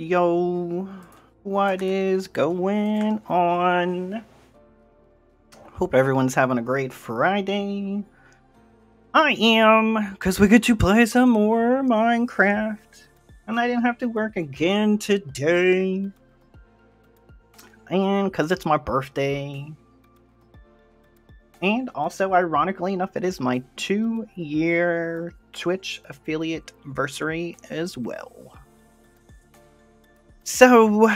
Yo, what is going on? Hope everyone's having a great Friday. I am, because we get to play some more Minecraft. And I didn't have to work again today. And because it's my birthday. And also, ironically enough, it is my two year Twitch affiliate anniversary as well. So,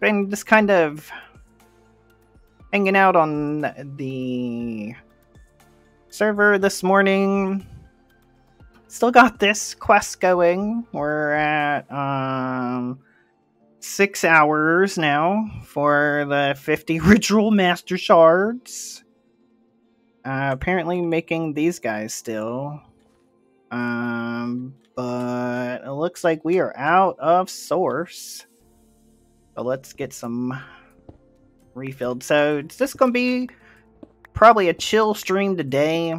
been just kind of hanging out on the server this morning. Still got this quest going. We're at um six hours now for the 50 ritual master shards. Uh, apparently making these guys still. Um, but it looks like we are out of source. But let's get some refilled. So it's just gonna be probably a chill stream today.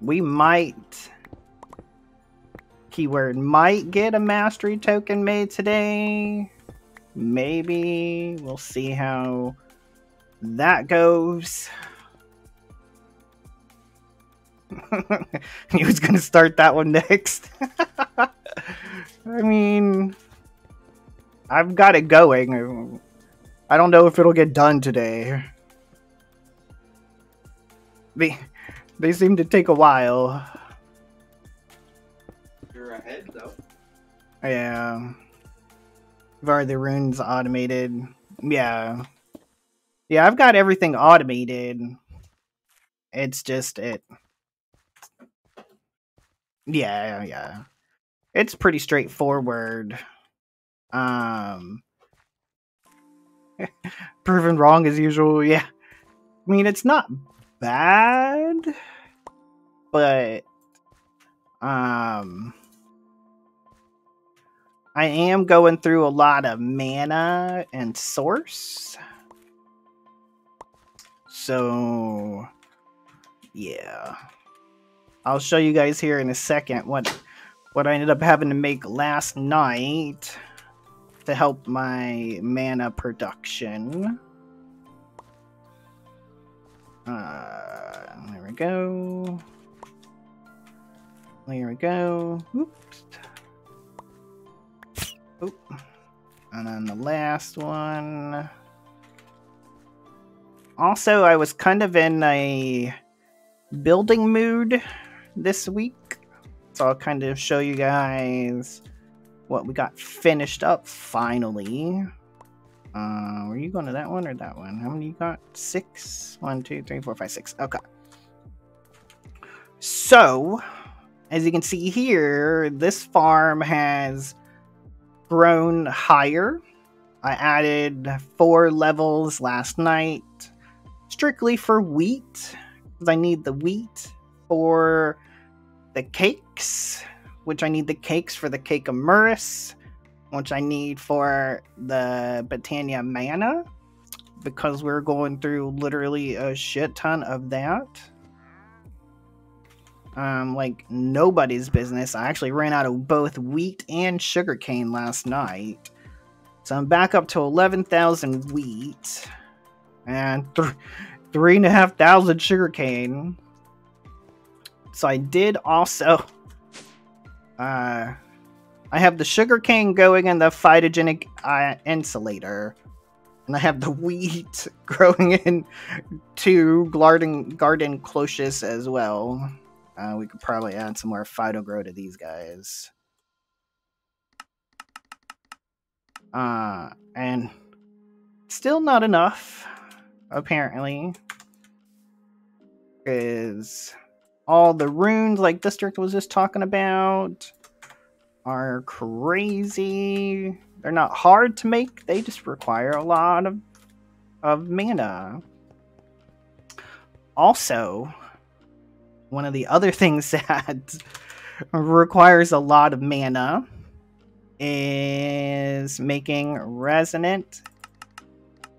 We might keyword might get a mastery token made today. Maybe we'll see how that goes. he was gonna start that one next. I mean, I've got it going. I don't know if it'll get done today. They, they seem to take a while. You're ahead though. Yeah. I've the runes automated. Yeah. Yeah, I've got everything automated. It's just it. Yeah, yeah. It's pretty straightforward. Um proven wrong as usual, yeah. I mean it's not bad, but um I am going through a lot of mana and source. So yeah. I'll show you guys here in a second what what I ended up having to make last night to help my mana production. Uh, there we go. There we go. Oops. Oop. And then the last one. Also, I was kind of in a building mood this week. So I'll kind of show you guys what we got finished up finally. Uh, were you going to that one or that one? How many you got? Six? One, two, three, four, five, six. Okay. So, as you can see here, this farm has grown higher. I added four levels last night, strictly for wheat, because I need the wheat for the cakes, which I need the cakes for the Kekimurus, which I need for the Botania mana, because we're going through literally a shit ton of that. Um, like nobody's business. I actually ran out of both wheat and sugarcane last night. So I'm back up to 11,000 wheat and th- three and a half thousand sugarcane. So I did also. Uh, I have the sugarcane going in the phytogenic uh, insolator. And I have the wheat growing in two garden garden cloches as well. Uh, we could probably add some more phyto-gro to these guys. Uh, and still not enough, apparently. Is all the runes like district was just talking about are crazy. They're not hard to make. They just require a lot of of mana. Also one of the other things that requires a lot of mana is making resonant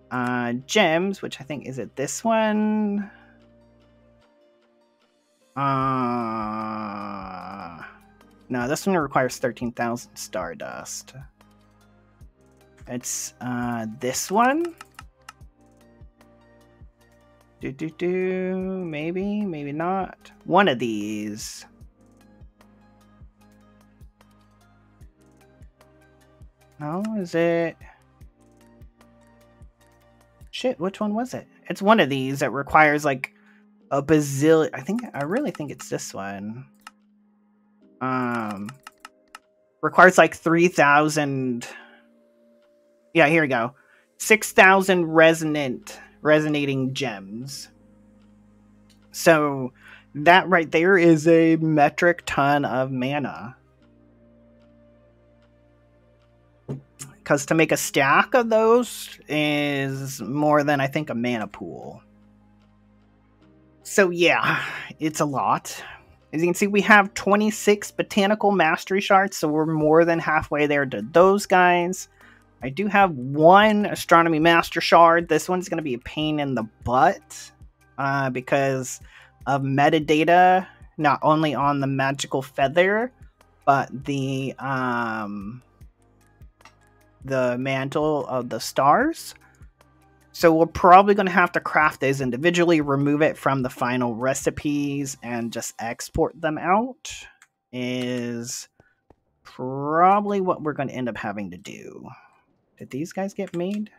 uh, gems which i think is it this one uh, No, this one requires 13,000 Stardust. It's uh, this one. Do do do. Maybe, maybe not. One of these. No, is it? Shit, which one was it? It's one of these that requires like a bazillion. I think I really think it's this one. Um, requires like three thousand. Yeah, here we go. Six thousand resonant resonating gems. So that right there is a metric ton of mana. Because to make a stack of those is more than I think a mana pool. So yeah, it's a lot. As you can see, we have 26 botanical mastery shards, so we're more than halfway there to those guys. I do have one astronomy master shard. This one's going to be a pain in the butt uh, because of metadata, not only on the magical feather, but the um, the mantle of the stars. So we're probably going to have to craft those individually, remove it from the final recipes, and just export them out. Is probably what we're going to end up having to do. Did these guys get made?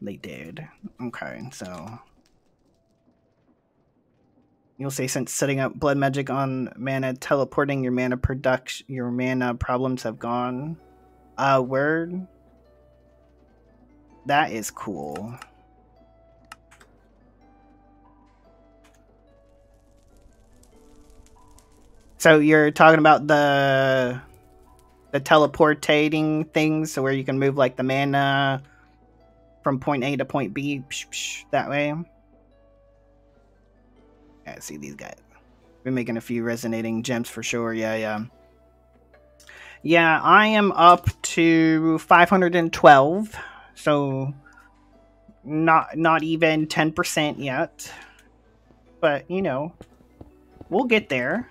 They did. Okay, so... You'll say since setting up blood magic on mana, teleporting your mana production, your mana problems have gone. Uh, word. That is cool. So you're talking about the the teleportating things, so where you can move like the mana from point A to point B psh, psh, that way. Yeah, see these guys. Been making a few resonating gems for sure. Yeah, yeah. Yeah, I am up to 512, so not not even 10% yet. But, you know, we'll get there.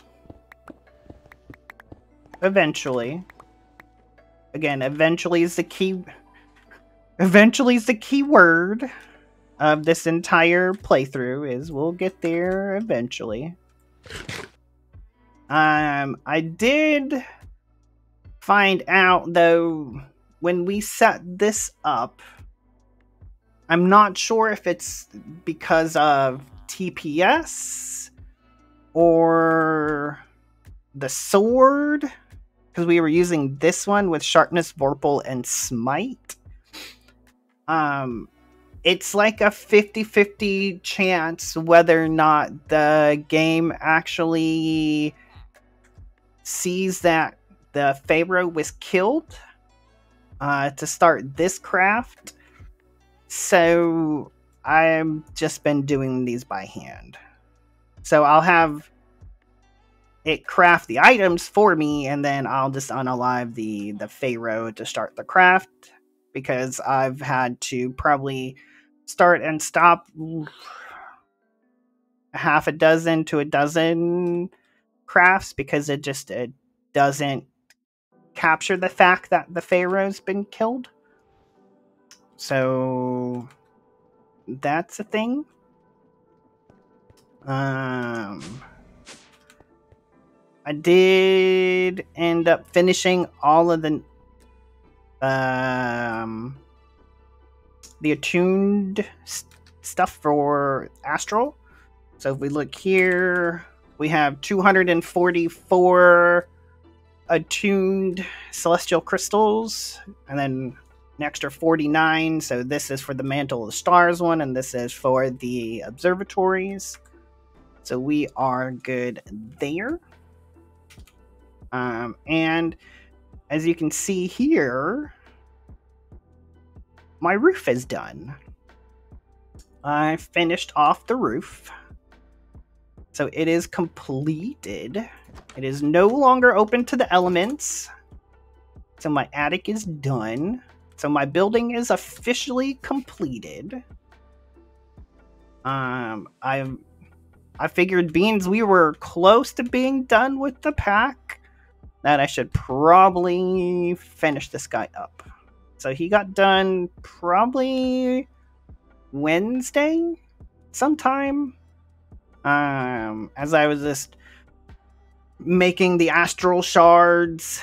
Eventually. Again, eventually is the key. Eventually is the key word of this entire playthrough. Is we'll get there eventually. Um, I did find out though when we set this up. I'm not sure if it's because of TPS or the sword because we were using this one with sharpness, vorpal, and smite. Um, it's like a 50-50 chance whether or not the game actually sees that the pharaoh was killed uh, to start this craft. So I've just been doing these by hand. So I'll have it craft the items for me, and then I'll just unalive the the pharaoh to start the craft because I've had to probably start and stop a half a dozen to a dozen crafts because it just it doesn't capture the fact that the pharaoh's been killed. So that's a thing. Um I did end up finishing all of the um the attuned st- stuff for Astral. So if we look here, we have 244 attuned celestial crystals, and then an extra 49. So this is for the Mantle of the Stars one, and this is for the observatories. So we are good there. Um, and as you can see here, my roof is done. I finished off the roof. So it is completed. It is no longer open to the elements. So my attic is done. So my building is officially completed. Um, I've I figured beans we were close to being done with the pack, that I should probably finish this guy up. So he got done probably Wednesday sometime. Um, as I was just making the astral shards.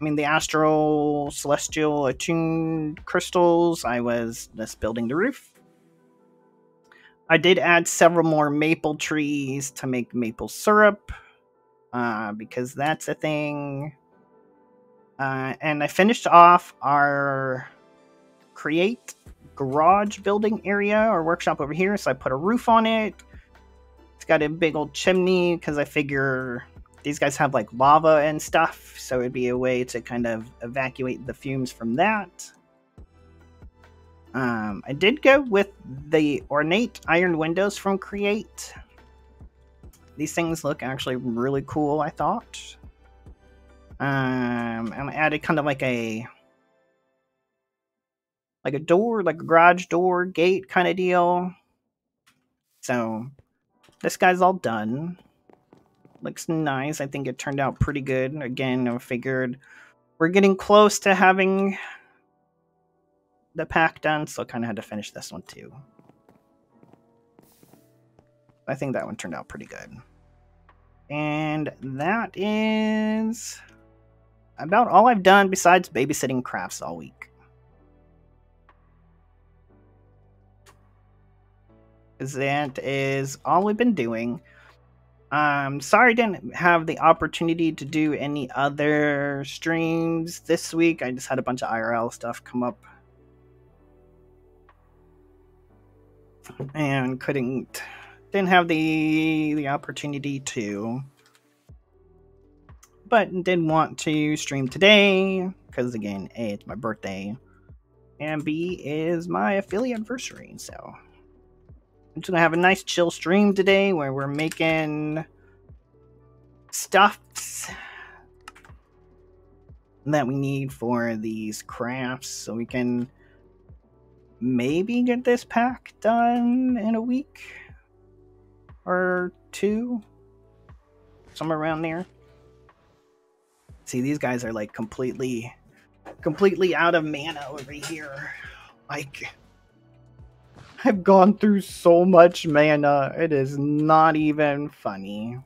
I mean, the astral celestial attuned crystals. I was just building the roof. I did add several more maple trees to make maple syrup, uh, because that's a thing. Uh, and I finished off our create garage building area or workshop over here. So I put a roof on it. It's got a big old chimney because I figure these guys have like lava and stuff, so it'd be a way to kind of evacuate the fumes from that. Um, I did go with the ornate iron windows from Create. These things look actually really cool, I thought. Um, and I added kind of like a like a door, like a garage door, gate kind of deal. So this guy's all done. Looks nice. I think it turned out pretty good. Again, I figured we're getting close to having the pack done, so I kind of had to finish this one too. I think that one turned out pretty good. And that is about all I've done besides babysitting crafts all week. That is all we've been doing. Um, sorry I didn't have the opportunity to do any other streams this week. I just had a bunch of IRL stuff come up. And couldn't didn't have the the opportunity to. But did want to stream today because again, A, it's my birthday, and B is my affiliate anniversary, so I'm just gonna have a nice chill stream today where we're making stuffs that we need for these crafts so we can maybe get this pack done in a week or two somewhere around there. See these guys are like completely completely out of mana over here. Like I've gone through so much mana. It is not even funny.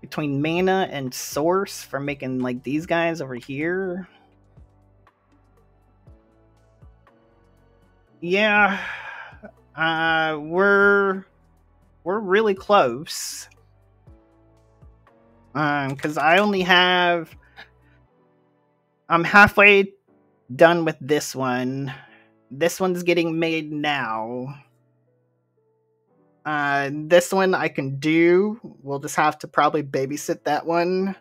Between mana and source for making like these guys over here. Yeah. Uh we're we're really close. Um cuz I only have I'm halfway done with this one this one's getting made now. Uh, this one I can do. We'll just have to probably babysit that one.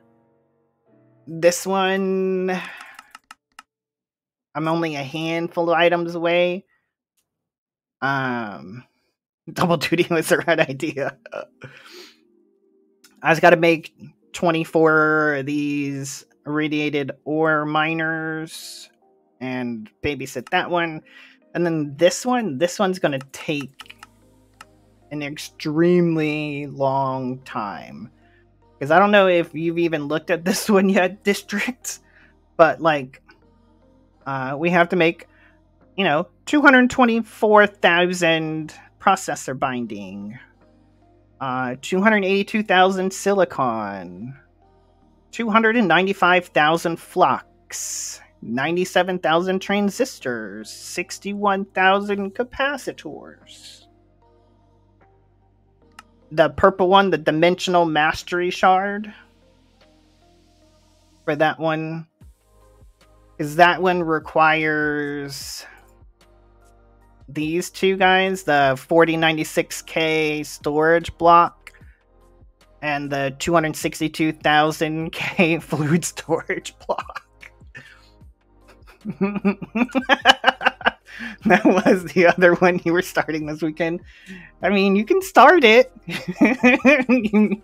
This one, I'm only a handful of items away. Um, double duty was the right idea. I just got to make 24 of these irradiated ore miners and babysit that one. And then this one, this one's going to take an extremely long time. Because I don't know if you've even looked at this one yet, District, but like, uh, we have to make, you know, 224,000 processor binding, uh, 282,000 silicon, 295,000 flux, 97,000 transistors, 61,000 capacitors. The purple one, the dimensional mastery shard. For that one, is that one requires these two guys the 4096k storage block and the 262,000k fluid storage block. that was the other one you were starting this weekend. I mean, you can start it. you,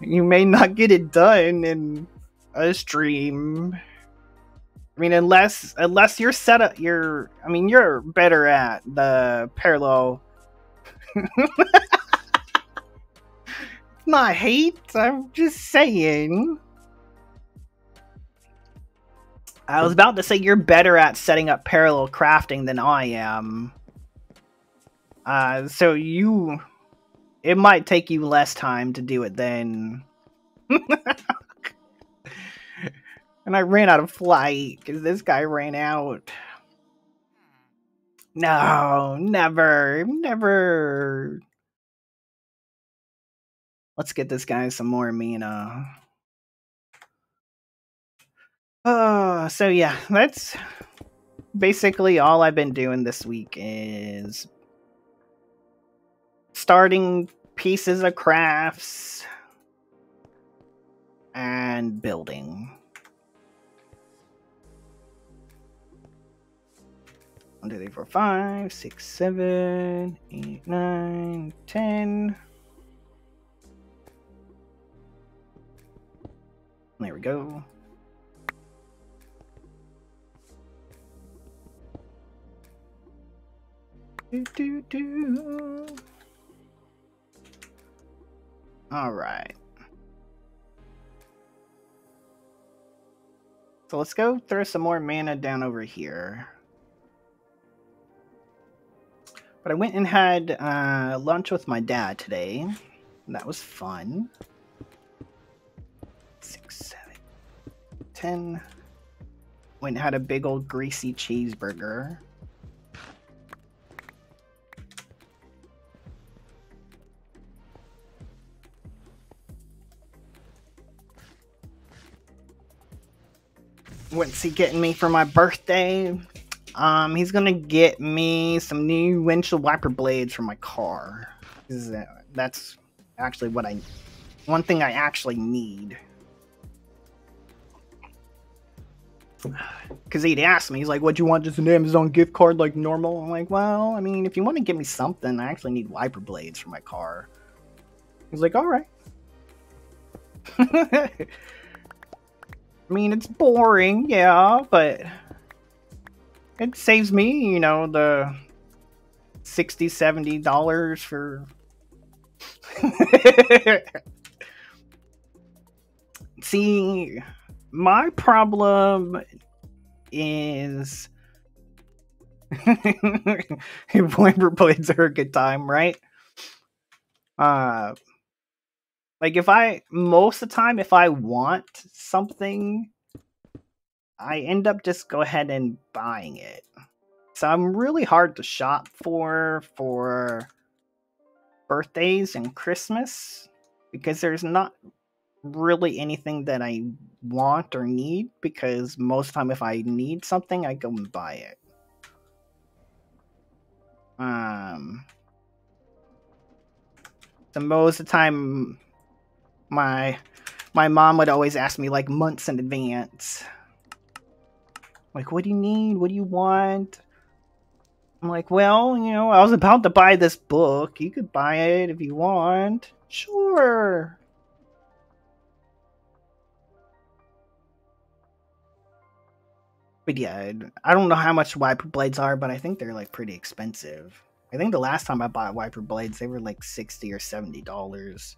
you may not get it done in a stream. I mean, unless unless you're set up, you're. I mean, you're better at the parallel Not hate, I'm just saying. I was about to say you're better at setting up parallel crafting than I am. Uh, so you... It might take you less time to do it than... and I ran out of flight because this guy ran out. No, never, never. Let's get this guy some more Mina. Uh, so yeah, that's basically all I've been doing this week is starting pieces of crafts and building. One, two, three, four, five, six, seven, eight, nine, ten. There we go. Do, do, do. All right. So let's go throw some more mana down over here. But I went and had uh, lunch with my dad today. That was fun. Six, seven, ten. Went and had a big old greasy cheeseburger. What's he getting me for my birthday? Um, he's gonna get me some new windshield wiper blades for my car. That's actually what I, one thing I actually need. Because he'd asked me, he's like, what do you want, just an Amazon gift card like normal? I'm like, well, I mean, if you want to give me something, I actually need wiper blades for my car. He's like, alright. I mean, it's boring, yeah, but it saves me, you know, the 60 70 dollars for See, my problem is wiper blades are a good time, right? Uh like if I most of the time if I want something I end up just go ahead and buying it. So I'm really hard to shop for for birthdays and Christmas because there's not really anything that I want or need because most of the time if I need something I go and buy it. Um so most of the time my my mom would always ask me like months in advance like, what do you need? What do you want? I'm like, well, you know, I was about to buy this book. You could buy it if you want. Sure. But yeah, I don't know how much wiper blades are, but I think they're like pretty expensive. I think the last time I bought wiper blades, they were like 60 or 70 dollars.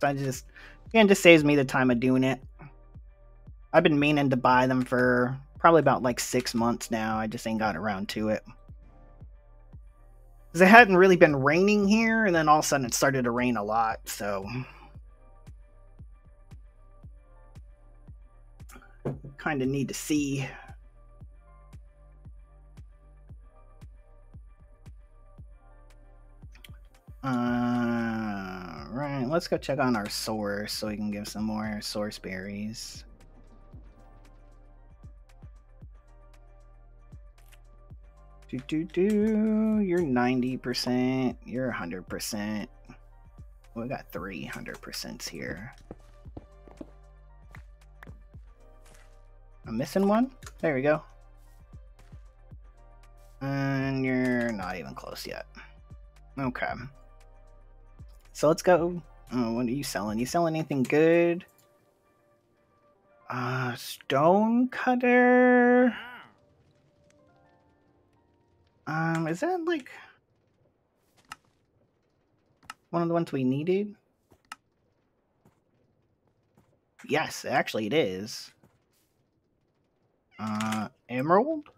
So I just, again, just saves me the time of doing it. I've been meaning to buy them for probably about like six months now. I just ain't got around to it. Because it hadn't really been raining here, and then all of a sudden it started to rain a lot, so. Kind of need to see. Uh, right, let's go check on our source so we can give some more source berries. Do do do. You're 90%. You're 100%. We got 300% here. I'm missing one? There we go. And you're not even close yet. Okay. So let's go. Oh, what are you selling? You selling anything good? Uh, stone cutter. Um, is that like one of the ones we needed? Yes, actually it is. Uh, emerald?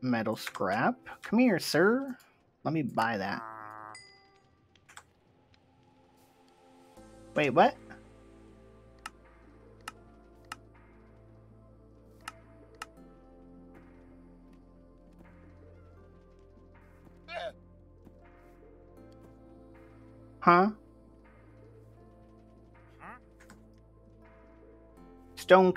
Metal scrap. Come here, sir. Let me buy that. Wait, what? Huh? Stone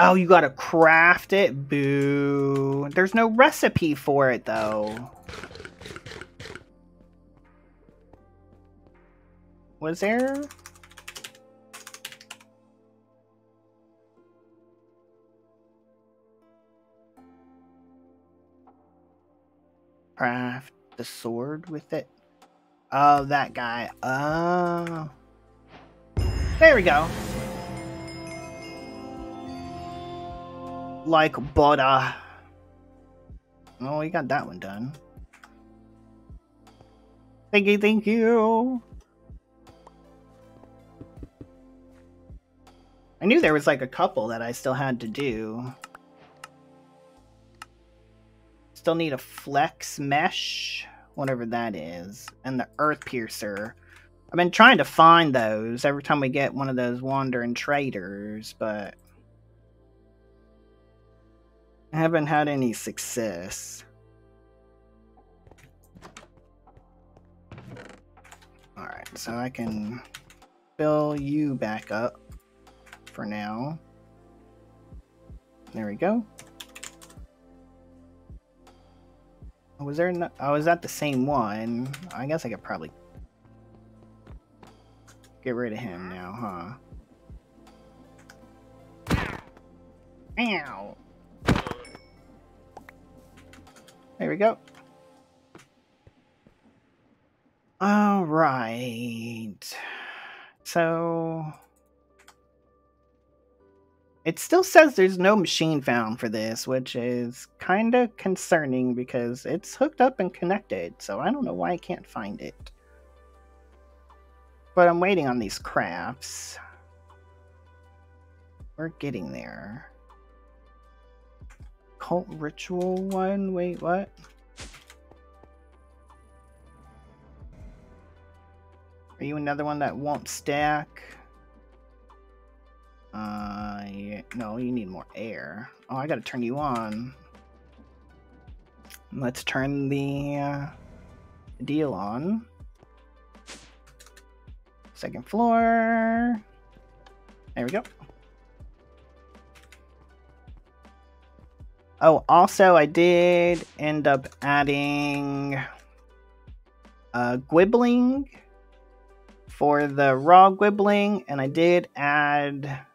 Oh, you gotta craft it? Boo. There's no recipe for it, though. Was there? Craft the sword with it. Oh, that guy. Oh. There we go. Like butter. Oh, we got that one done. Thank you, thank you. I knew there was like a couple that I still had to do. Still need a flex mesh, whatever that is, and the earth piercer. I've been trying to find those every time we get one of those wandering traders, but I haven't had any success. Alright, so I can fill you back up for now. There we go. Was there no- oh, is that the same one? I guess I could probably get rid of him now, huh? Ow! There we go. All right. So it still says there's no machine found for this, which is kind of concerning because it's hooked up and connected, so I don't know why I can't find it. But I'm waiting on these crafts. We're getting there. Cult ritual one? Wait, what? Are you another one that won't stack? Uh, yeah, no, you need more air. Oh, I gotta turn you on. Let's turn the uh, deal on. Second floor. There we go. Oh, also, I did end up adding uh, Gwibling for the raw Gwibling, and I did add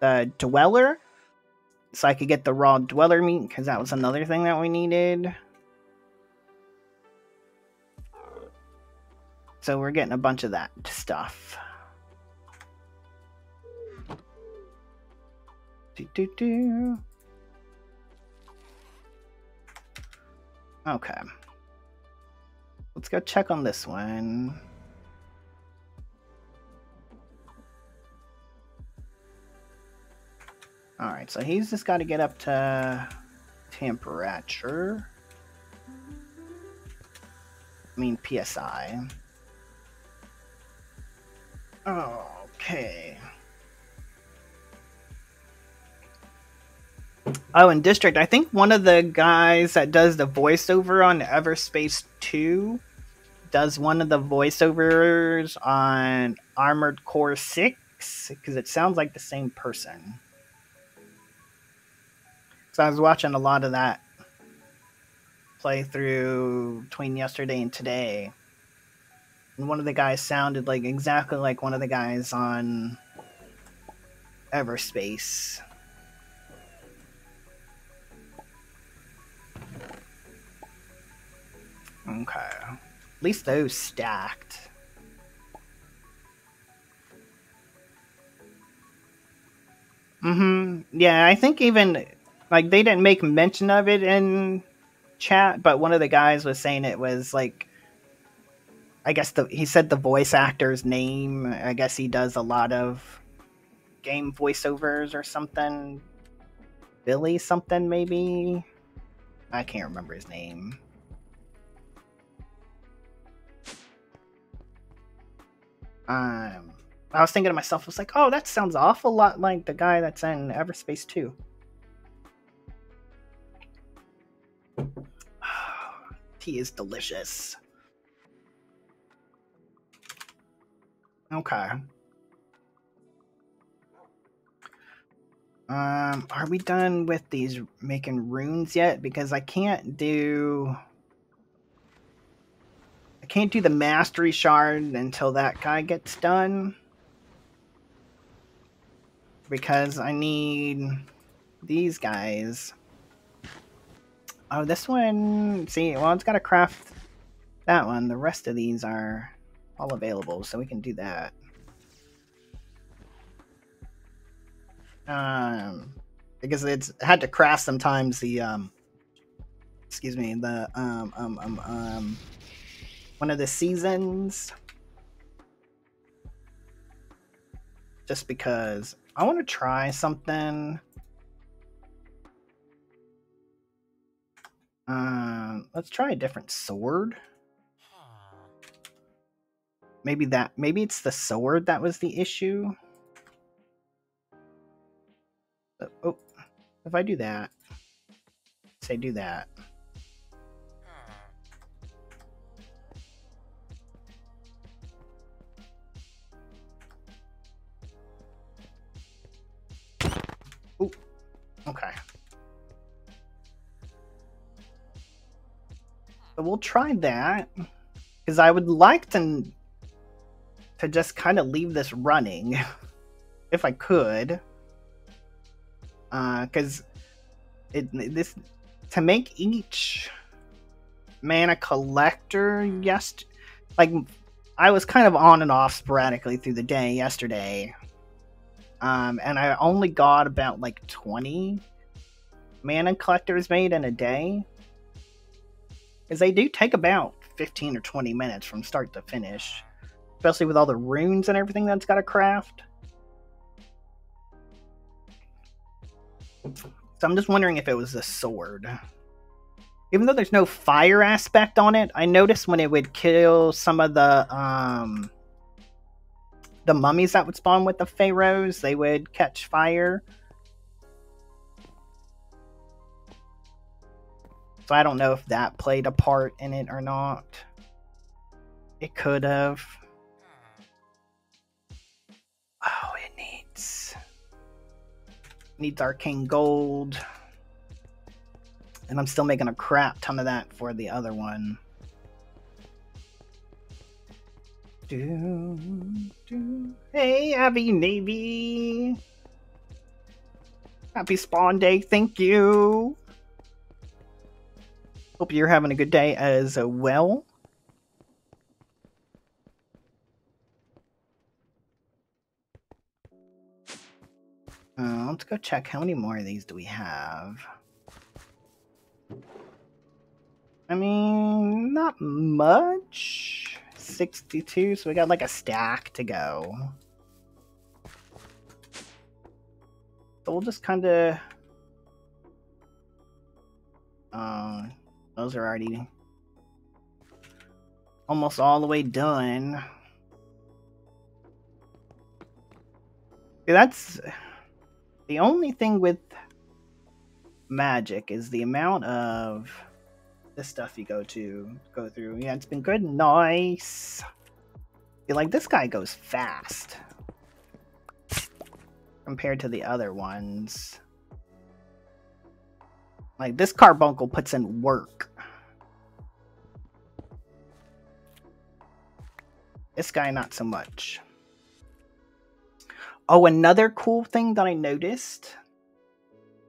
the Dweller so I could get the raw Dweller meat because that was another thing that we needed. So we're getting a bunch of that stuff. Do, do, do. Okay. Let's go check on this one. Alright, so he's just got to get up to temperature. I mean, PSI. Okay. Oh, in District, I think one of the guys that does the voiceover on Everspace 2 does one of the voiceovers on Armored Core 6 because it sounds like the same person. So I was watching a lot of that playthrough between yesterday and today. And one of the guys sounded like exactly like one of the guys on Everspace. Okay. At least those stacked. Mm-hmm. Yeah, I think even like they didn't make mention of it in chat, but one of the guys was saying it was like I guess the he said the voice actor's name. I guess he does a lot of game voiceovers or something. Billy something maybe. I can't remember his name. Um I was thinking to myself, I was like, oh, that sounds awful lot like the guy that's in Everspace 2. Tea is delicious. Okay. Um, are we done with these making runes yet? Because I can't do... I can't do the mastery shard until that guy gets done. Because I need these guys. Oh, this one... See, well, it's got to craft that one. The rest of these are all available, so we can do that. Um, because it's had to craft sometimes the um, excuse me, the um um um um one of the seasons. Just because I want to try something. Um, let's try a different sword maybe that maybe it's the sword that was the issue. Uh, oh, if I do that, say do that. We'll try that because I would like to to just kind of leave this running if I could. Because uh, it this to make each mana collector, yes, like I was kind of on and off sporadically through the day yesterday, um, and I only got about like twenty mana collectors made in a day, because they do take about fifteen or twenty minutes from start to finish especially with all the runes and everything that's got to craft. So I'm just wondering if it was a sword. Even though there's no fire aspect on it, I noticed when it would kill some of the um the mummies that would spawn with the pharaohs, they would catch fire. So I don't know if that played a part in it or not. It could have. Oh, it needs needs arcane gold. And I'm still making a crap ton of that for the other one. Do, do. Hey, Abby Navy! Happy spawn day, thank you! Hope you're having a good day as well. Uh, let's go check how many more of these do we have. I mean, not much. 62, so we got like a stack to go. So we'll just kind of... Uh, those are already almost all the way done. That's the only thing with magic is the amount of the stuff you go to go through. Yeah, it's been good. Nice. You're like this guy goes fast compared to the other ones. Like this carbuncle puts in work. This guy not so much. Oh, another cool thing that I noticed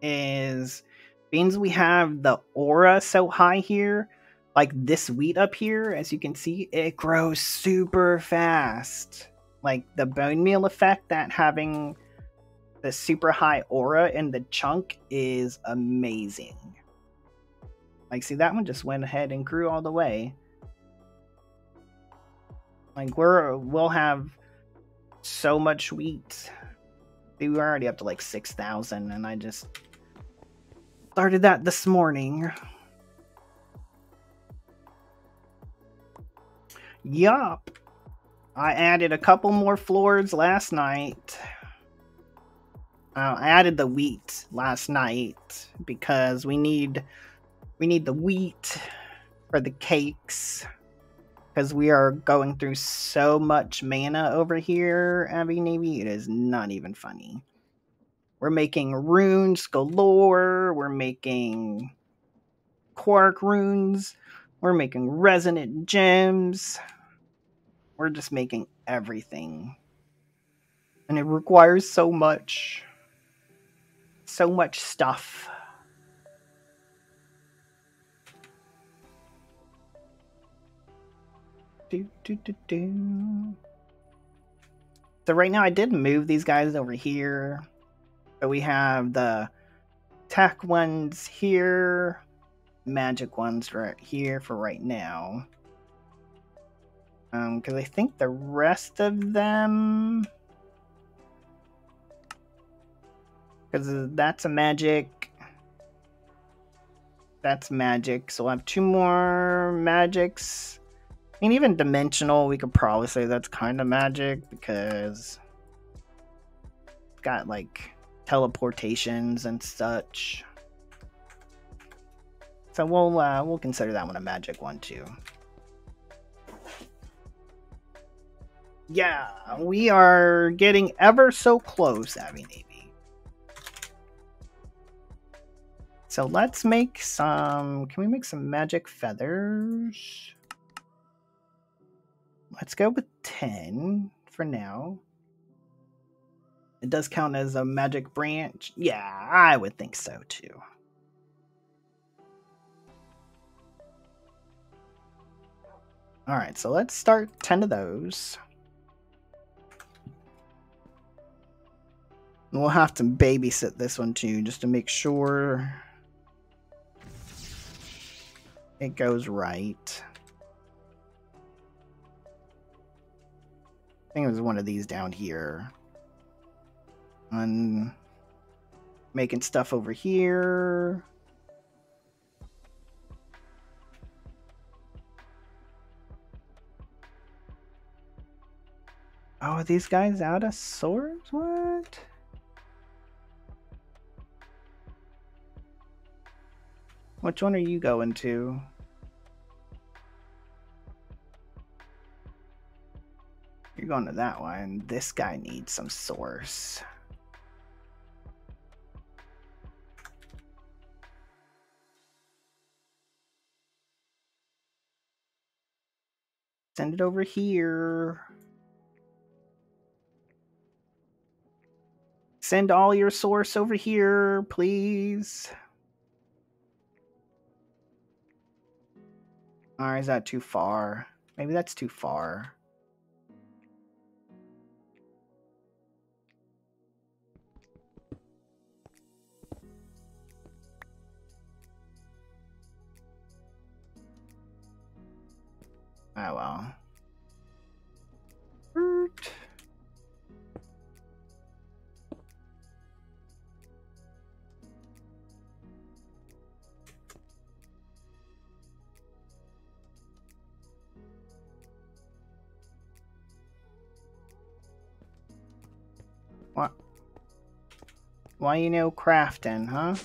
is means we have the aura so high here, like this wheat up here, as you can see, it grows super fast. Like the bone meal effect that having the super high aura in the chunk is amazing. Like, see, that one just went ahead and grew all the way. Like, we're, we'll have so much wheat. We were already up to like 6,000, and I just started that this morning. Yup. I added a couple more floors last night. Uh, I added the wheat last night because we need we need the wheat for the cakes because we are going through so much mana over here, Abby Navy. It is not even funny. We're making runes galore. We're making quark runes. We're making resonant gems. We're just making everything. And it requires so much. So much stuff. Do, do, do, do. So right now I did move these guys over here. So we have the tech ones here, magic ones right here for right now. Um, because I think the rest of them, because that's a magic. That's magic. So I have two more magics. I mean, even dimensional, we could probably say that's kind of magic because it's got like teleportations and such. So we'll uh, we'll consider that one a magic one too. Yeah, we are getting ever so close, Abby Navy. So let's make some. Can we make some magic feathers? Let's go with 10 for now. It does count as a magic branch. Yeah, I would think so too. Alright, so let's start 10 of those. We'll have to babysit this one too, just to make sure it goes right. Think it was one of these down here. And making stuff over here. Oh, are these guys out of swords? What? Which one are you going to? You're going to that one. This guy needs some source. Send it over here. Send all your source over here, please. Or is that too far? Maybe that's too far. Oh well. What? Why you know crafting, huh?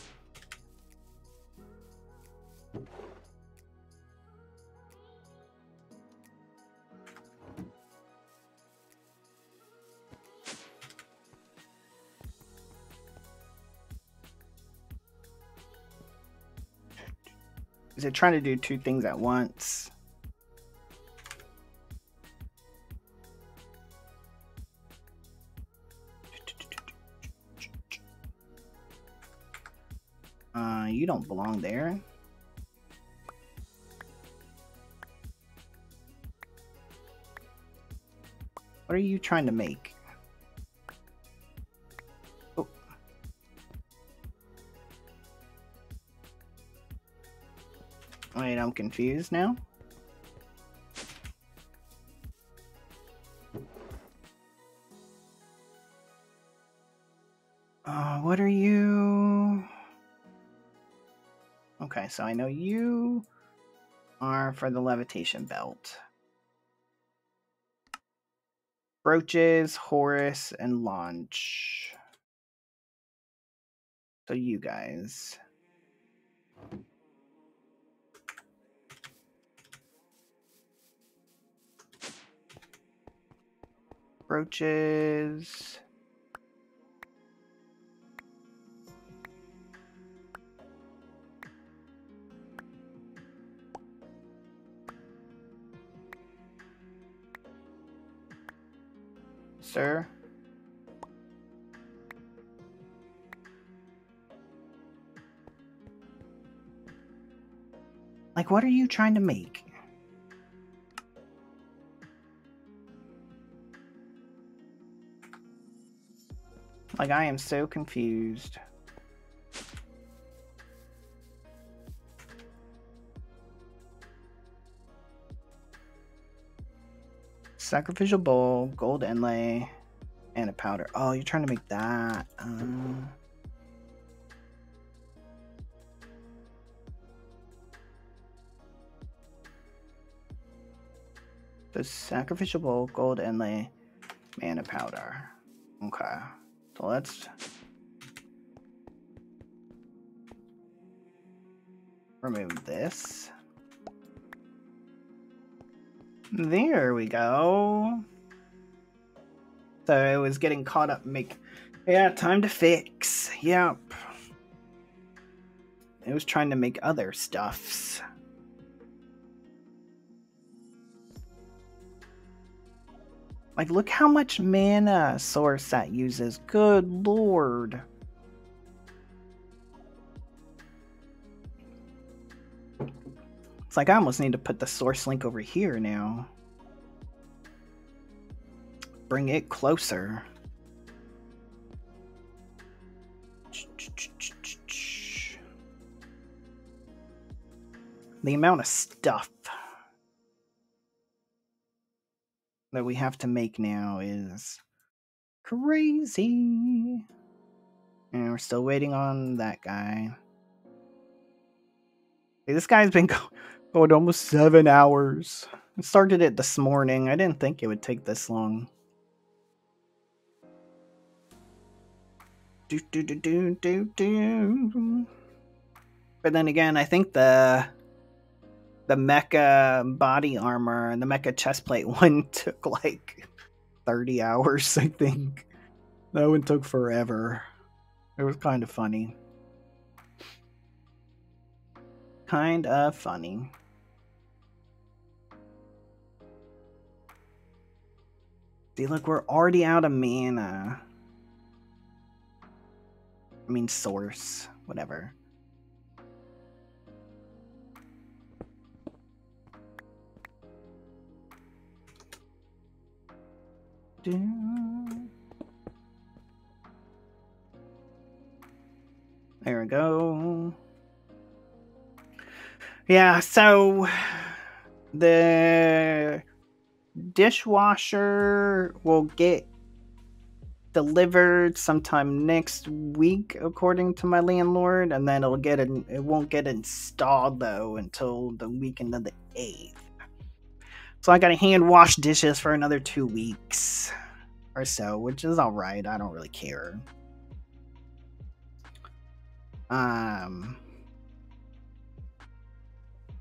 Trying to do two things at once? Uh, you don't belong there. What are you trying to make? Confused now. Uh, what are you? Okay, so I know you are for the levitation belt. Brooches, Horus, and Launch. So you guys. Brooches. Sir? Like, what are you trying to make? Like, I am so confused. Sacrificial bowl, gold inlay, and a powder. Oh, you're trying to make that. Um... The sacrificial bowl, gold inlay, mana powder. Okay. So let's remove this. There we go. So I was getting caught up make yeah, time to fix. Yep. I was trying to make other stuffs. Like, look how much mana source that uses. Good lord. It's like I almost need to put the source link over here now. Bring it closer. The amount of stuff that we have to make now is crazy. And we're still waiting on that guy. Hey, this guy's been going almost seven hours. I started it this morning. I didn't think it would take this long. Do, do, do, do, do, do. But then again, I think the the mecha body armor and the mecha chest plate one took like 30 hours, I think. That one took forever. It was kind of funny. Kind of funny. See, look, we're already out of mana. I mean, source, whatever. There we go. Yeah, so the dishwasher will get delivered sometime next week according to my landlord and then it'll get in, it won't get installed though until the weekend of the 8th so I gotta hand wash dishes for another two weeks or so, which is alright. I don't really care. Um,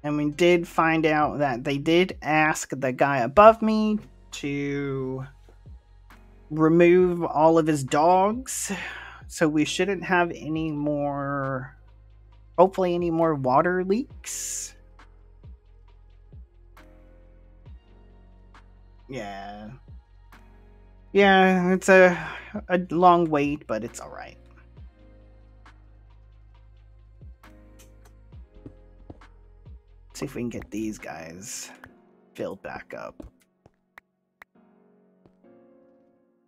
and we did find out that they did ask the guy above me to remove all of his dogs. So we shouldn't have any more, hopefully, any more water leaks. Yeah. Yeah, it's a, a long wait, but it's alright. See if we can get these guys filled back up.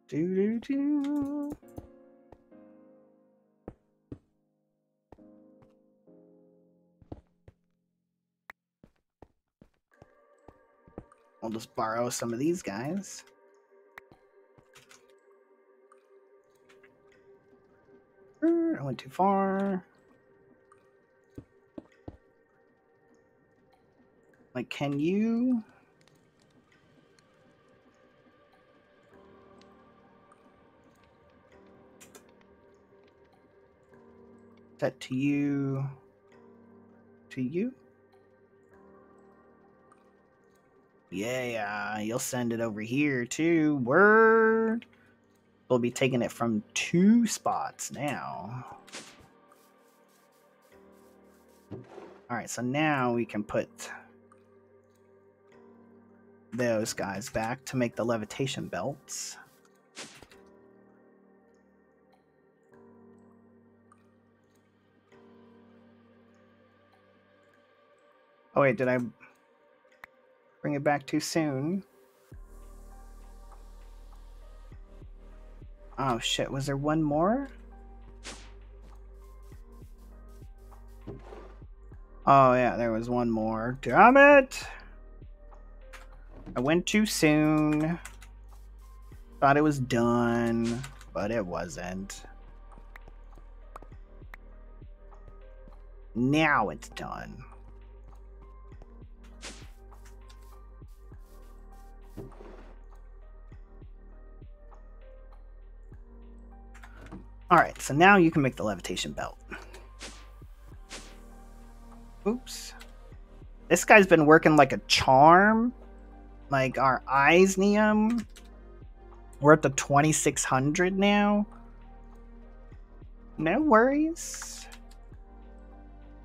Do do do. We'll just borrow some of these guys. Er, I went too far. Like, can you... That to you... To you? Yeah, you'll send it over here too. Word. We'll be taking it from two spots now. Alright, so now we can put those guys back to make the levitation belts. Oh wait, did I bring it back too soon? Oh shit, was there one more? Oh yeah, there was one more. Damn it! I went too soon. Thought it was done, but it wasn't. Now it's done. Alright, so now you can make the levitation belt. Oops. This guy's been working like a charm. Like our iesnium we're at the 2600 now. No worries.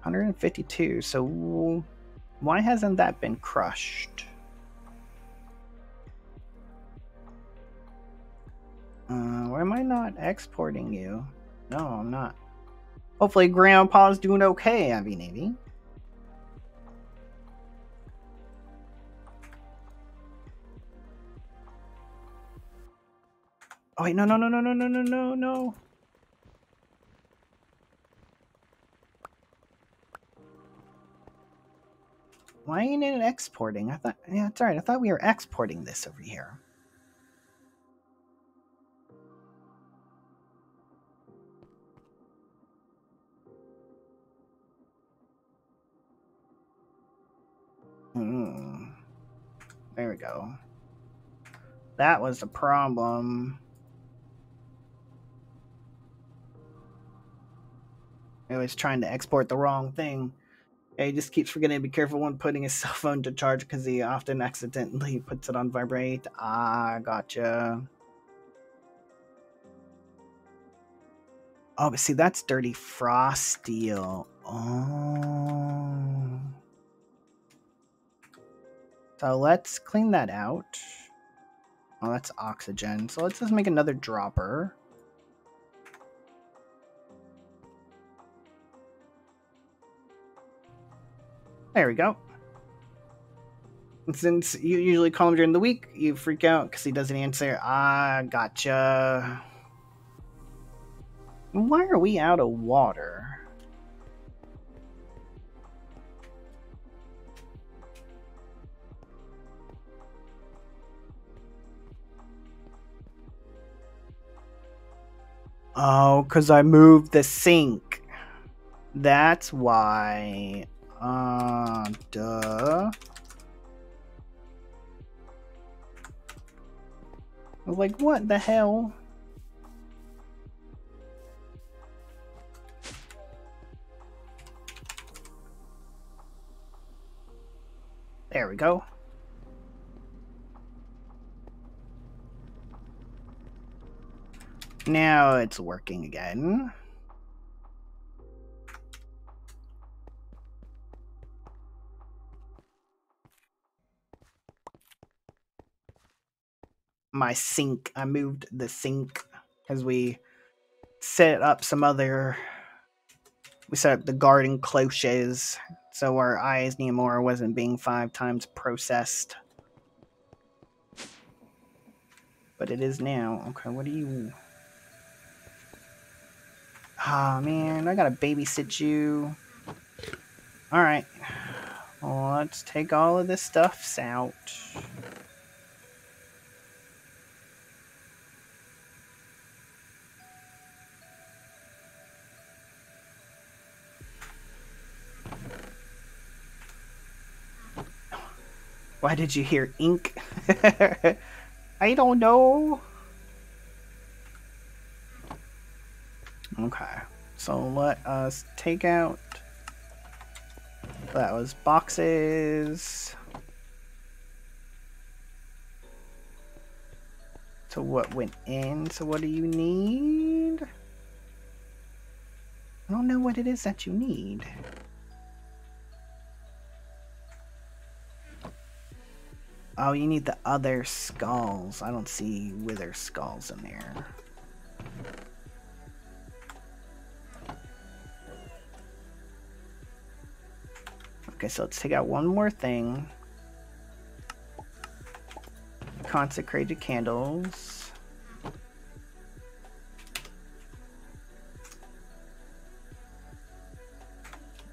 152 so why hasn't that been crushed uh, why am I not exporting you no I'm not hopefully grandpa's doing okay Abby Navy Oh wait, no, no, no, no, no, no, no, no, no. Why ain't it exporting? I thought, yeah, that's right. I thought we were exporting this over here. Hmm. There we go. That was the problem. He was trying to export the wrong thing. He just keeps forgetting to be careful when putting his cell phone to charge because he often accidentally puts it on vibrate. Ah, gotcha. Oh, but see, that's dirty frost steel. Oh. So let's clean that out. Oh, that's oxygen. So let's just make another dropper. There we go. Since you usually call him during the week, you freak out because he doesn't answer. Ah, gotcha. Why are we out of water? Oh, because I moved the sink. That's why. Uh, duh. I was like, what the hell? There we go. Now it's working again. my sink. I moved the sink as we set up some other. We set up the garden cloches so our eyes anymore wasn't being five times processed. But it is now. Okay, what do you. Ah, oh, man, I gotta babysit you. Alright. Let's take all of this stuffs out. Why did you hear ink? I don't know. Okay, so let us take out. That was boxes. So what went in? So what do you need? I don't know what it is that you need. Oh, you need the other skulls. I don't see wither skulls in there. Okay, so let's take out one more thing. Consecrated candles.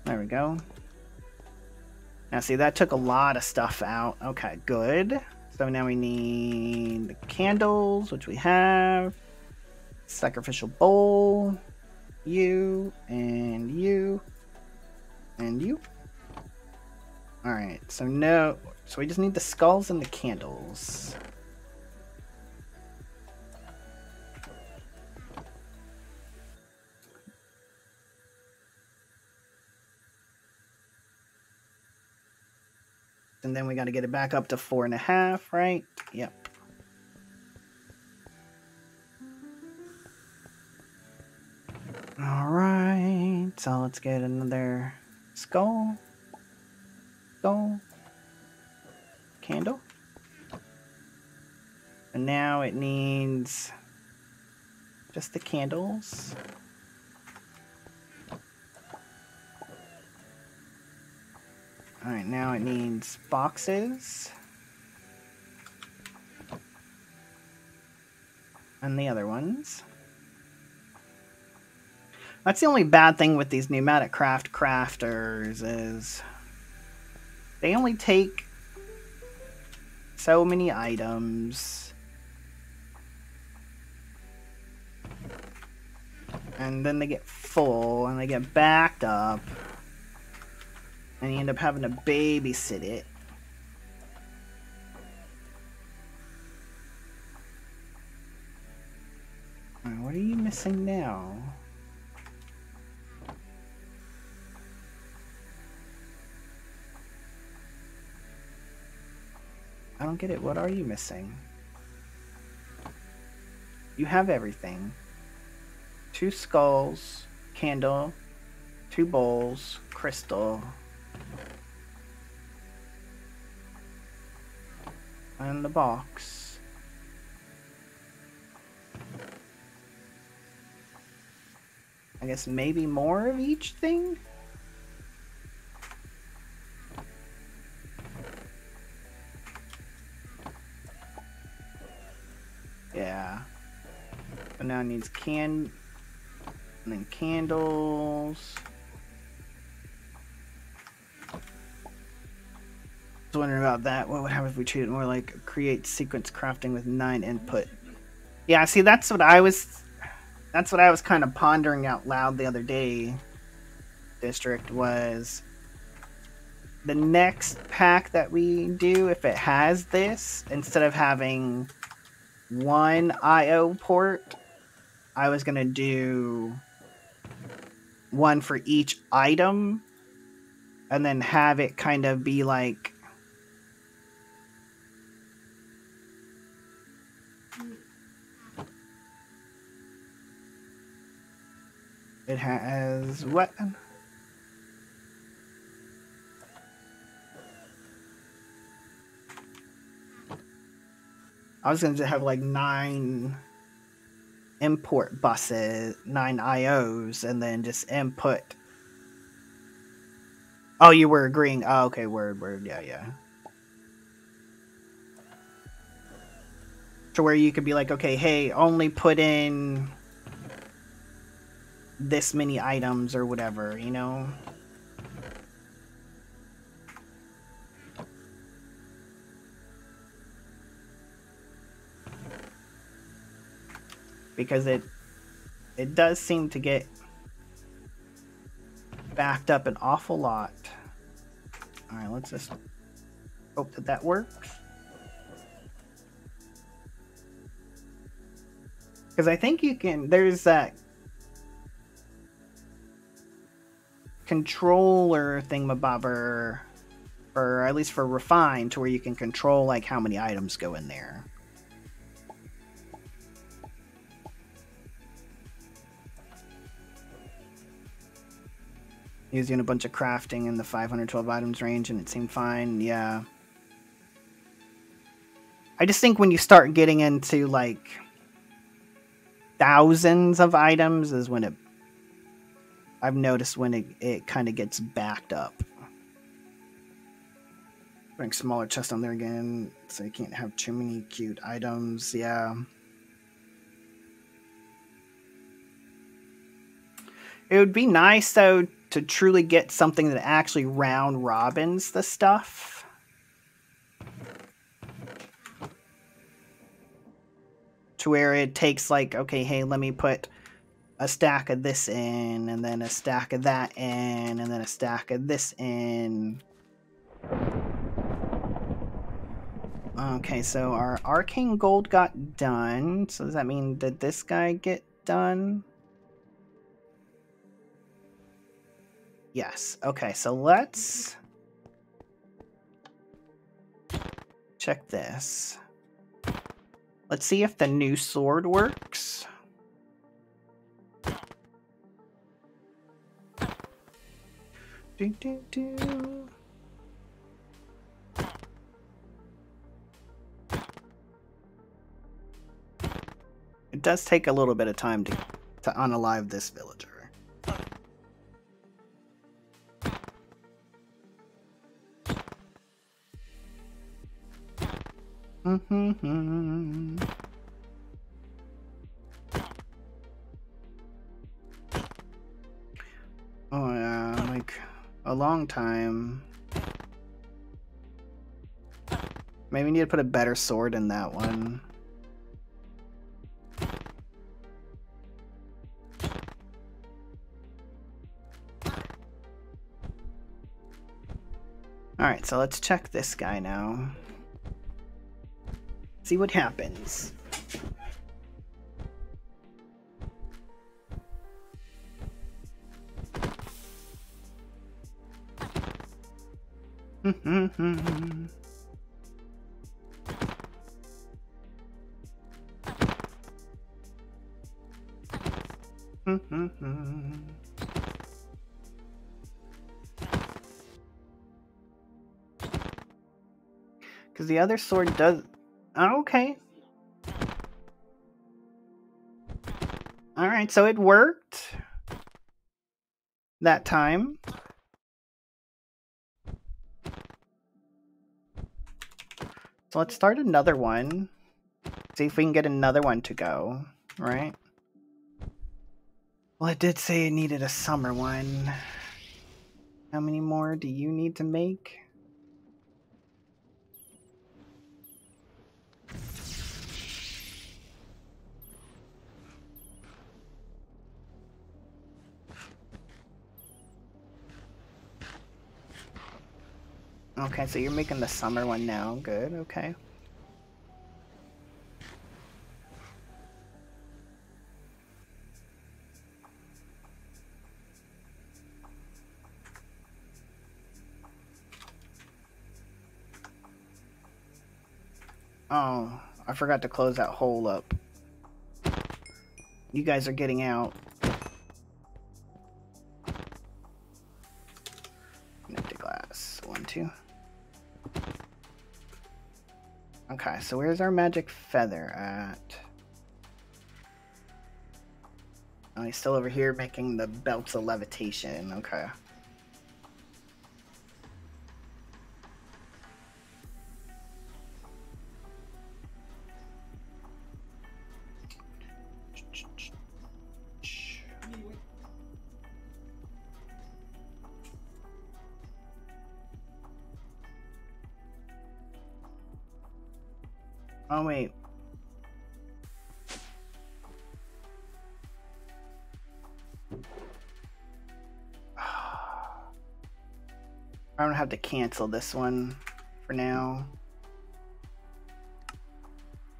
There we go. Now see, that took a lot of stuff out. Okay, good. So now we need the candles, which we have. Sacrificial bowl. You, and you, and you. Alright, so no... So we just need the skulls and the candles. And then we got to get it back up to four and a half, right? Yep. All right, so let's get another skull, candle. And now it needs just the candles. Alright, now it needs boxes. And the other ones. That's the only bad thing with these pneumatic craft crafters is they only take so many items. And then they get full and they get backed up and you end up having to babysit it. Right, what are you missing now? I don't get it. What are you missing? You have everything. Two skulls, candle, two bowls, crystal, and the box. I guess maybe more of each thing? Yeah. But now it needs can and then candles. I was wondering about that. What would happen if we treated it more like create sequence crafting with nine input? Yeah, see, that's what I was. That's what I was kind of pondering out loud the other day. District was the next pack that we do. If it has this, instead of having one I/O port, I was gonna do one for each item, and then have it kind of be like It has what? I was going to have like nine import buses, nine IOs, and then just input. Oh, you were agreeing. Oh, okay, word, word. Yeah, yeah. To where you could be like, okay, hey, only put in this many items or whatever, you know? Because it it does seem to get backed up an awful lot. Alright, let's just Hope that that works. Because I think you can, there's that controller thingamabobber, or at least for refined, to where you can control like how many items go in there. Using a bunch of crafting in the 512 items range and it seemed fine, yeah. I just think when you start getting into like thousands of items is when it I've noticed when it, it kind of gets backed up. Putting smaller chest on there again, so you can't have too many cute items. Yeah. It would be nice though to truly get something that actually round robins the stuff. to where it takes like, okay, hey, let me put a stack of this in, and then a stack of that in, and then a stack of this in. Okay, so our arcane gold got done. So does that mean did this guy get done? Yes. Okay, so let's check this. Let's see if the new sword works. Do, do, do. It does take a little bit of time to, to unalive this villager. Mm-hmm. Oh yeah, like a long time. Maybe need to put a better sword in that one. Alright, so let's check this guy now. See what happens. Because the other sword does okay. Alright, so it worked. That time. So let's start another one. See if we can get another one to go, right? Well, it did say it needed a summer one. How many more do you need to make? Okay, so you're making the summer one now. Good, okay. Oh, I forgot to close that hole up. You guys are getting out. Okay, so where's our magic feather at? Oh, he's still over here making the belts of levitation. Okay. Cancel this one for now.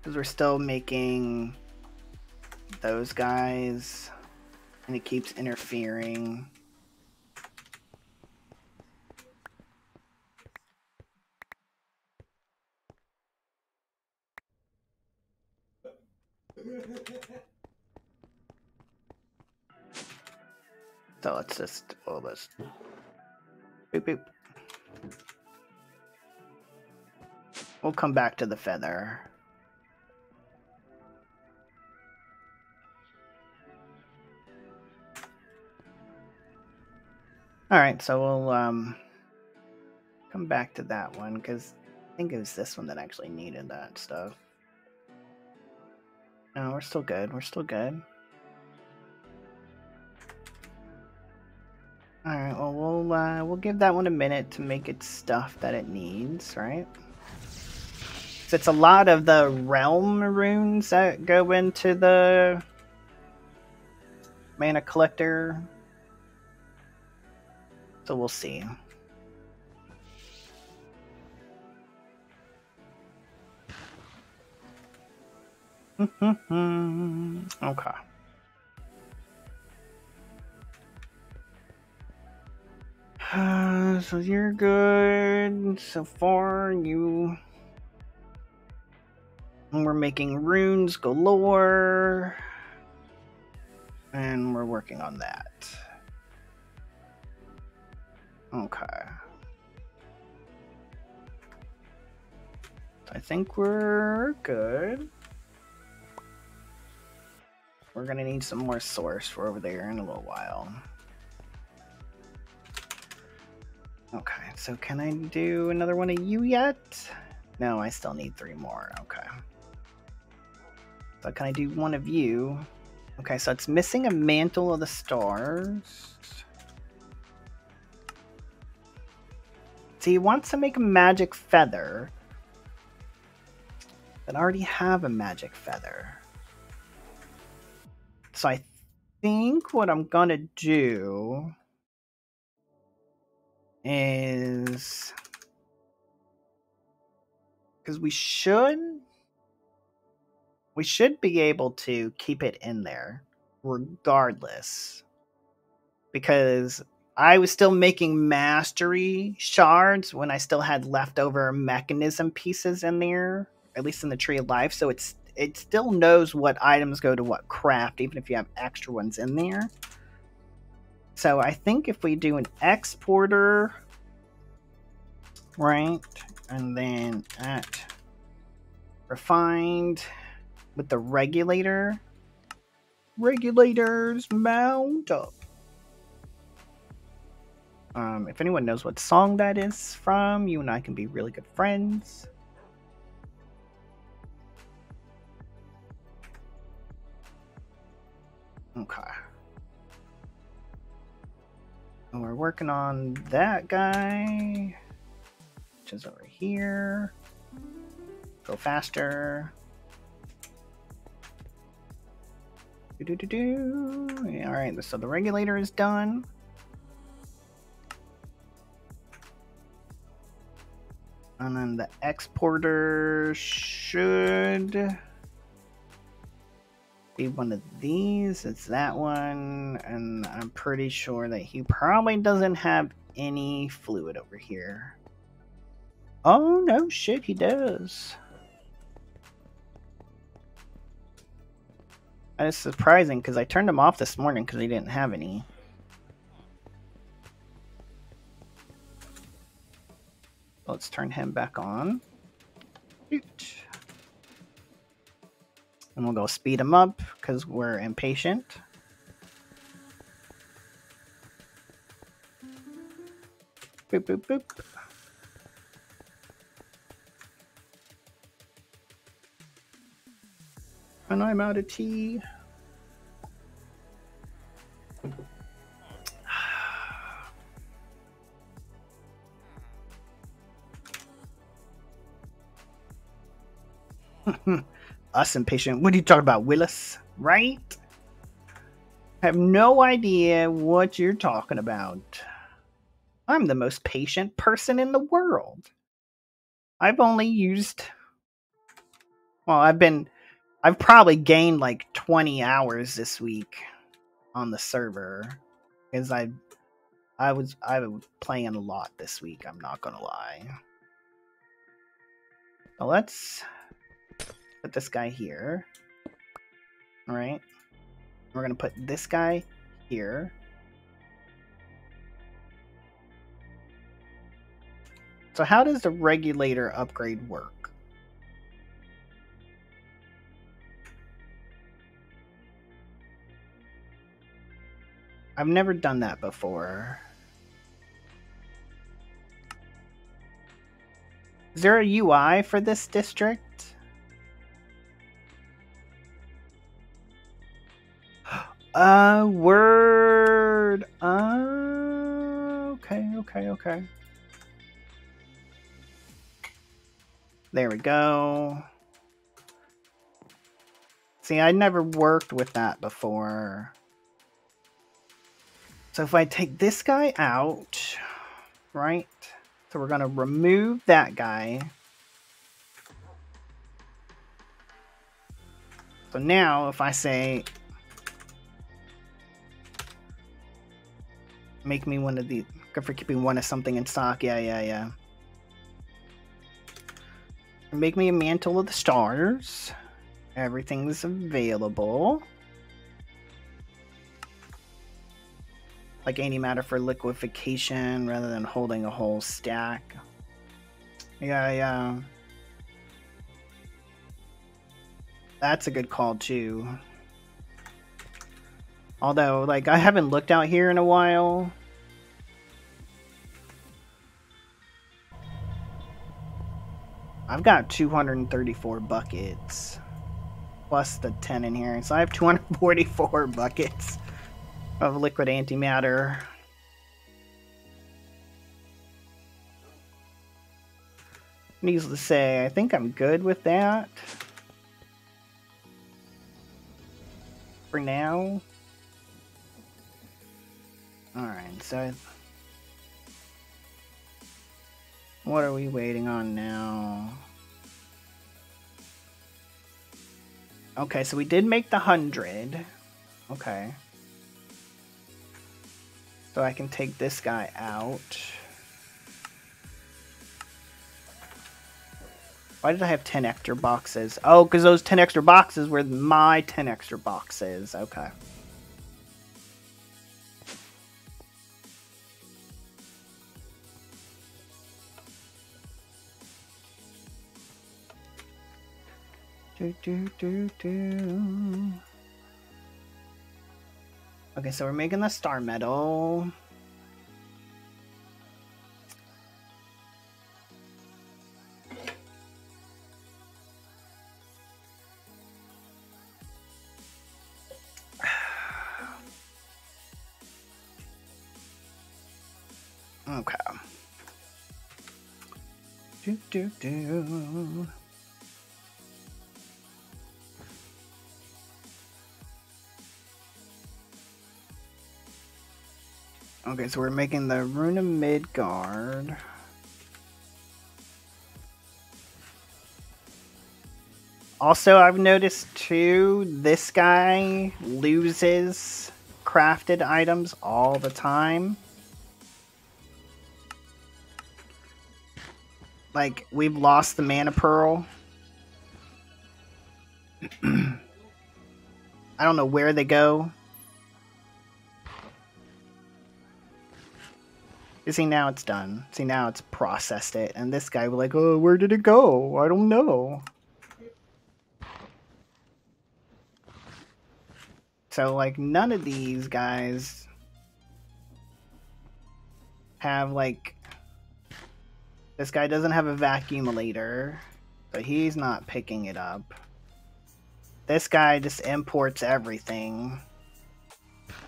Because we're still making those guys, and it keeps interfering. So let's just all this. Boop boop. We'll come back to the feather. All right, so we'll um come back to that one because I think it was this one that actually needed that stuff. No, we're still good. We're still good. All right. Well, we'll uh, we'll give that one a minute to make its stuff that it needs, right? It's a lot of the realm runes that go into the mana collector. So we'll see. okay. So you're good so far. You. We're making runes galore. And we're working on that. Okay. I think we're good. We're gonna need some more source for over there in a little while. Okay, so can I do another one of you yet? No, I still need three more. Okay. So can I do one of you? Okay, so it's missing a mantle of the stars. So he wants to make a magic feather. But I already have a magic feather. So I think what I'm gonna do is because we should we should be able to keep it in there regardless because I was still making mastery shards when I still had leftover mechanism pieces in there, at least in the tree of life. So it's it still knows what items go to what craft, even if you have extra ones in there. So I think if we do an exporter, right, and then at refined with the regulator, regulators mount up. Um, if anyone knows what song that is from, you and I can be really good friends. Okay. And we're working on that guy, which is over here. Go faster. Do do do do. Yeah, all right, so the regulator is done. And then the exporter should be one of these. It's that one. And I'm pretty sure that he probably doesn't have any fluid over here. Oh, no shit, he does. That is surprising because I turned him off this morning because he didn't have any. Let's turn him back on. And we'll go speed him up because we're impatient. Boop, boop, boop. And I'm out of tea. Us impatient. What are you talking about, Willis? Right? I have no idea what you're talking about. I'm the most patient person in the world. I've only used. Well, I've been. I've probably gained like 20 hours this week on the server because I, I was I was playing a lot this week. I'm not gonna lie. Well, let's put this guy here. All right. We're gonna put this guy here. So how does the regulator upgrade work? I've never done that before. Is there a UI for this district? Uh, word. Uh, okay, okay, okay. There we go. See, I never worked with that before. So if I take this guy out, right? So we're going to remove that guy. So now if I say, make me one of the, good for keeping one of something in stock. Yeah, yeah, yeah. Make me a mantle of the stars. Everything's available. Like antimatter for liquefaction rather than holding a whole stack. Yeah, yeah. That's a good call too. Although, like, I haven't looked out here in a while. I've got 234 buckets. Plus the 10 in here. So I have 244 buckets of liquid antimatter. Needless to say, I think I'm good with that. For now. Alright, so What are we waiting on now? Okay, so we did make the 100. Okay. So I can take this guy out. Why did I have 10 extra boxes? Oh, because those 10 extra boxes were my 10 extra boxes. Okay. Do, do, do, do. Okay, so we're making the star metal. okay. Do do do. Okay, so we're making the Runa Midgard. Also, I've noticed too, this guy loses crafted items all the time. Like, we've lost the Mana Pearl. I don't know where they go. See now it's done. See now it's processed it, and this guy was like, "Oh, where did it go? I don't know." So like none of these guys have like this guy doesn't have a vacuum vacuumulator, so he's not picking it up. This guy just imports everything.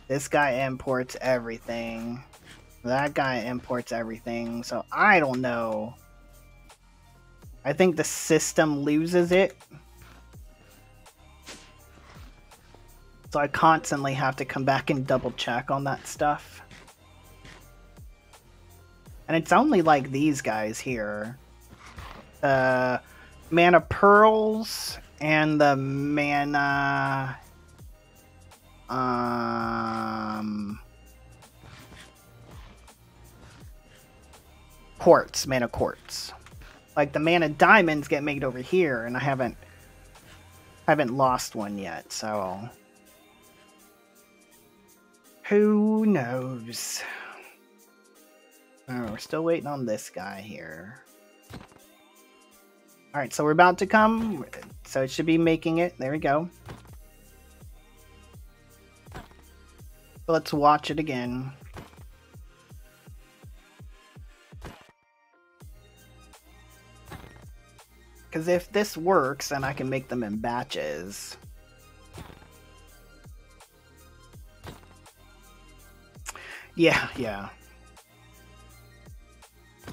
This guy imports everything. That guy imports everything, so I don't know. I think the system loses it. So I constantly have to come back and double check on that stuff. And it's only like these guys here. uh, mana pearls and the mana um quartz, mana quartz. Like the mana diamonds get made over here, and I haven't I haven't lost one yet, so who knows? Oh, we're still waiting on this guy here. Alright, so we're about to come. So it should be making it. There we go. Let's watch it again. Because if this works, and I can make them in batches. Yeah, yeah.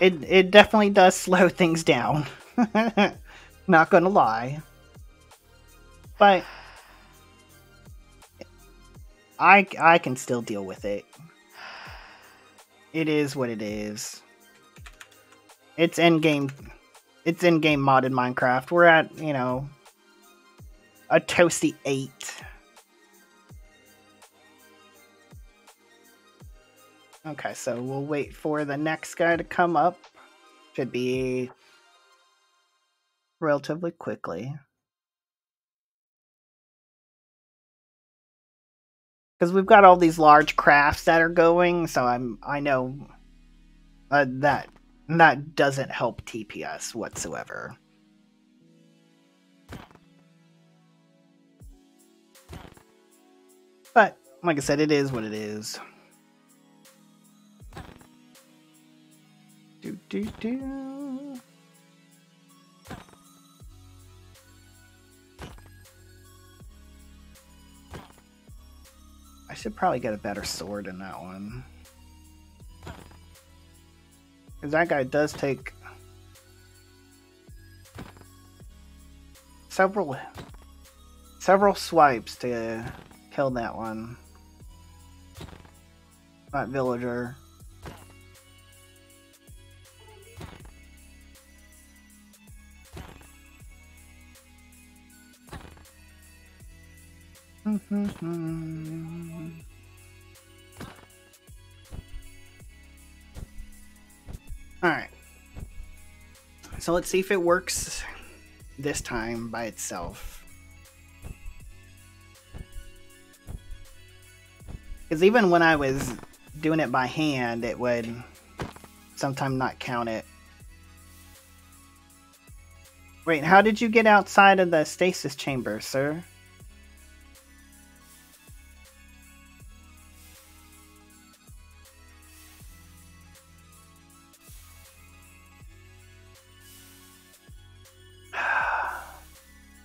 It, it definitely does slow things down. Not gonna lie. But I I can still deal with it. It is what it is. It's in game it's in game modded Minecraft. We're at, you know, a toasty 8. Okay, so we'll wait for the next guy to come up. Should be relatively quickly. Because we've got all these large crafts that are going, so I'm I know uh, that that doesn't help TPS whatsoever. But like I said, it is what it is. Do do do. I should probably get a better sword in that one. That guy does take several several swipes to kill that one. That villager. Alright. So let's see if it works this time by itself. Because even when I was doing it by hand, it would sometimes not count it. Wait, how did you get outside of the stasis chamber, sir?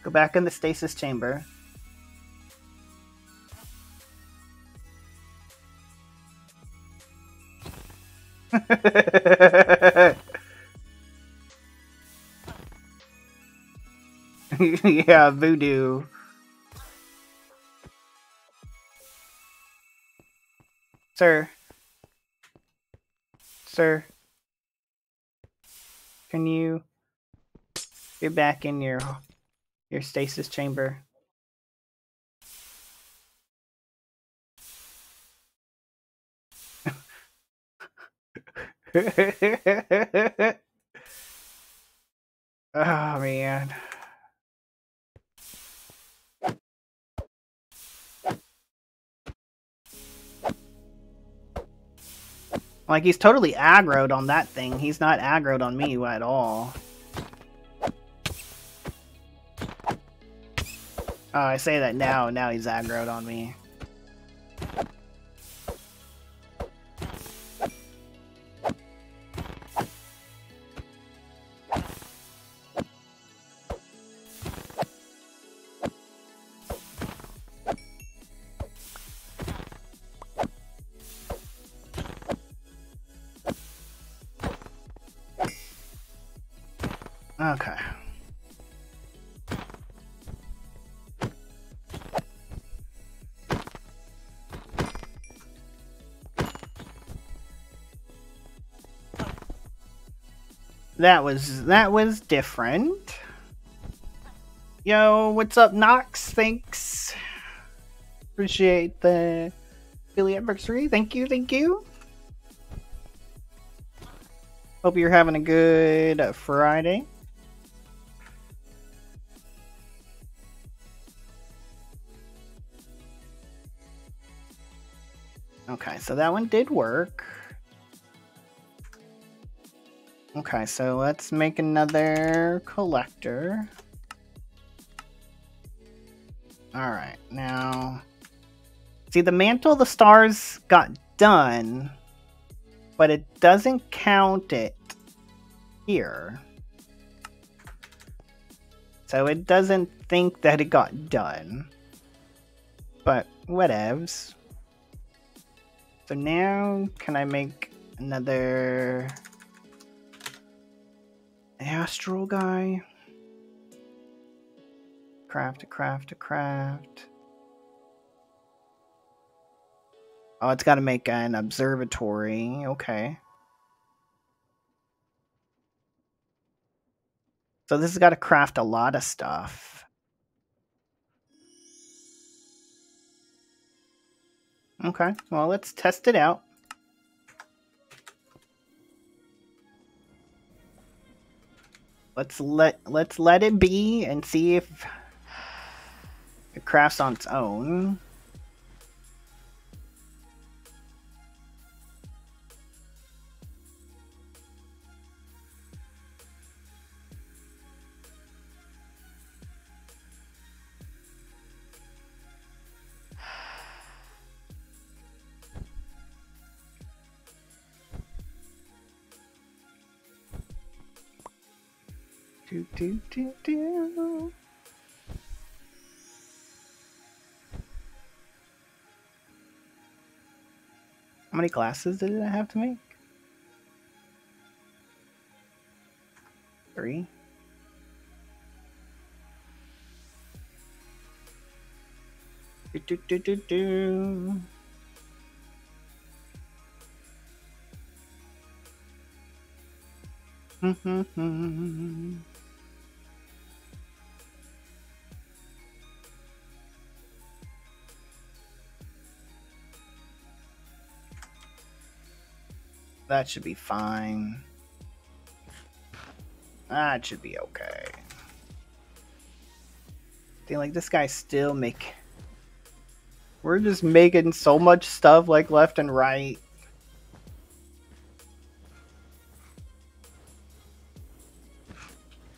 Go back in the stasis chamber. yeah, voodoo. Sir. Sir. Can you get back in your your stasis chamber. oh man. Like he's totally aggroed on that thing. He's not aggroed on me at all. Oh, I say that now, now he's aggroed on me. That was that was different. Yo, what's up, Knox? Thanks. Appreciate the Billy anniversary. Thank you, thank you. Hope you're having a good Friday. Okay, so that one did work. Okay, so let's make another collector. Alright, now... See, the Mantle the Stars got done, but it doesn't count it here. So it doesn't think that it got done. But whatevs. So now, can I make another astral guy? Craft, a craft, a craft. Oh, it's got to make an observatory. Okay. So this has got to craft a lot of stuff. Okay, well, let's test it out. Let's let let's let it be and see if it crafts on its own. Do, do, do. How many glasses did I have to make? Three. Do, do, do, do, do. That should be fine. That should be okay. I like this guy still make. We're just making so much stuff like left and right.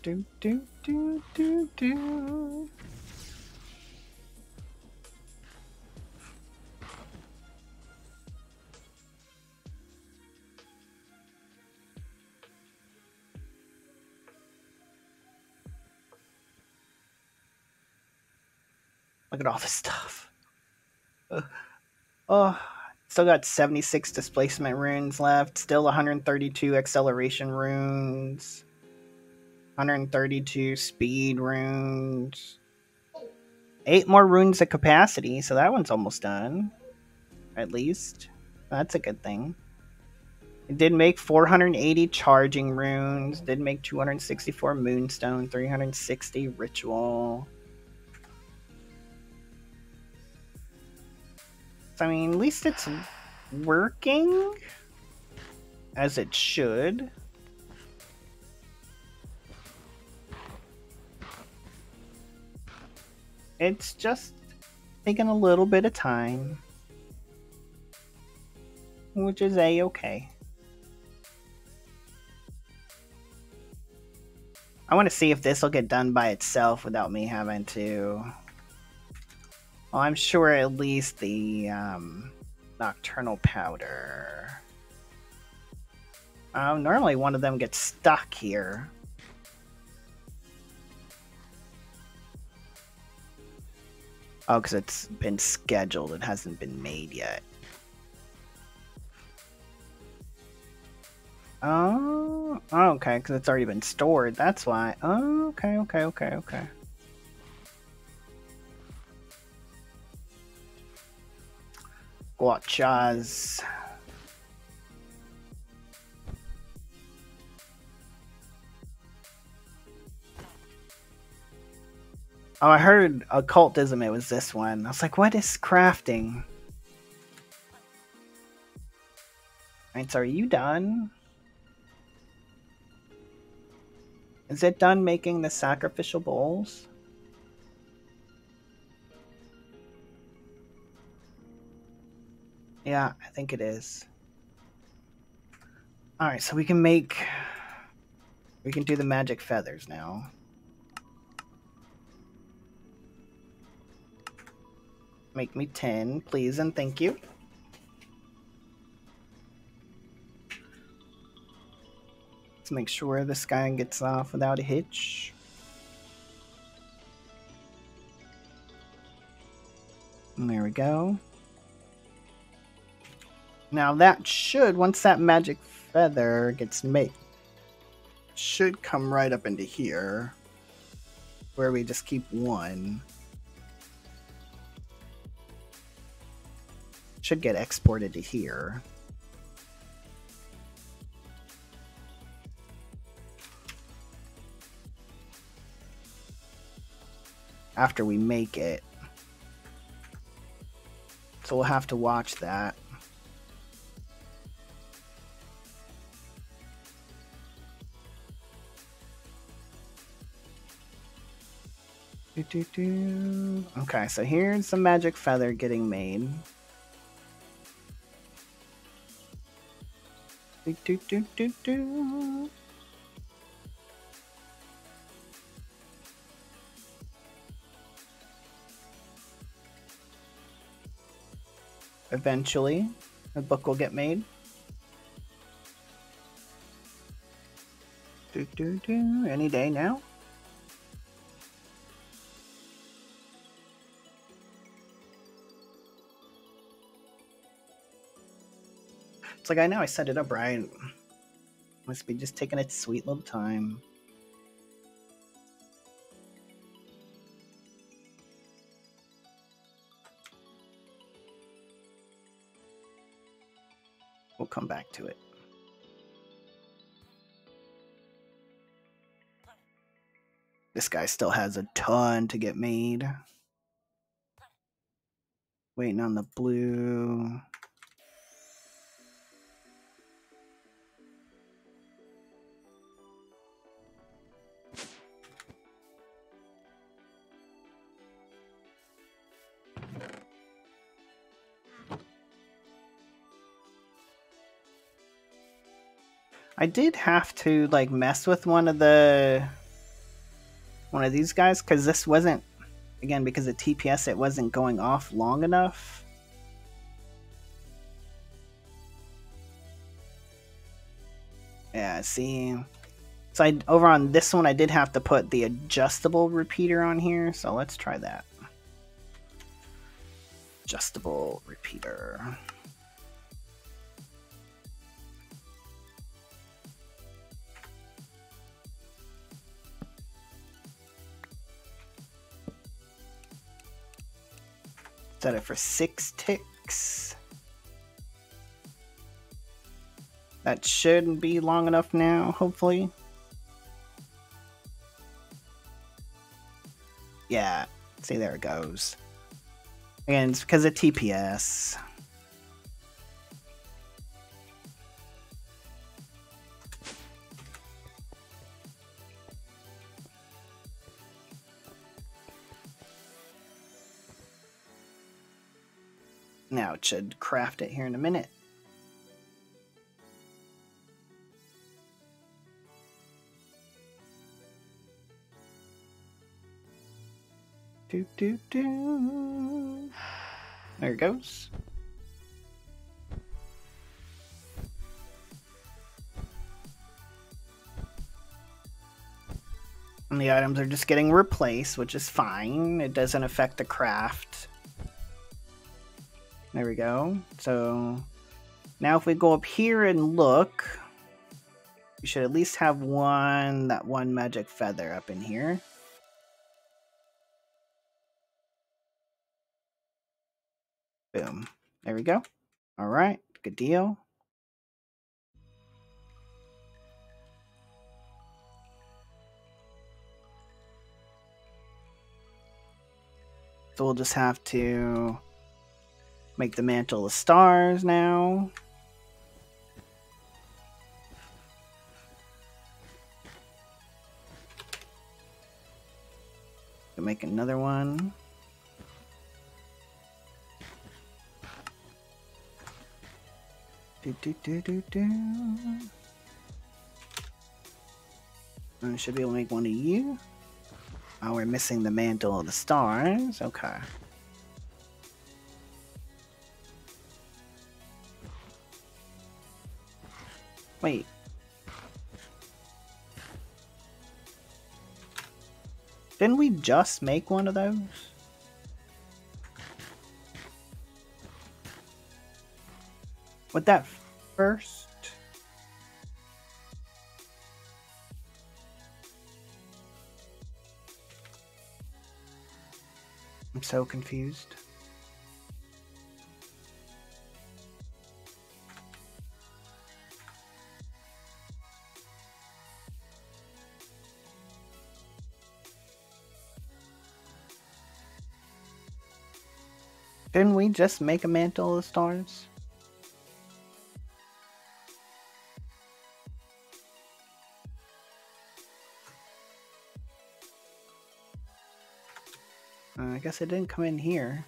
Do do do do do. Look at all this stuff. Uh, oh, still got 76 displacement runes left. Still 132 acceleration runes. 132 speed runes. Eight more runes of capacity, so that one's almost done. At least. That's a good thing. It did make 480 charging runes. Did make 264 moonstone, 360 ritual. I mean, at least it's working as it should. It's just taking a little bit of time, which is a-okay. I want to see if this will get done by itself without me having to I'm sure at least the um, nocturnal powder. Um, normally one of them gets stuck here. Oh, because it's been scheduled. It hasn't been made yet. Oh, okay, because it's already been stored. That's why. Oh, okay, okay, okay, okay. Watchers. Oh, I heard occultism. It was this one. I was like, what is crafting? Knights, are you done? Is it done making the sacrificial bowls? Yeah, I think it is. Alright, so we can make... We can do the magic feathers now. Make me 10, please and thank you. Let's make sure this guy gets off without a hitch. There we go. Now that should, once that magic feather gets made, should come right up into here, where we just keep one. Should get exported to here. After we make it. So we'll have to watch that. Do, do, do. Okay, so here's the magic feather getting made. Do, do, do, do, do. Eventually, a book will get made. Do, do, do. Any day now. It's like I know I set it up right. Must be just taking its sweet little time. We'll come back to it. This guy still has a ton to get made. Waiting on the blue. I did have to like mess with one of the one of these guys because this wasn't again because of TPS it wasn't going off long enough. Yeah, see. So I over on this one I did have to put the adjustable repeater on here, so let's try that. Adjustable repeater. Set it for six ticks. That should be long enough now, hopefully. Yeah, see there it goes. Again, it's because of TPS. Now it should craft it here in a minute. Do, do, do. There it goes. And the items are just getting replaced, which is fine. It doesn't affect the craft. There we go. So now if we go up here and look, we should at least have one, that one magic feather up in here. Boom. There we go. All right. Good deal. So we'll just have to make the mantle of stars now. Make another one. Do, do, do, do, do. I should be able to make one of you. Oh, we're missing the mantle of the stars. Okay. Wait. Didn't we just make one of those? With that first? I'm so confused. Didn't we just make a mantle of stars? Uh, I guess it didn't come in here.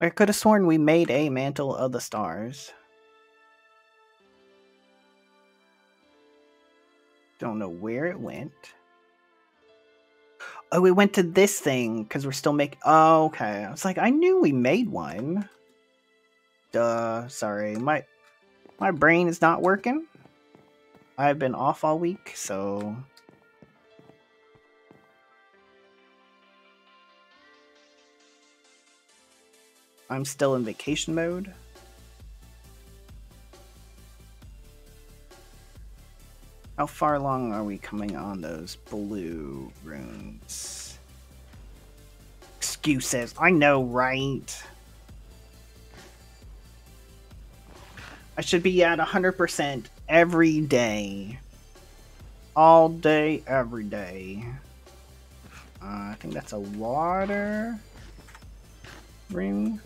I could have sworn we made a mantle of the stars. Don't know where it went. Oh, we went to this thing because we're still making. Oh, okay. I was like, I knew we made one. Duh. Sorry, my my brain is not working. I've been off all week, so I'm still in vacation mode. How far along are we coming on those blue runes? Excuses. I know, right? I should be at 100% every day. All day, every day. Uh, I think that's a water rune.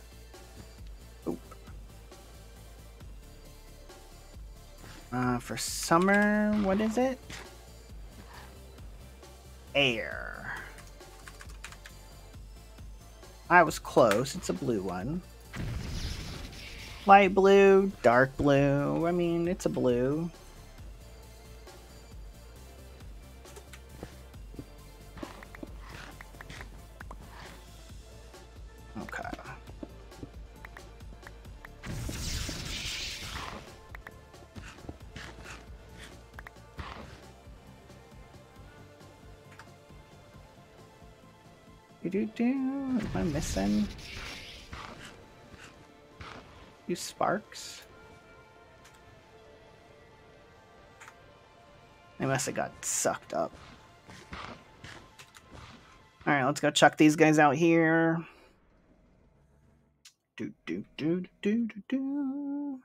Uh, for summer, what is it? Air. I was close. It's a blue one. Light blue, dark blue. I mean, it's a blue. Do do. Am I missing? You sparks. They must have got sucked up. Alright, let's go chuck these guys out here. Do do do do do do.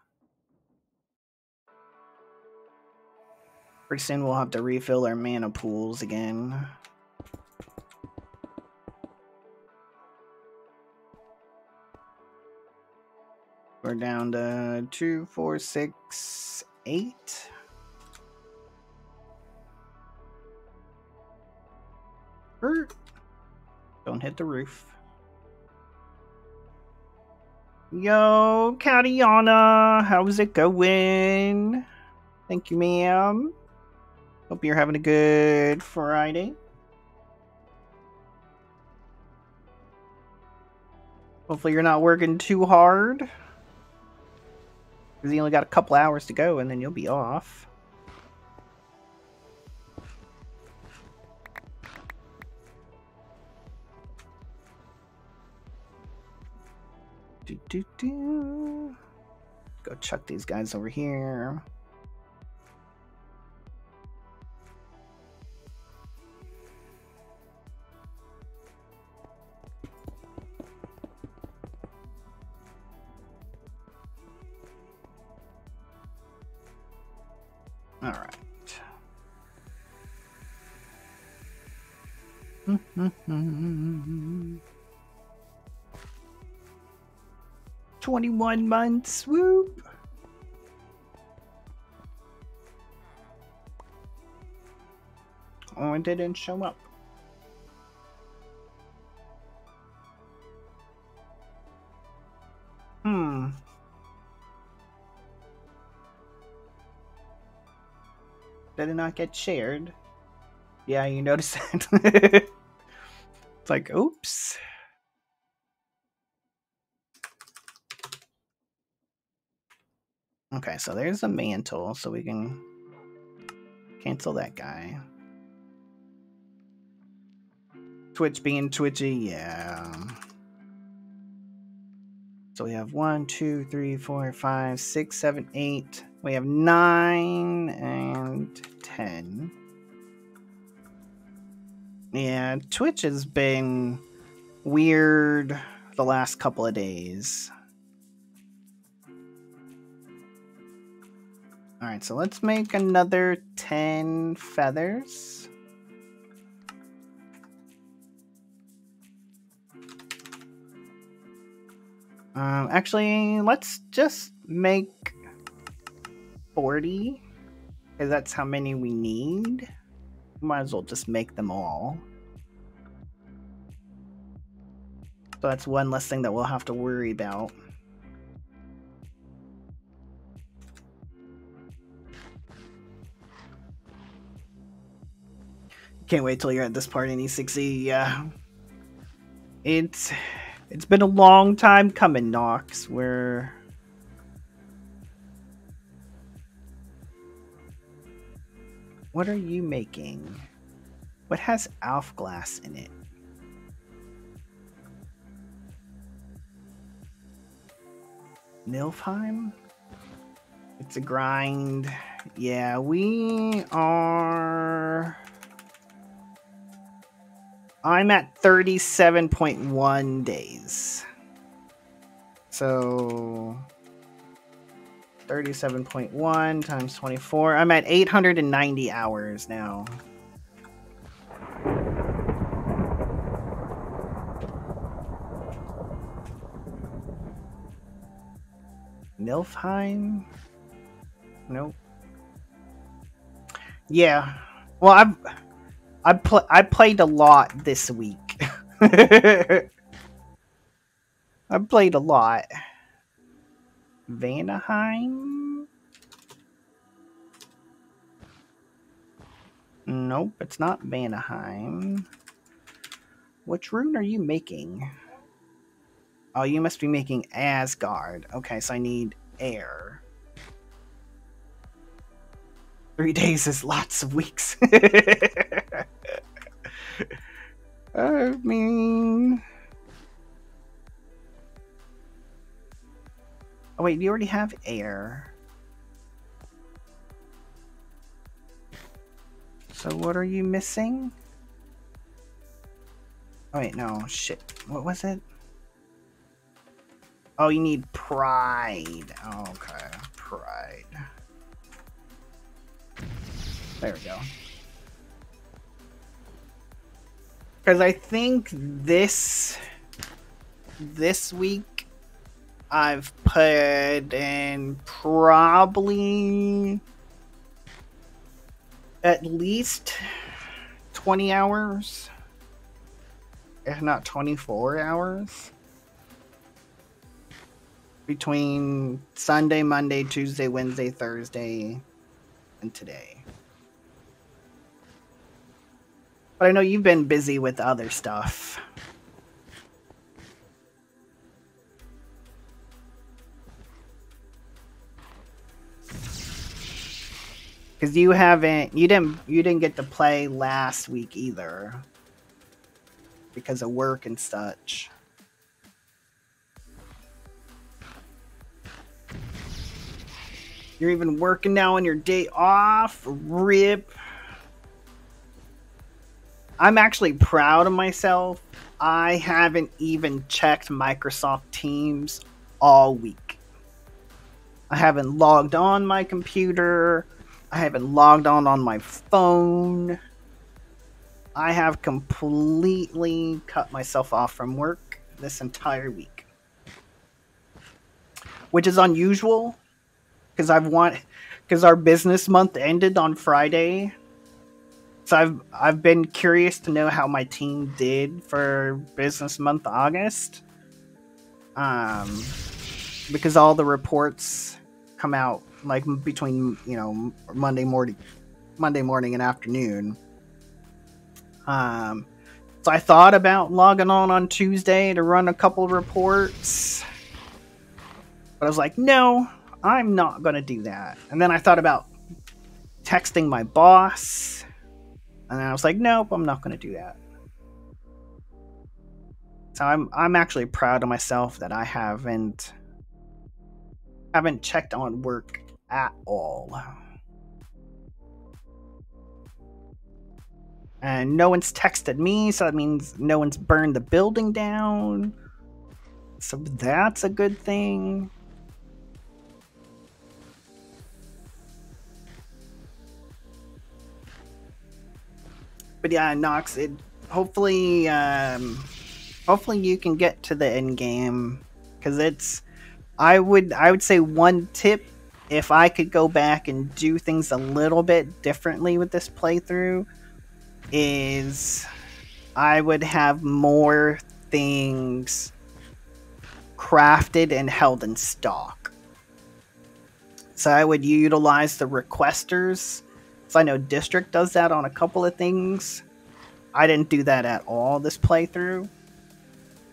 Pretty soon we'll have to refill our mana pools again. We're down to two, four, six, eight. Er, don't hit the roof. Yo, Katiana, how's it going? Thank you, ma'am. Hope you're having a good Friday. Hopefully you're not working too hard. Because you only got a couple hours to go and then you'll be off. Do, do, do. Go chuck these guys over here. Twenty-one months. Whoop. Oh, it didn't show up. Hmm. Did it not get shared? Yeah, you notice that. it's like, oops. Okay, so there's a mantle, so we can cancel that guy. Twitch being twitchy, yeah. So we have one, two, three, four, five, six, seven, eight. We have nine and ten. Yeah, Twitch has been weird the last couple of days. Alright, so let's make another 10 feathers. Um, actually, let's just make 40. Because that's how many we need. Might as well just make them all. So that's one less thing that we'll have to worry about. Can't wait till you're at this part in E6E. Yeah. It's it's been a long time coming, Nox, where What are you making? What has Alf glass in it? Niflheim? It's a grind. Yeah, we are I'm at 37.1 days. So 37.1 times 24. I'm at 890 hours now. Niflheim? Nope. Yeah. Well, I've I pl- I played a lot this week. I played a lot. Vanaheim? Nope, it's not Vanaheim. Which rune are you making? Oh, you must be making Asgard. Okay, so I need air. Three days is lots of weeks. I mean... Oh wait, you already have air. So what are you missing? Oh wait, no, shit. What was it? Oh, you need pride. Oh, okay, pride. There we go. Because I think this this week I've put in probably at least 20 hours, if not 24 hours, between Sunday, Monday, Tuesday, Wednesday, Thursday, and today. But I know you've been busy with other stuff. Cuz you haven't you didn't you didn't get to play last week either. Because of work and such. You're even working now on your day off. Rip. I'm actually proud of myself. I haven't even checked Microsoft Teams all week. I haven't logged on my computer. I haven't logged on on my phone. I have completely cut myself off from work this entire week. Which is unusual because I've want because our business month ended on Friday. So I've I've been curious to know how my team did for business month August. Um because all the reports come out like between, you know, Monday morning Monday morning and afternoon. Um, so I thought about logging on on Tuesday to run a couple of reports. But I was like, no, I'm not going to do that. And then I thought about texting my boss. And I was like, nope, I'm not going to do that. So I'm I'm actually proud of myself that I haven't haven't checked on work at all. And no one's texted me, so that means no one's burned the building down. So that's a good thing. But yeah, Nox, it hopefully um hopefully you can get to the end game cuz it's I would I would say one tip if I could go back and do things a little bit differently with this playthrough is I would have more things crafted and held in stock. So I would utilize the requesters. So I know District does that on a couple of things. I didn't do that at all this playthrough.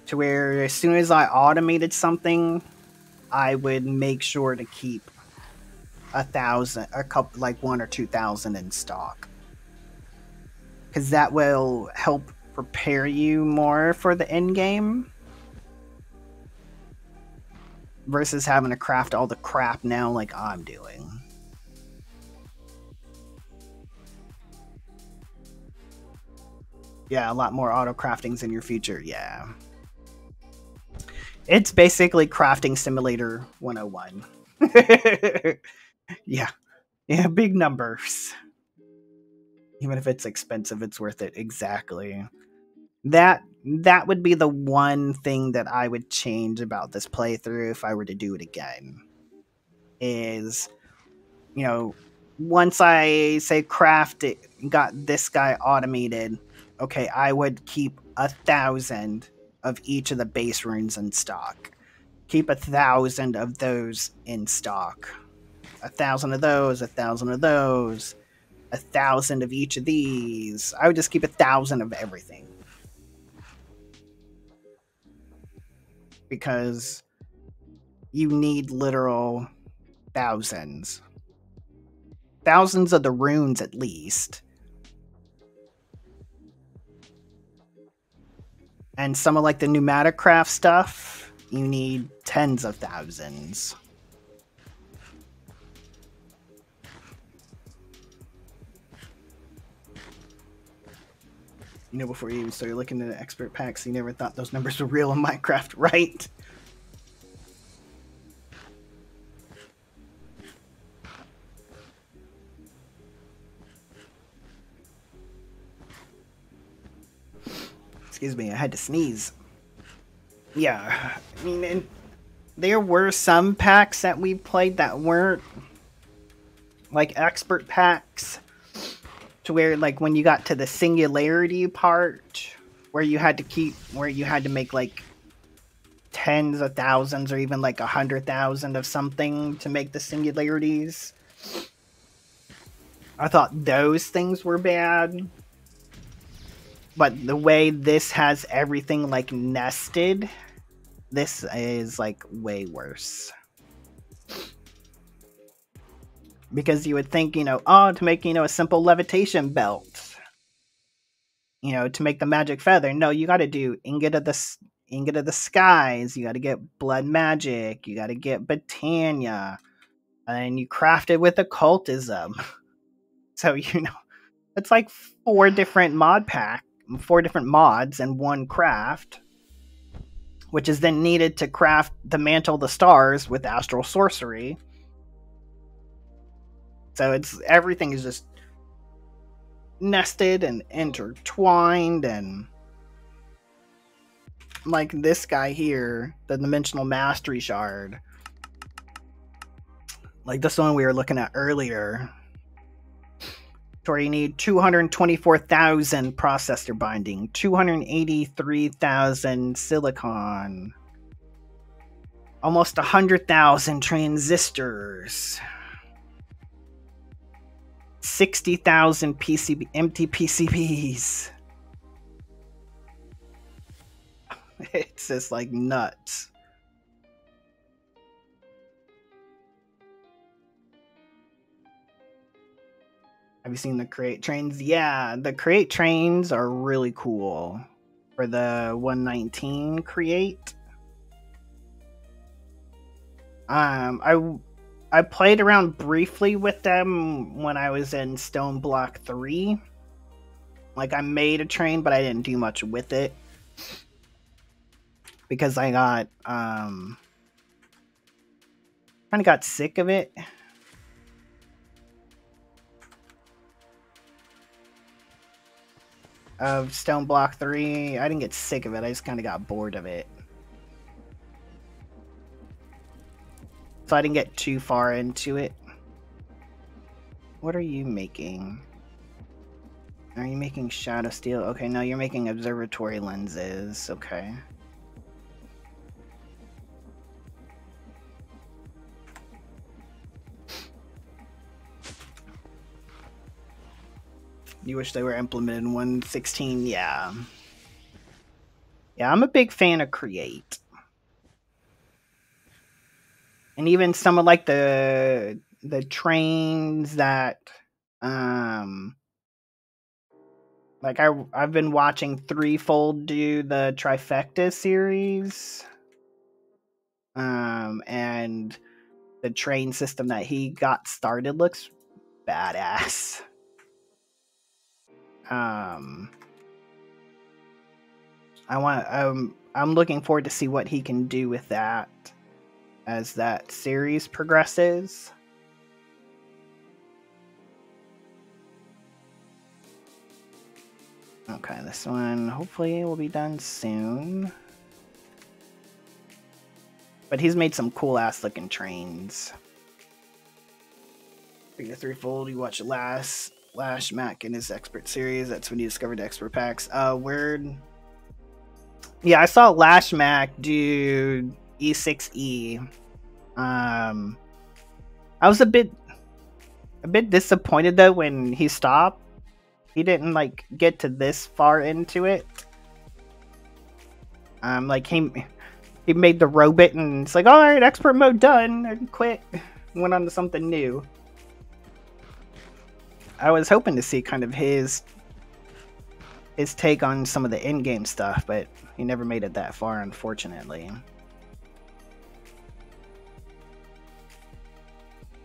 To where as soon as I automated something, I would make sure to keep a thousand, a couple, like one or two thousand in stock because that will help prepare you more for the end game versus having to craft all the crap now like I'm doing. Yeah, a lot more auto craftings in your future. Yeah. It's basically crafting simulator 101. yeah. Yeah, big numbers. Even if it's expensive it's worth it exactly. That that would be the one thing that i would change about this playthrough if i were to do it again is you know once i say craft it got this guy automated okay i would keep a thousand of each of the base runes in stock. Keep a thousand of those in stock a thousand of those a thousand of those a thousand of each of these. I would just keep a thousand of everything. Because you need literal thousands. Thousands of the runes at least. And some of like the pneumatic craft stuff, you need tens of thousands. You know, before you even started looking at expert packs, you never thought those numbers were real in Minecraft, right? Excuse me, I had to sneeze. Yeah, I mean, and there were some packs that we played that weren't like expert packs to where like when you got to the singularity part where you had to keep where you had to make like tens of thousands or even like a hundred thousand of something to make the singularities i thought those things were bad. But the way this has everything like nested this is like way worse because you would think, you know, oh, to make, you know, a simple levitation belt, you know, to make the magic feather. No, you got to do ingot of the ingot of the skies. You got to get blood magic. You got to get Botania, and you craft it with occultism. so you know, it's like four different mod pack, four different mods, and one craft. Which is then needed to craft the Mantle of the Stars with Astral Sorcery so it's everything is just nested and intertwined and like this guy here, the dimensional mastery shard. Like this one we were looking at earlier. Where you need 224,000 processor binding, 283,000 silicon, almost 100,000 transistors, 60,000 PCB, empty PCBs. it's just like nuts. Have you seen the create trains? Yeah, the create trains are really cool for the 119 create. Um, I I played around briefly with them when I was in Stone Block 3. Like I made a train, but I didn't do much with it because I got um kind of got sick of it. Of Stone Block 3. I didn't get sick of it, I just kind of got bored of it. So I didn't get too far into it. What are you making? Are you making shadow steel? Okay, no, you're making observatory lenses. Okay. You wish they were implemented in 116? Yeah. Yeah, I'm a big fan of Create. And even some of like the the trains that um like I I've been watching Threefold do the Trifecta series. Um and the train system that he got started looks badass. Um, I want. Um, I'm looking forward to see what he can do with that as that series progresses. Okay, this one hopefully will be done soon. But he's made some cool ass looking trains. Bring the threefold, you watch last Lash Mac in his expert series. That's when he discovered expert packs. Uh, word. Yeah, I saw Lash Mac do E6E. Um, I was a bit, a bit disappointed though when he stopped. He didn't like get to this far into it. Um, like he, he made the robot and it's like, all right, expert mode done. And quit. Went on to something new. I was hoping to see kind of his his take on some of the in-game stuff, but he never made it that far, unfortunately.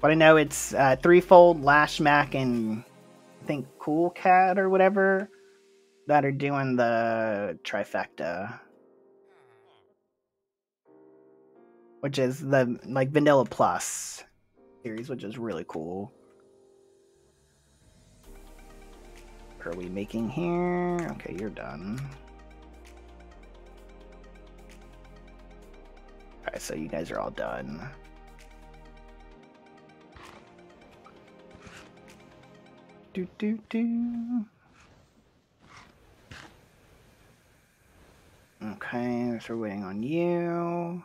But I know it's uh, threefold, Lash Mac, and I think Cool Cat or whatever that are doing the trifecta, which is the like Vanilla Plus series, which is really cool. are we making here? Okay, you're done. Alright, so you guys are all done. Do do do. Okay, so we're waiting on you.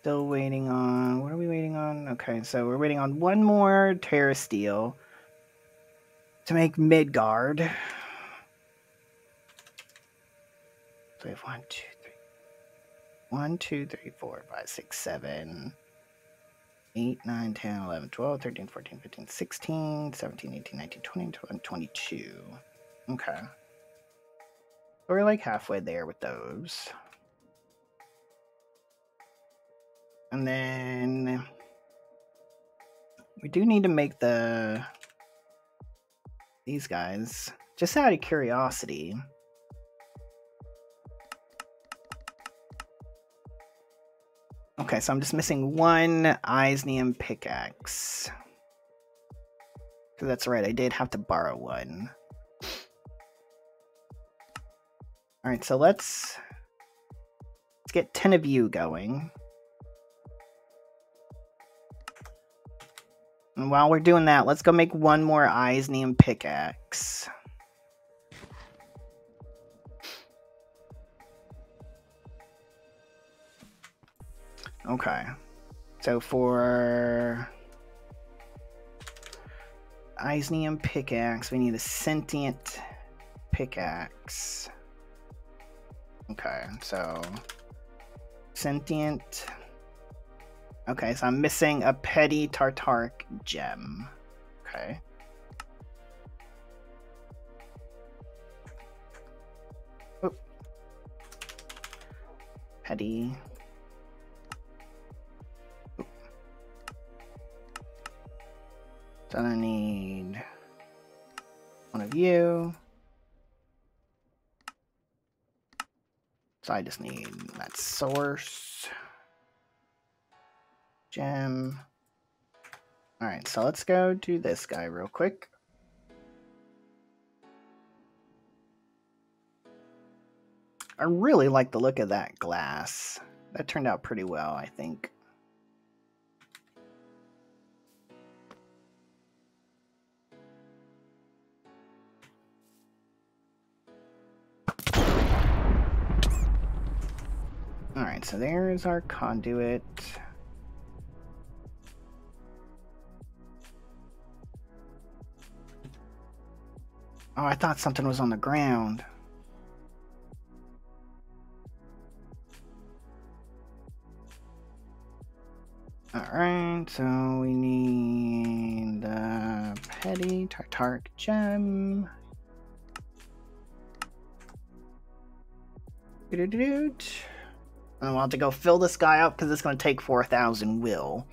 Still waiting on. What are we waiting on? Okay, so we're waiting on one more Terrasteel to make Midgard. So we have 1, 2, 3, 1, 2, 3, 4, 5, 6, 7, 8, 9, 10, 11, 12, 13, 14, 15, 16, 17, 18, 19, 20, 21, 22. Okay. We're like halfway there with those. And then we do need to make the these guys. Just out of curiosity. Okay, so I'm just missing one Iesnium pickaxe. That's right, I did have to borrow one. Alright, so let's let's get 10 of you going. And while we're doing that, let's go make one more Iesnium pickaxe. Okay. So for Iesnium pickaxe, we need a sentient pickaxe. Okay, so sentient. Okay, so I'm missing a petty tartaric gem. Okay. Oop. Petty. So I need one of you. So I just need that source. Gem. Alright, so let's go do this guy real quick. I really like the look of that glass. That turned out pretty well, I think. Alright, so there's our conduit. Oh, I thought something was on the ground. Alright, so we need the petty tartaric gem. Do-do-do-do. I want to go fill this guy up because it's going to take 4,000 will.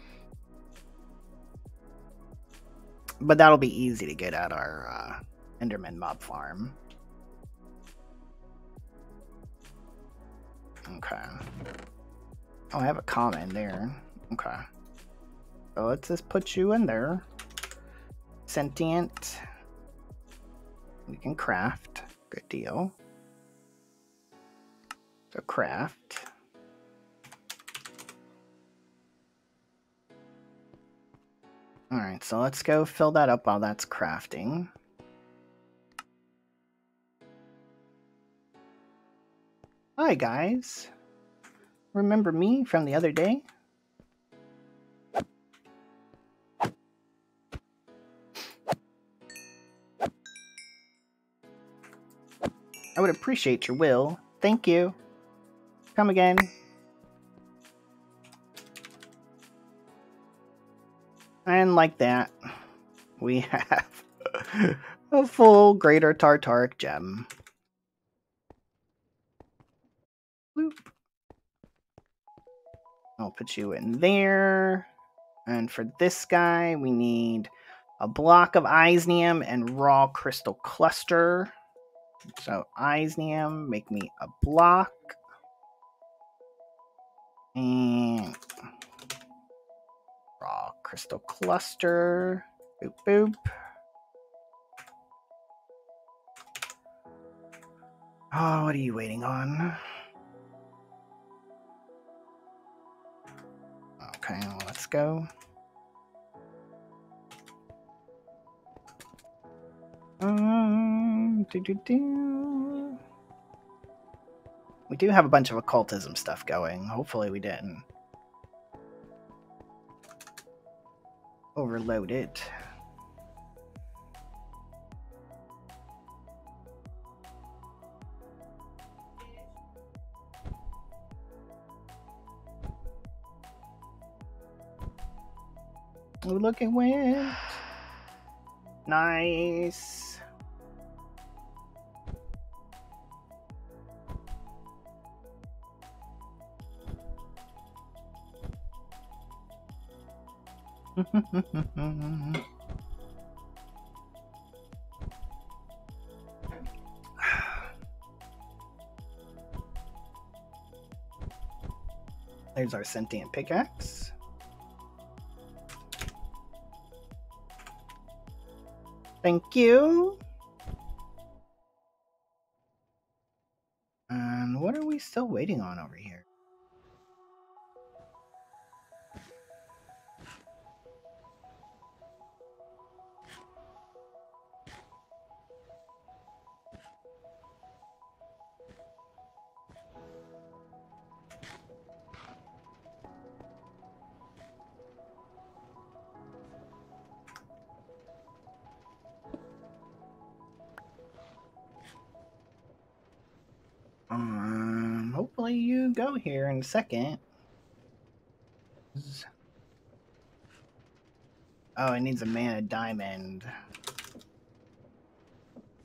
But that'll be easy to get at our uh, Enderman mob farm. Okay. Oh, I have a comment there. Okay. So let's just put you in there. Sentient. We can craft. Good deal. So craft. Alright, so let's go fill that up while that's crafting. Hi guys. Remember me from the other day? I would appreciate your will. Thank you. Come again. Like that, we have a full Greater Tartaric Gem. I'll put you in there. And for this guy, we need a block of Iesnium and raw crystal cluster. So Iesnium, make me a block. And Raw crystal cluster. Boop, boop. Oh, what are you waiting on? Okay, well, let's go. Um, do, do, do. We do have a bunch of occultism stuff going. Hopefully we didn't. Overload it. Oh, look, it went. Nice. There's our sentient pickaxe. Thank you. And what are we still waiting on over here? In a second. Oh, it needs a mana diamond.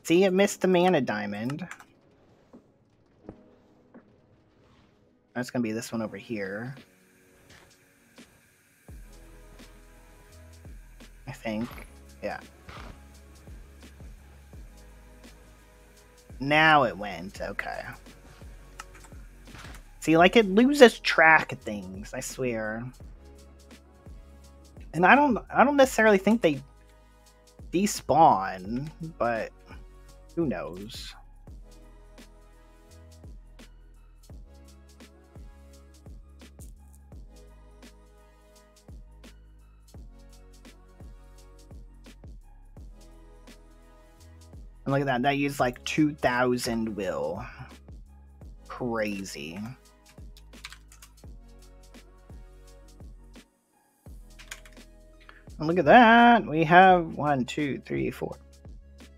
See, it missed the mana diamond. That's gonna be this one over here. I think. Yeah. Now it went. Okay. See, like it loses track of things. I swear. And I don't. I don't necessarily think they despawn, but who knows? And look at that. That used like 2,000 will. Crazy. Look at that. We have one, two, three, four,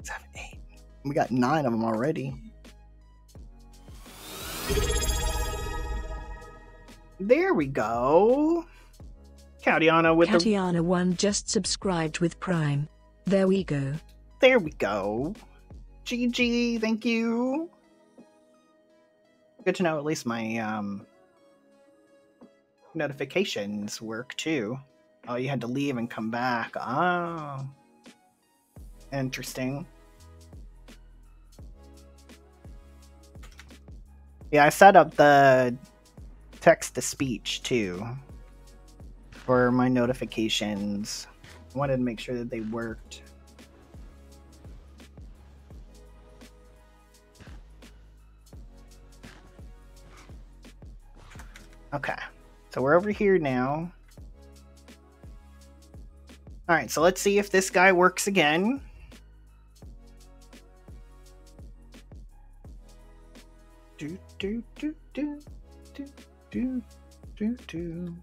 seven, eight. We got nine of them already. There we go. Catiana with Catiana one just subscribed with Prime. There we go. There we go. GG, thank you. Good to know at least my um notifications work too. Oh, you had to leave and come back. Oh. Interesting. Yeah, I set up the text to speech too for my notifications. I wanted to make sure that they worked. Okay, so we're over here now. All right, so let's see if this guy works again. Do do do do do do do do.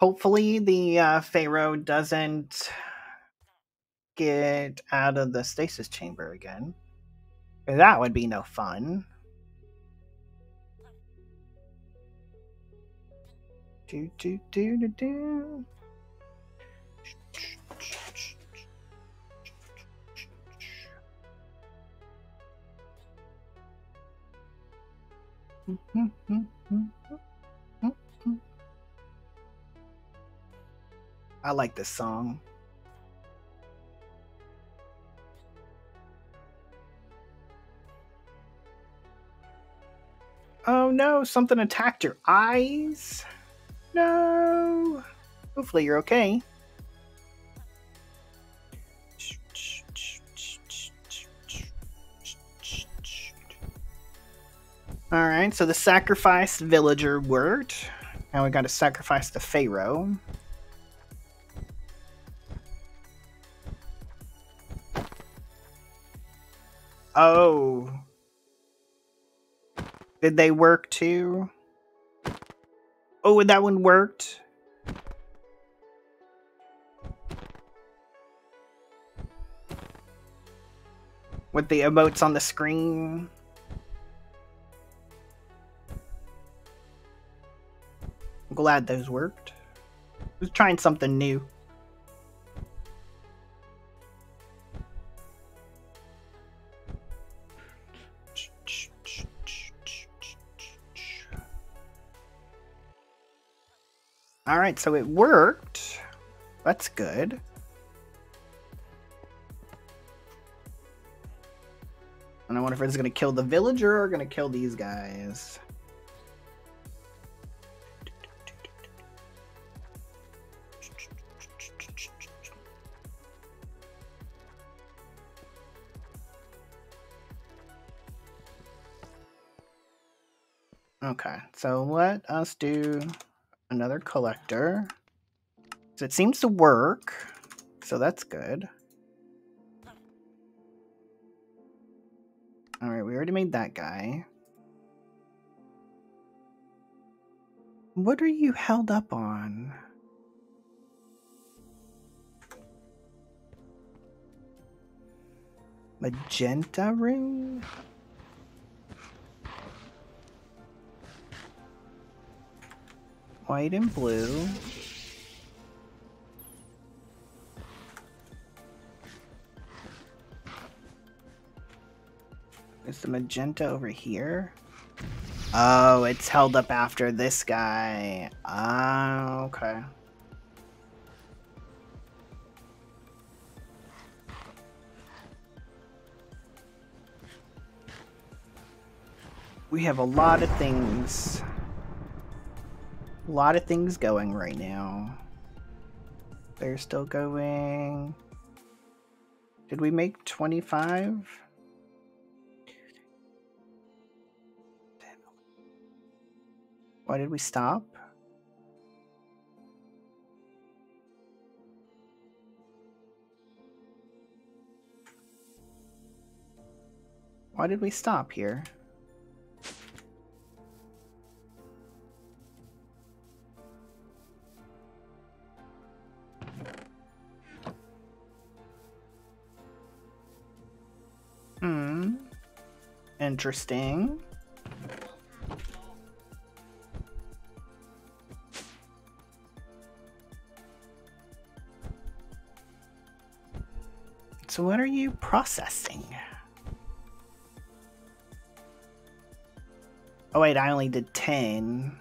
Hopefully, the uh, Pharaoh doesn't get out of the stasis chamber again. That would be no fun. Do do do do do. I like this song. Oh no, something attacked your eyes. No. Hopefully you're okay. Alright, so the sacrifice villager worked. Now we gotta sacrifice the Pharaoh. Oh. Did they work too? Oh, that one worked. With the emotes on the screen. I'm glad those worked. I was trying something new. All right, so it worked. That's good. And I wonder if it's going to kill the villager or going to kill these guys. Okay, so let us do another collector. So it seems to work, so that's good. Alright, we already made that guy. What are you held up on? Magenta ring? White and blue. Is the magenta over here? Oh, it's held up after this guy. Ah, okay. We have a lot of things. A lot of things going right now. They're still going. Did we make 25? Why did we stop? Why did we stop here? Interesting. So what are you processing? Oh wait, I only did 10.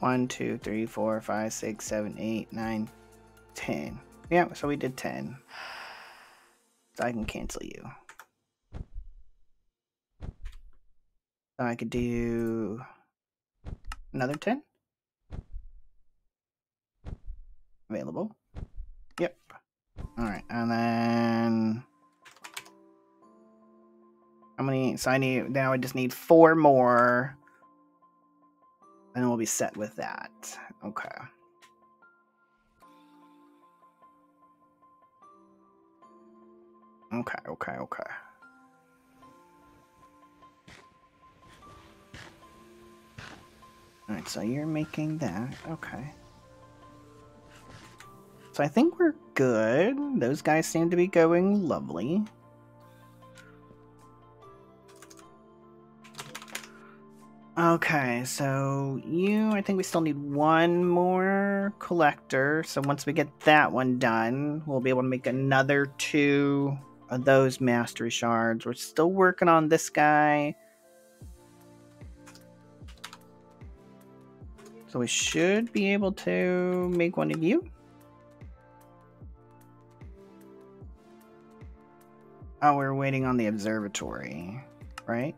One, two, three, four, five, six, seven, eight, nine, ten. Yeah, so we did 10. So I can cancel you. So I could do another 10? available. Yep. Alright, and then... How many? So I need, now I just need four more. And we'll be set with that. Okay. Okay, okay, okay. Alright, so you're making that. Okay. So I think we're good. Those guys seem to be going lovely. Okay, so you, I think we still need one more collector. So once we get that one done, we'll be able to make another two those mastery shards. We're still working on this guy. So we should be able to make one of you. Oh, we're waiting on the observatory, right?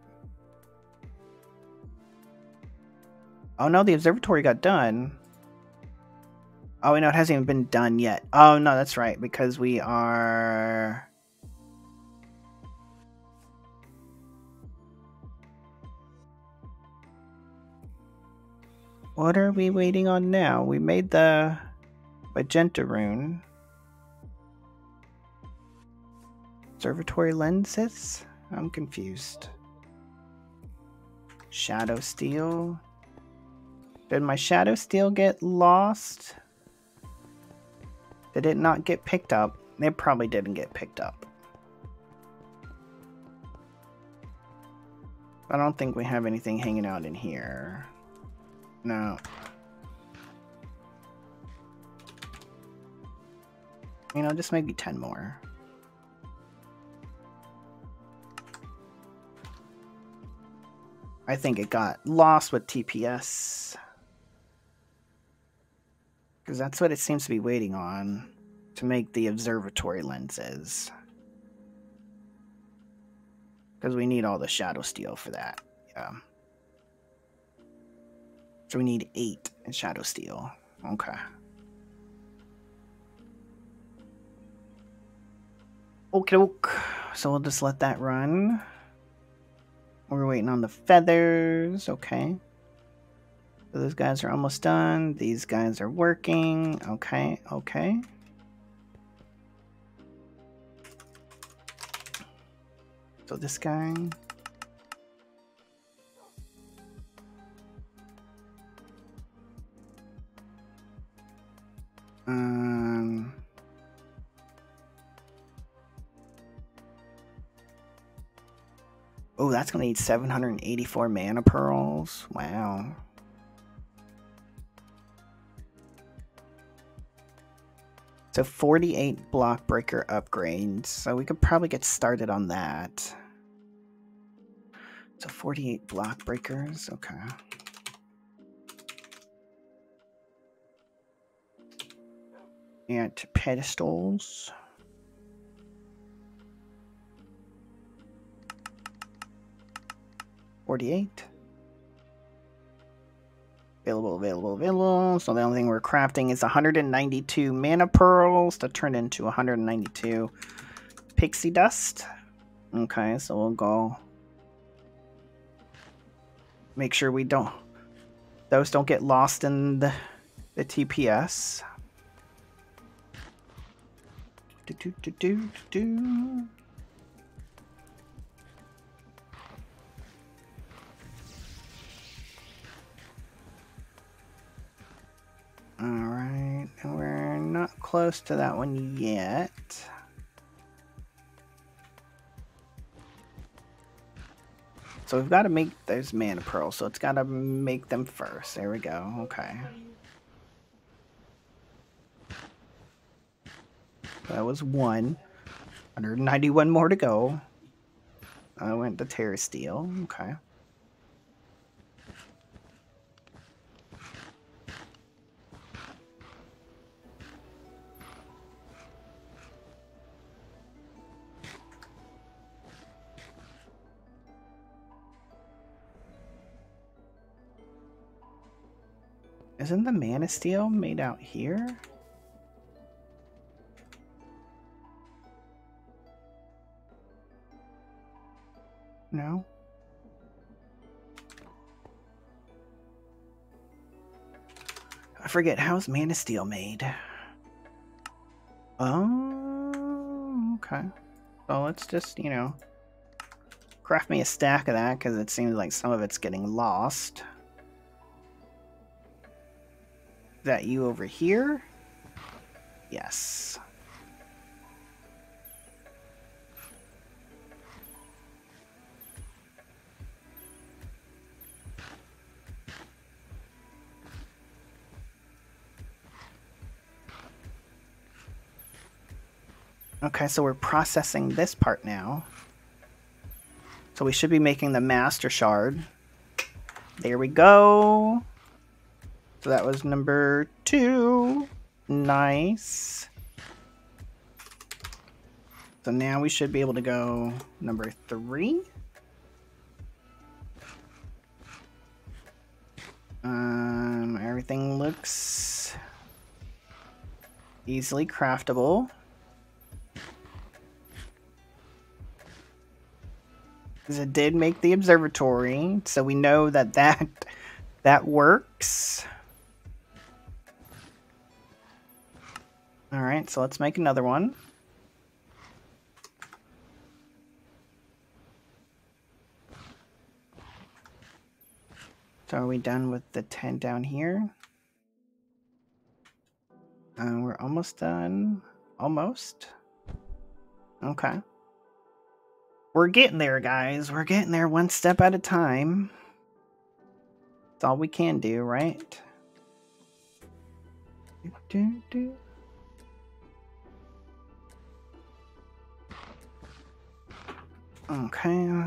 Oh no, the observatory got done. Oh, no, it hasn't even been done yet. Oh, no, that's right, because we are... What are we waiting on now? We made the magenta rune. Observatory lenses? I'm confused. Shadow steel. Did my shadow steel get lost? Did it not get picked up? It probably didn't get picked up. I don't think we have anything hanging out in here. No. You know, just maybe 10 more. I think it got lost with TPS. Because that's what it seems to be waiting on to make the observatory lenses. Because we need all the shadow steel for that. Yeah. So we need eight in shadow steel. Okay. Okay, So we'll just let that run. We're waiting on the feathers. Okay. So those guys are almost done. These guys are working. Okay, okay. So this guy. Um. Oh, that's gonna need 784 mana pearls. Wow. So 48 block breaker upgrades. So we could probably get started on that. So 48 block breakers. Okay. And pedestals. Forty-eight. Available, available, available. So the only thing we're crafting is 192 mana pearls to turn into 192 pixie dust. Okay, so we'll go make sure we don't those don't get lost in the, the TPS. Do, do, do, do, do. Alright, we're not close to that one yet. So we've got to make those mana pearls, so it's got to make them first. There we go, okay. That was one. 191 more to go. I went to Terrasteel, okay. Isn't the mana steel made out here? No? I forget, how's mana steel made? Oh, okay. So let's just, you know, craft me a stack of that because it seems like some of it's getting lost. Is that you over here? Yes. Okay, so we're processing this part now. So we should be making the master shard. There we go. So that was number two. Nice. So now we should be able to go number three. Um, everything looks easily craftable. Because it did make the observatory, so we know that that, that works. Alright, so let's make another one. So are we done with the tent down here? Uh, we're almost done. Almost. Okay. We're getting there, guys. We're getting there one step at a time. It's all we can do, right? Do, do, Okay.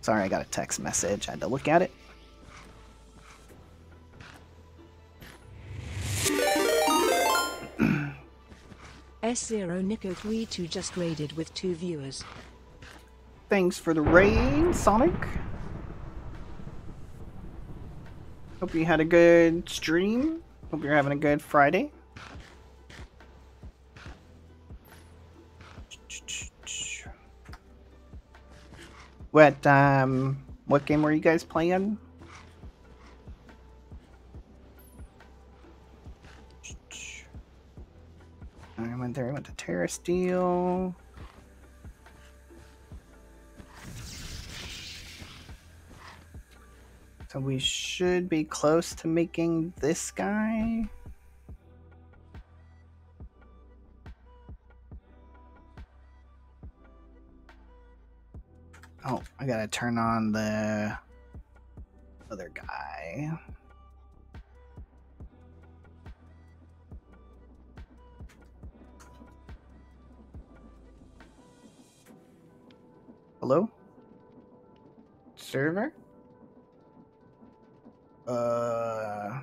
Sorry, I got a text message. I had to look at it. S0 Nico32 just raided with two viewers. Thanks for the raid, Sonic. Hope you had a good stream. Hope you're having a good Friday. What um what game were you guys playing? I went there, I went to Terrasteel. So we should be close to making this guy. Oh, I gotta turn on the other guy. Hello? Server? Uh.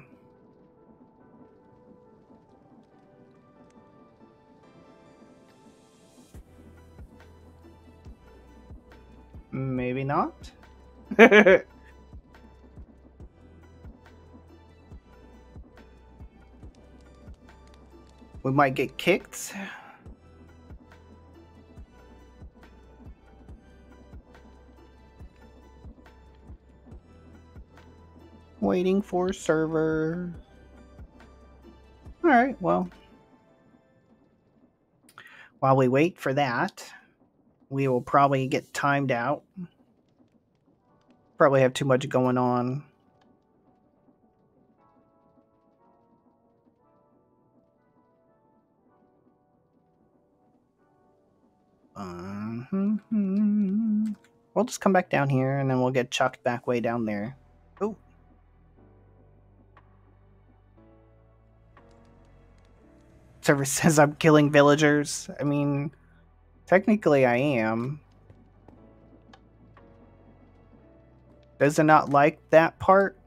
Maybe not. we might get kicked. Waiting for server. Alright, well. While we wait for that, we will probably get timed out. Probably have too much going on. Uh, we'll just come back down here and then we'll get chucked back way down there. Server says I'm killing villagers. I mean, technically I am. Does it not like that part?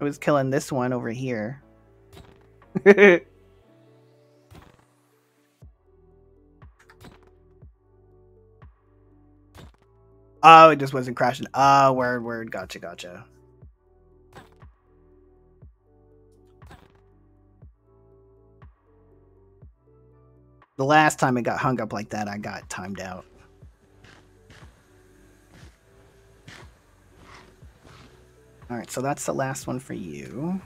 I was killing this one over here. oh, it just wasn't crashing. Oh, word, word. Gotcha, gotcha. The last time it got hung up like that, I got timed out. All right, so that's the last one for you.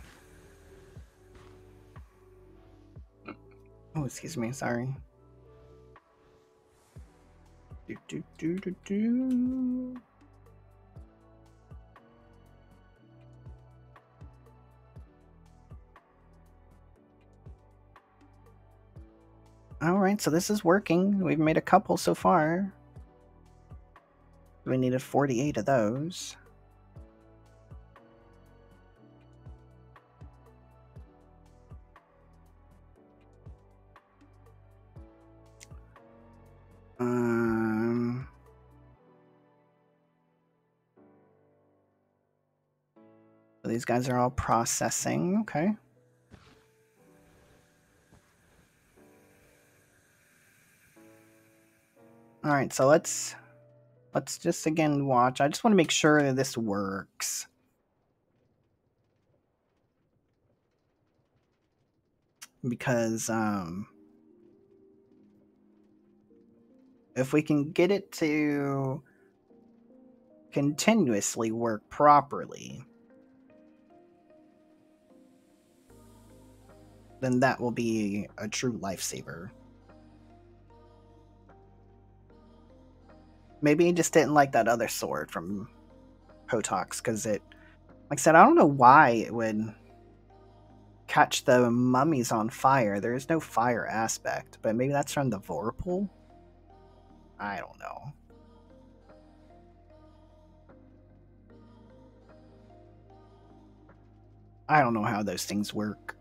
Oh, excuse me, sorry. Do, do, do, do, do. All right, so this is working. We've made a couple so far. We needed 48 of those. Um, so these guys are all processing. Okay. All right, so let's let's just again watch. I just want to make sure that this works. Because um if we can get it to continuously work properly, then that will be a true lifesaver. Maybe he just didn't like that other sword from Hotox because it, like I said, I don't know why it would catch the mummies on fire. There is no fire aspect, but maybe that's from the Vorpal. I don't know. I don't know how those things work.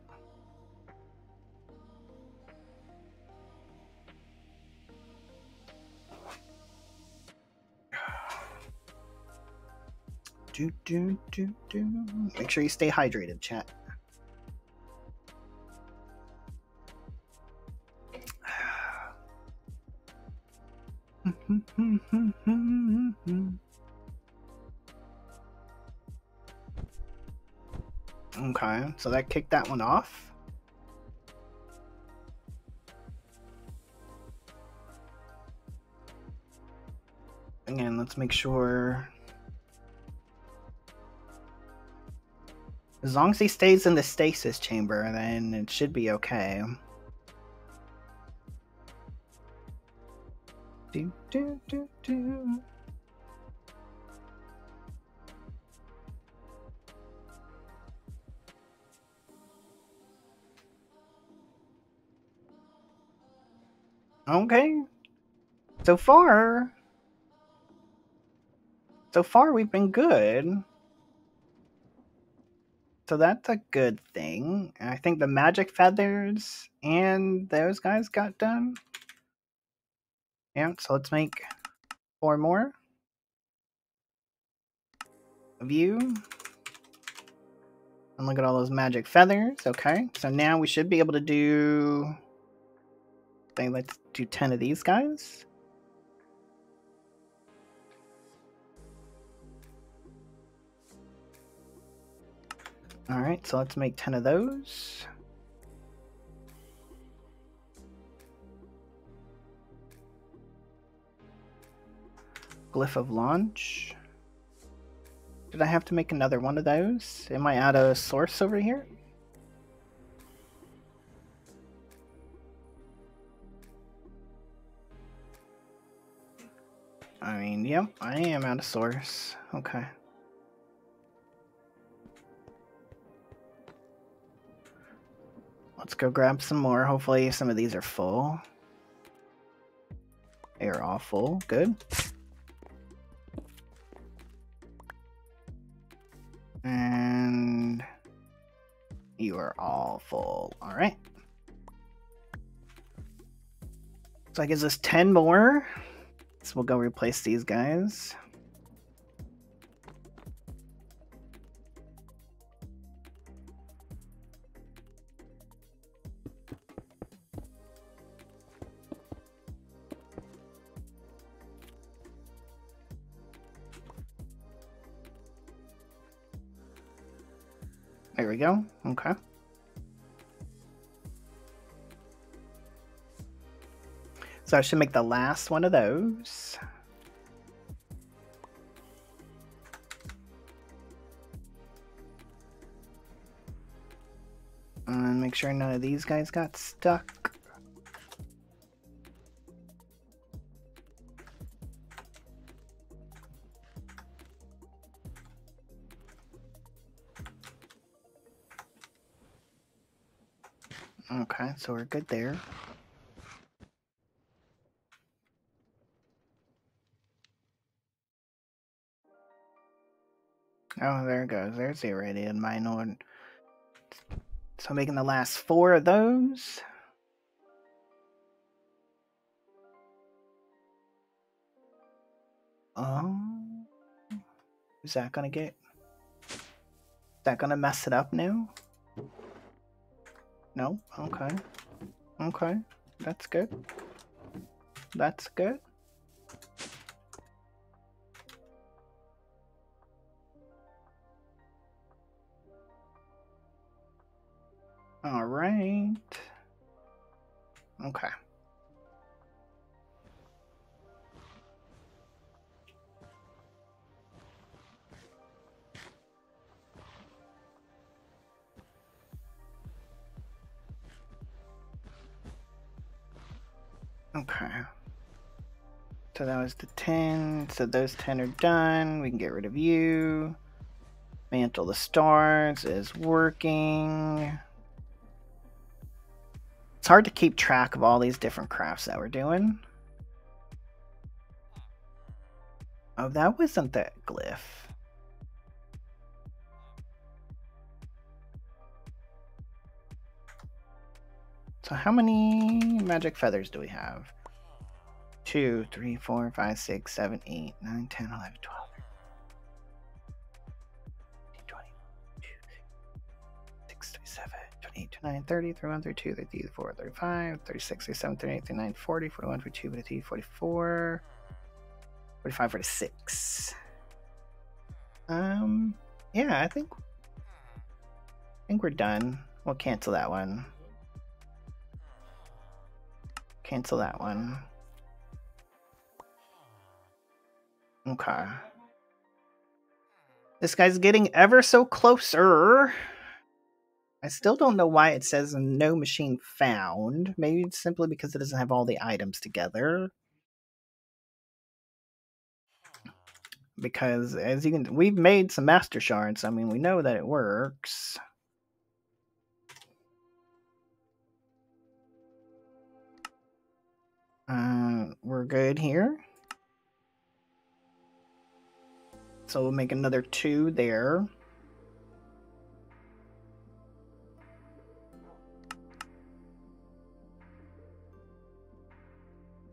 Do, do, do, do. Make sure you stay hydrated, chat. Okay, so that kicked that one off. Again, let's make sure. As long as he stays in the stasis chamber, then it should be okay. Do, do, do, do. Okay. So far, so far we've been good. So that's a good thing. I think the magic feathers and those guys got done. So let's make four more View. And look at all those magic feathers. Okay, so now we should be able to do. Say, let's do 10 of these guys. All right, so let's make 10 of those. Glyph of launch. Did I have to make another one of those? Am I out of source over here? I mean, yep, I am out of source. Okay. Let's go grab some more. Hopefully some of these are full. They are all full. Good. And you are all full. All right. So that gives us 10 more. So we'll go replace these guys. We go. Okay. So I should make the last one of those. And make sure none of these guys got stuck. So we're good there. Oh, there it goes. There's the irradiated minor. So making the last four of those. Um, is that gonna get? Is that gonna mess it up now? No. Okay. Okay. That's good. That's good. All right. Okay. Okay. So that was the 10. So those 10 are done. We can get rid of you. Mantle the Stars is working. It's hard to keep track of all these different crafts that we're doing. Oh, that wasn't that glyph. So how many magic feathers do we have? 2, 3, 4, 5, 6, 7, 8, 9, 10, 11, 12. 20, 6, 7, 28, 29, 30, 31, 32, 33, 34, 35, 36, 37, 38, 39, 40, 41, 42, 43, 44, 45, 46. Um, yeah, I think I think we're done. We'll cancel that one. Cancel that one. Okay. This guy's getting ever so closer. I still don't know why it says no machine found. Maybe it's simply because it doesn't have all the items together. Because as you can, we've made some master shards. I mean, we know that it works. Uh, we're good here. So we'll make another two there.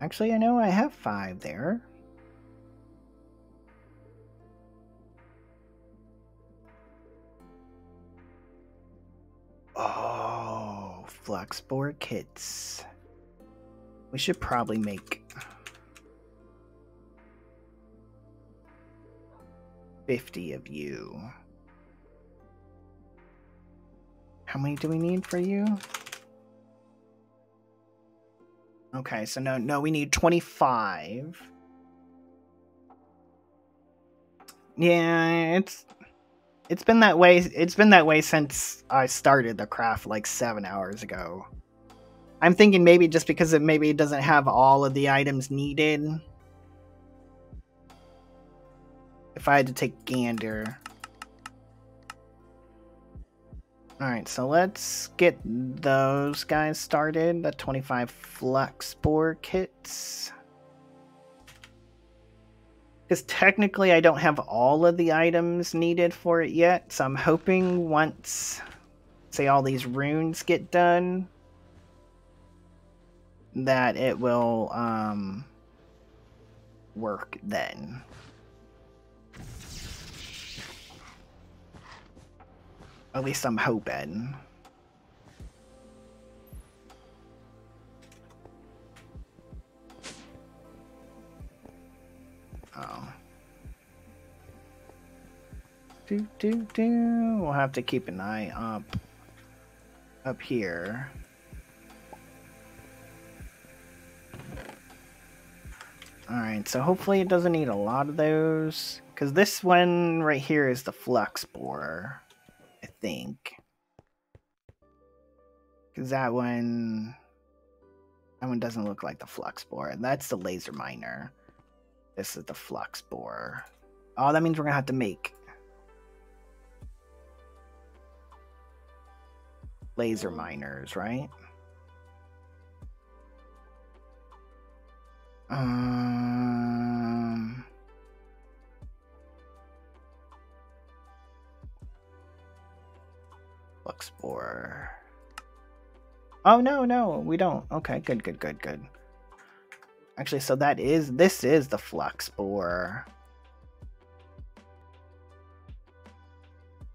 Actually, I know I have five there. Oh, Fluxspore kits. We should probably make 50 of you. How many do we need for you? Okay, so no, no, we need 25. Yeah, it's it's been that way. It's been that way since I started the craft like seven hours ago. I'm thinking maybe just because it maybe doesn't have all of the items needed. If I had to take gander. Alright, so let's get those guys started. The 25 Fluxspore kits. Because technically I don't have all of the items needed for it yet, so I'm hoping once, say, all these runes get done, that it will um, work then. At least I'm hoping. Oh. Do do do. We'll have to keep an eye up up here. Alright, so hopefully it doesn't need a lot of those. Because this one right here is the Fluxspore. I think. Because that one... That one doesn't look like the Fluxspore. That's the Laser Miner. This is the Fluxspore. Oh, that means we're going to have to make... Laser Miners, right? Um... Fluxspore. Oh, no, no, we don't. Okay, good, good, good, good. Actually, so that is, this is the Fluxspore.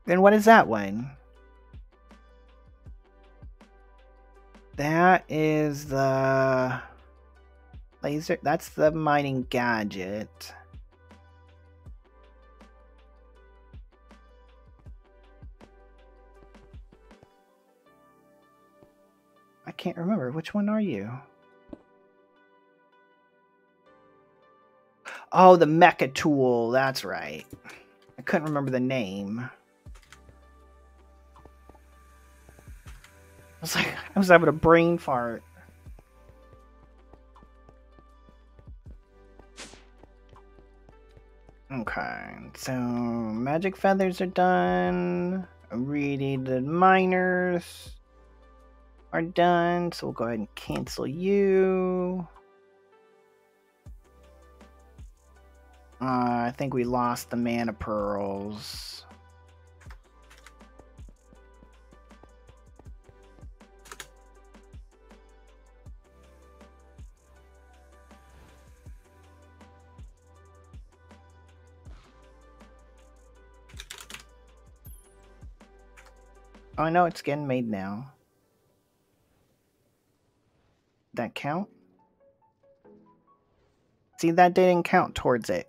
Then what is that one? That is the laser. That's the mining gadget. I can't remember. Which one are you? Oh, the Meka-Tool. That's right. I couldn't remember the name. I was like, I was having a brain fart. Okay, so magic feathers are done. Radiated miners are done, so we'll go ahead and cancel you. Uh, I think we lost the mana pearls. Oh, I know it's getting made now. That count? See, that didn't count towards it.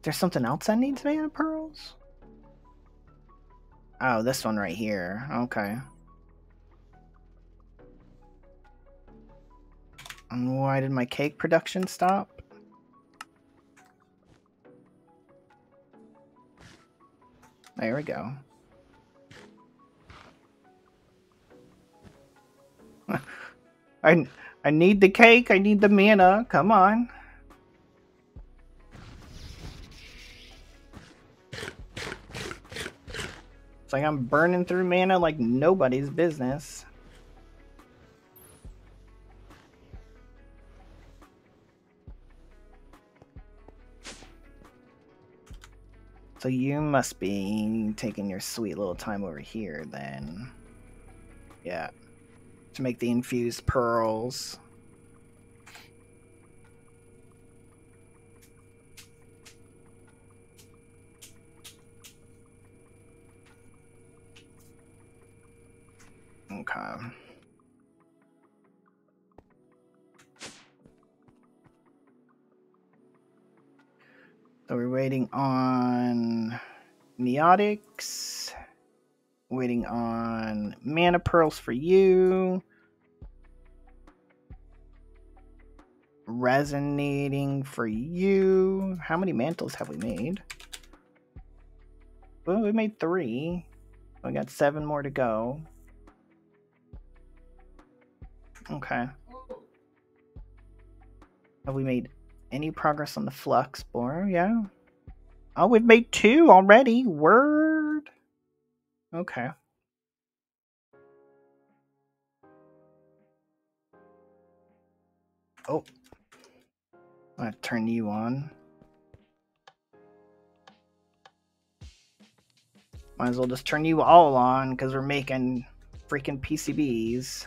There's something else that needs made of pearls? Oh, this one right here. Okay. And why did my cake production stop? There we go. I I need the cake. I need the mana. Come on. It's like I'm burning through mana like nobody's business. So you must be taking your sweet little time over here then. Yeah. To make the infused pearls. Okay. So we're waiting on Neotics. Waiting on Mana Pearls for you. Resonating for you. How many mantles have we made? Well, we made three. We got seven more to go. Okay. Oh. Have we made any progress on the Fluxspore? Yeah. Oh, we've made two already. Word. Okay. Oh. Gonna turn you on. Might as well just turn you all on because we're making freaking PCBs.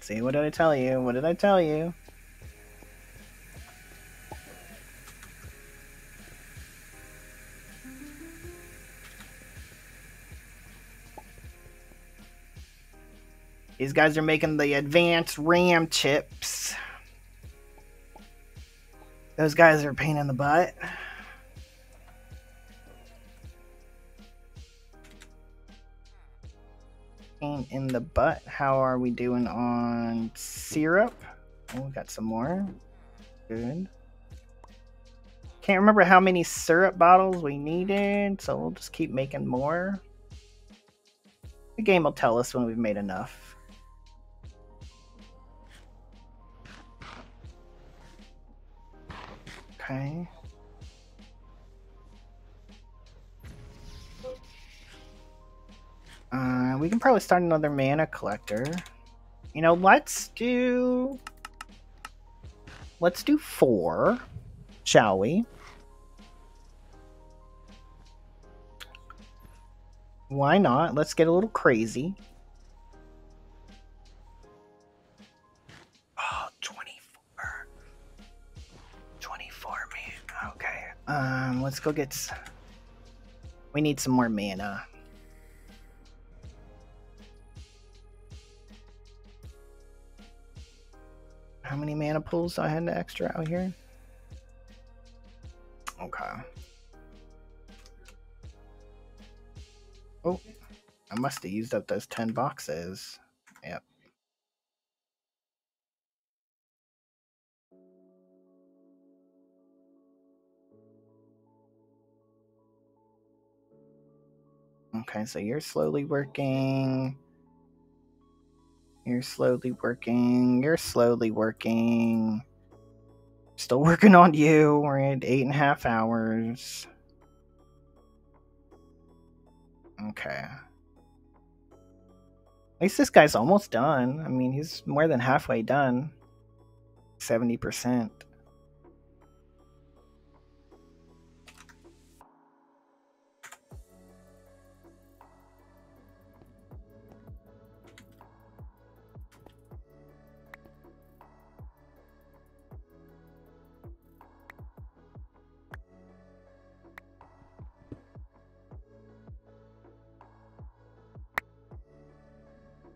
See, what did I tell you? What did I tell you? These guys are making the advanced RAM chips. Those guys are a pain in the butt. Pain in the butt. How are we doing on syrup? Oh, we got some more. Good. Can't remember how many syrup bottles we needed, so we'll just keep making more. The game will tell us when we've made enough. Okay. Uh, we can probably start another mana collector. You know, let's do... Let's do four, shall we? Why not? Let's get a little crazy. Um, let's go get... We need some more mana. How many mana pools do I have extra out here? Okay. Oh, I must have used up those 10 boxes. Okay, so you're slowly working. You're slowly working. You're slowly working. Still working on you. We're at eight and a half hours. Okay. At least this guy's almost done. I mean, he's more than halfway done. 70%.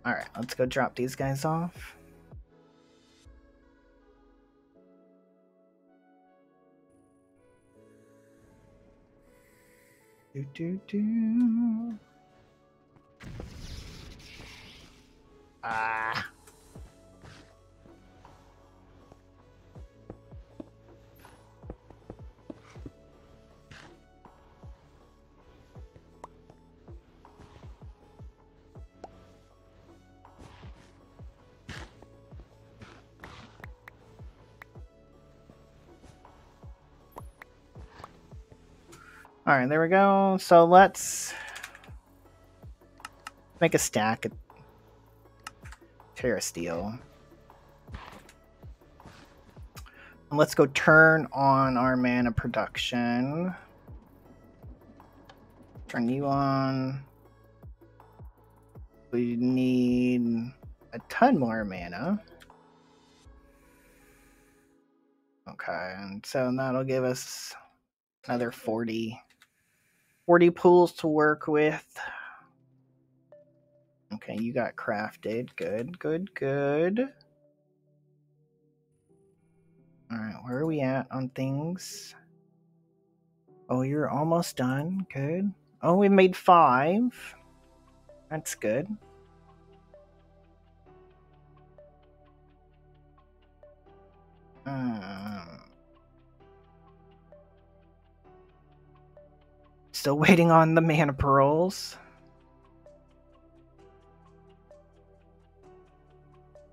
Alright, let's go drop these guys off. Do, do, do. Ah. All right, there we go. So let's make a stack of Terrasteel. And let's go turn on our mana production. Turn you on. We need a ton more mana. Okay, and so that'll give us another 40 40 pools to work with. Okay, you got crafted. Good, good, good. Alright, where are we at on things? Oh, you're almost done. Good. Oh, we made five. That's good. Um, Still waiting on the mana pearls.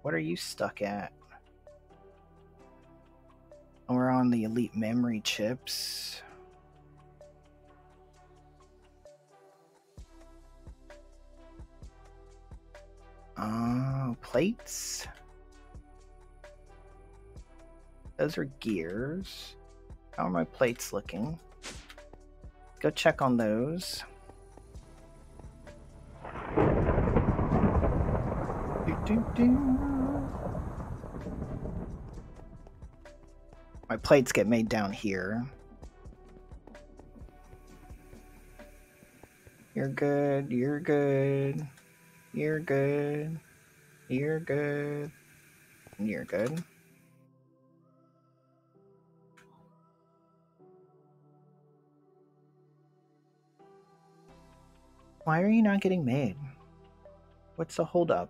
What are you stuck at? Oh, we're on the elite memory chips. Oh, plates. Those are gears. How are my plates looking? Go check on those. My plates get made down here. You're good, you're good, you're good, you're good, you're good. Why are you not getting made? What's the holdup?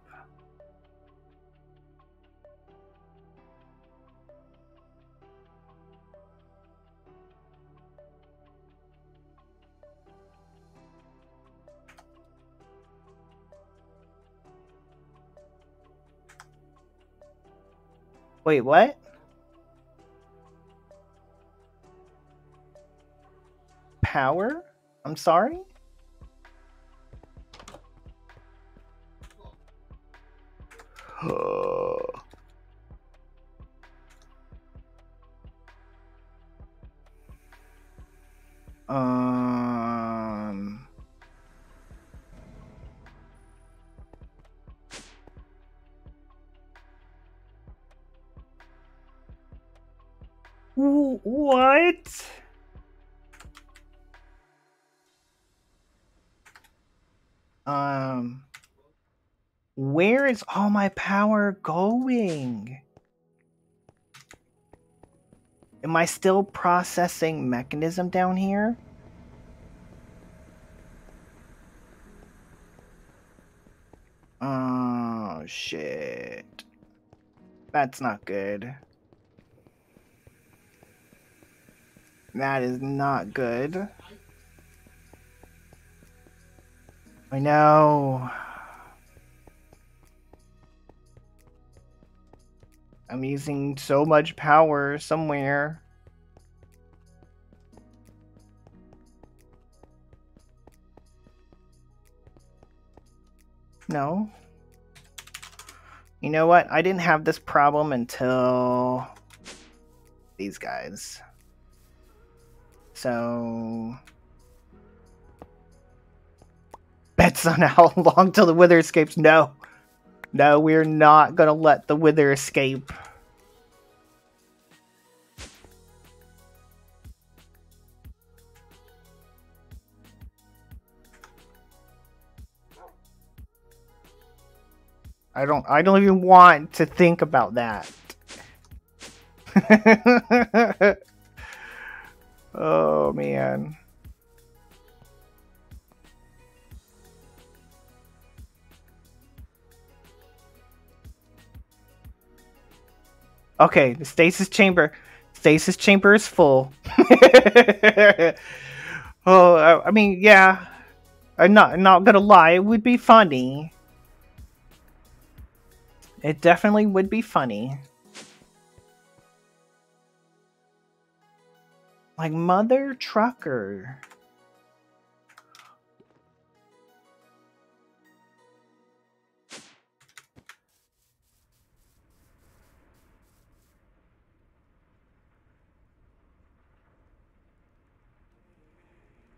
Wait, what? Power? I'm sorry? um. What? Um. Where is all my power going? Am I still processing mechanism down here? Oh, shit. That's not good. That is not good. I know. I'm using so much power somewhere. No. You know what? I didn't have this problem until these guys. So bets on how long till the wither escapes. No. No, we're not gonna let the wither escape. I don't I don't even want to think about that. oh man. Okay, the stasis chamber. Stasis chamber is full. oh, I, I mean, yeah. I'm not I'm not gonna lie, it would be funny. It definitely would be funny. Like mother trucker.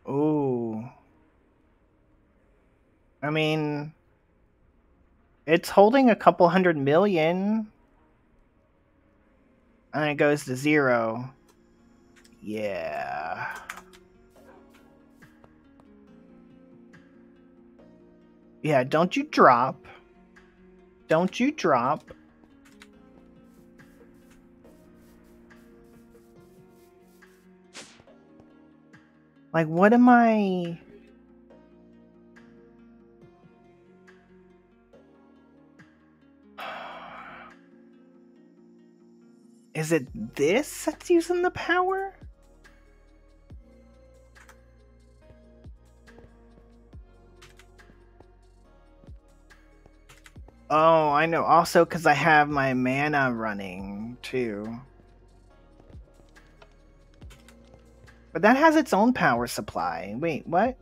Ooh. I mean, it's holding a couple hundred million. And it goes to zero. Yeah. Yeah, don't you drop. Don't you drop. Like, what am I... Is it this that's using the power? Oh, I know. Also, because I have my mana running, too. But that has its own power supply. Wait, what?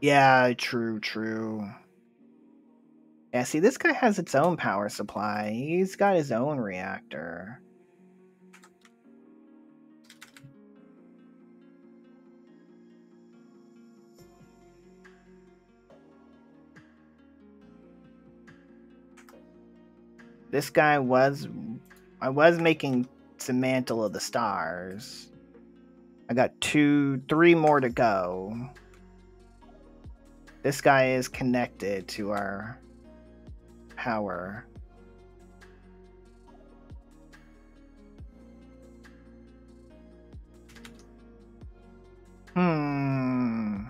Yeah, true, true. Yeah, see, this guy has its own power supply. He's got his own reactor. This guy was... I was making some Mantle of the Stars. I got two, three more to go. This guy is connected to our power. Hmm.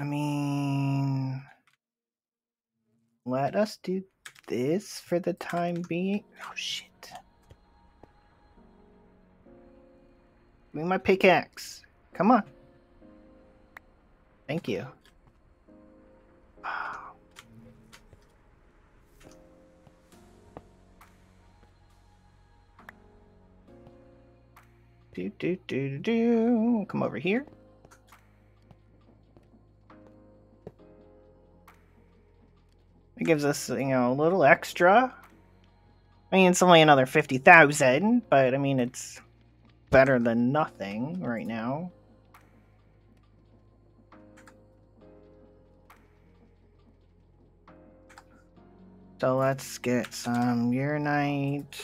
I mean, let us do this for the time being. Oh shit. Give me my pickaxe. Come on. Thank you. Do do do do do. Come over here. It gives us, you know, a little extra. I mean, it's only another 50,000, but I mean, it's better than nothing right now. So let's get some Uraninite.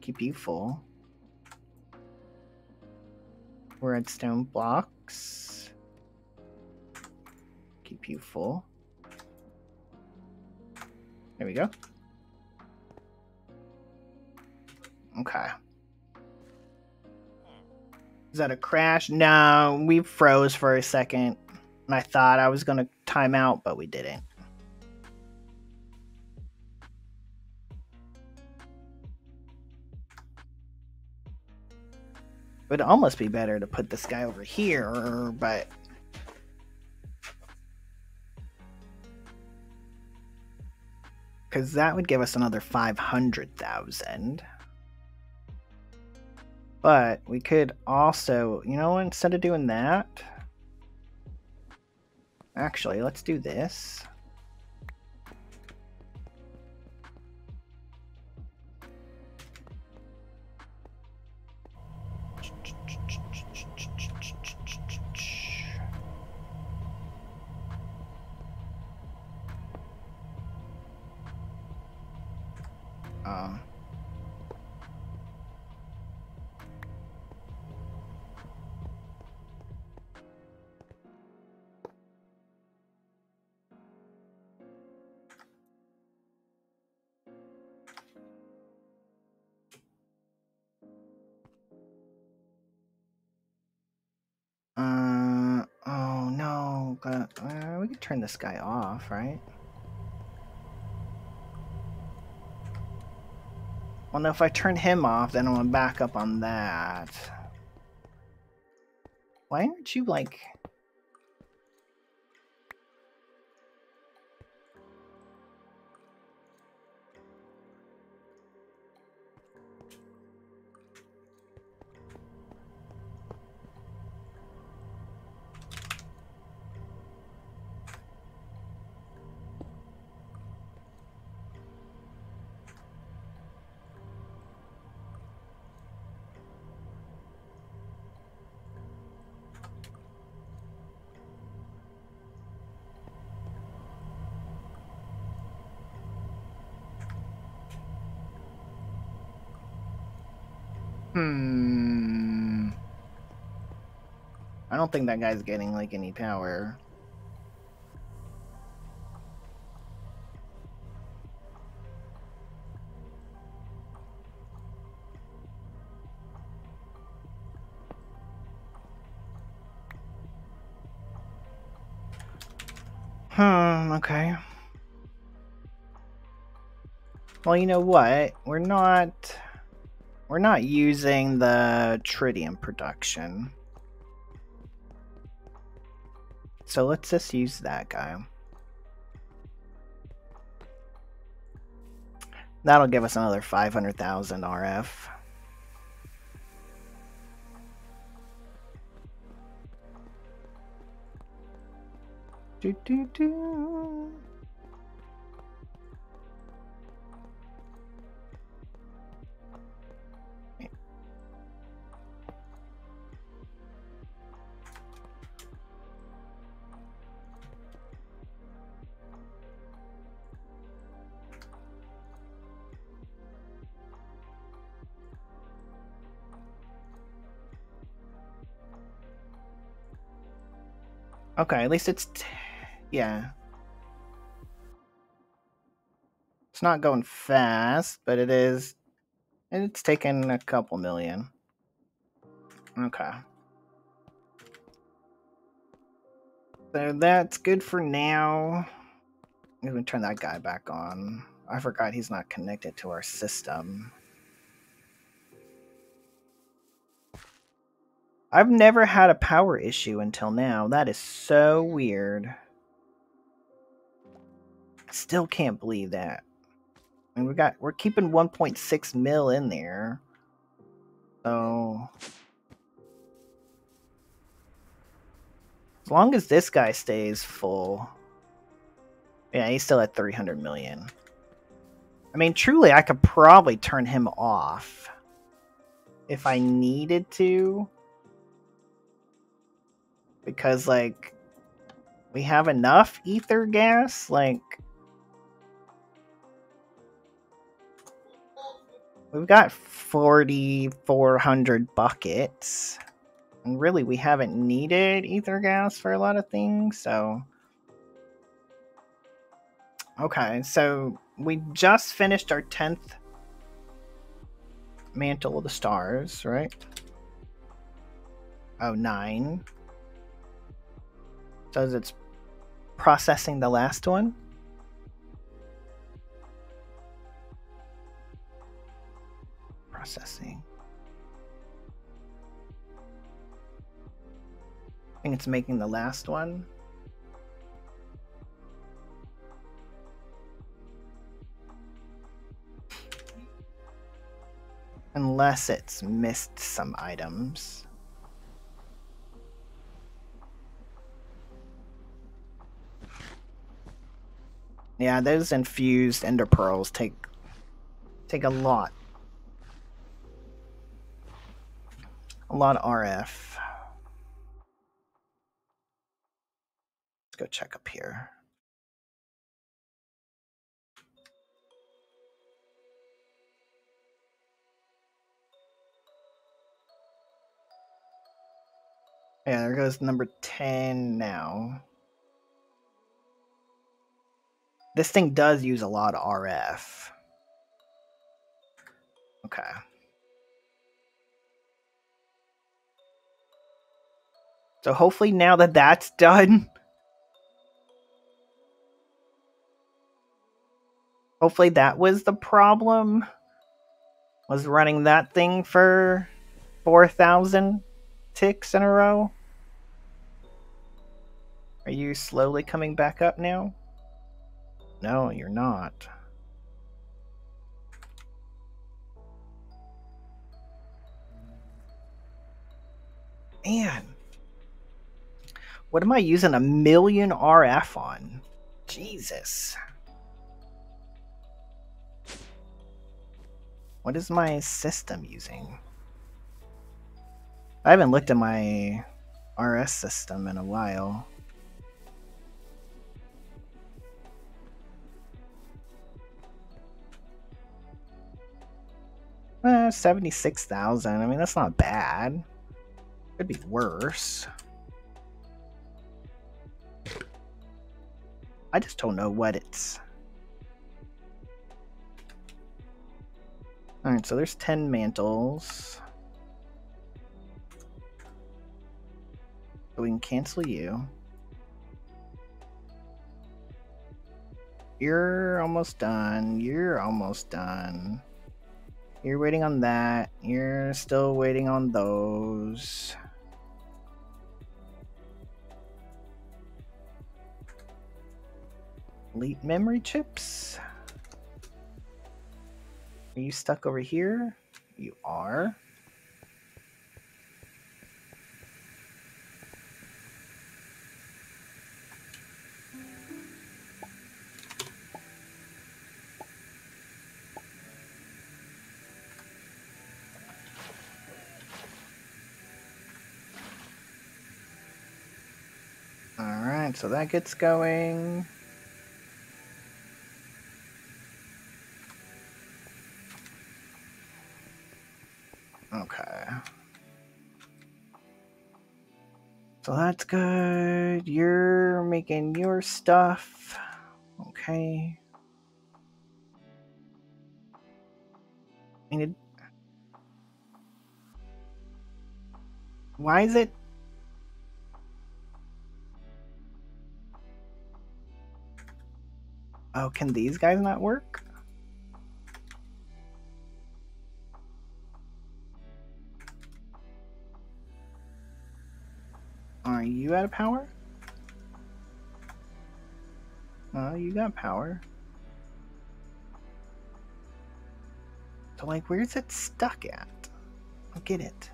Keep you full. Redstone blocks. Keep you full. There we go. Okay. Is that a crash? No, we froze for a second. And I thought I was going to time out, but we didn't. It would almost be better to put this guy over here, but because that would give us another 500,000. But we could also, you know, instead of doing that, actually, let's do this. This guy off, right? Well, no, if I turn him off, then I'm gonna back up on that. Why aren't you, like... don't think that guy's getting like any power. Hmm, okay. Well, you know what? We're not... We're not using the tritium production. So let's just use that guy. That'll give us another 500,000 RF. Do, do, do. Okay, at least it's... yeah. It's not going fast, but it is... And it's taken a couple million. Okay. So that's good for now. I'm gonna turn that guy back on. I forgot he's not connected to our system. I've never had a power issue until now. That is so weird. Still can't believe that. And we got we're keeping 1.6 mil in there. So as long as this guy stays full. Yeah, he's still at 300 million. I mean, truly, I could probably turn him off if I needed to because like we have enough ether gas? Like we've got 4400 buckets. And really we haven't needed ether gas for a lot of things so. Okay so we just finished our 10th mantle of the stars right? Oh nine says it's processing the last one. Processing. I think it's making the last one. Unless it's missed some items. Yeah, those infused ender pearls take take a lot. A lot of RF. Let's go check up here. Yeah, there goes number 10 now. This thing does use a lot of RF. Okay. So hopefully now that that's done... Hopefully that was the problem. Was running that thing for 4,000 ticks in a row. Are you slowly coming back up now? No, you're not. Man. What am I using a million RF on? Jesus. What is my system using? I haven't looked at my RS system in a while. Eh, 76,000. I mean, that's not bad. Could be worse. I just don't know what it's. Alright, so there's 10 mantles. So we can cancel you. You're almost done. You're almost done. You're waiting on that. You're still waiting on those. Elite memory chips. Are you stuck over here? You are. Alright, so that gets going. Okay. So that's good. You're making your stuff. Okay. I need... Why is it Oh, can these guys not work? Are you out of power? Oh, you got power. So, like, where's it stuck at? I get it.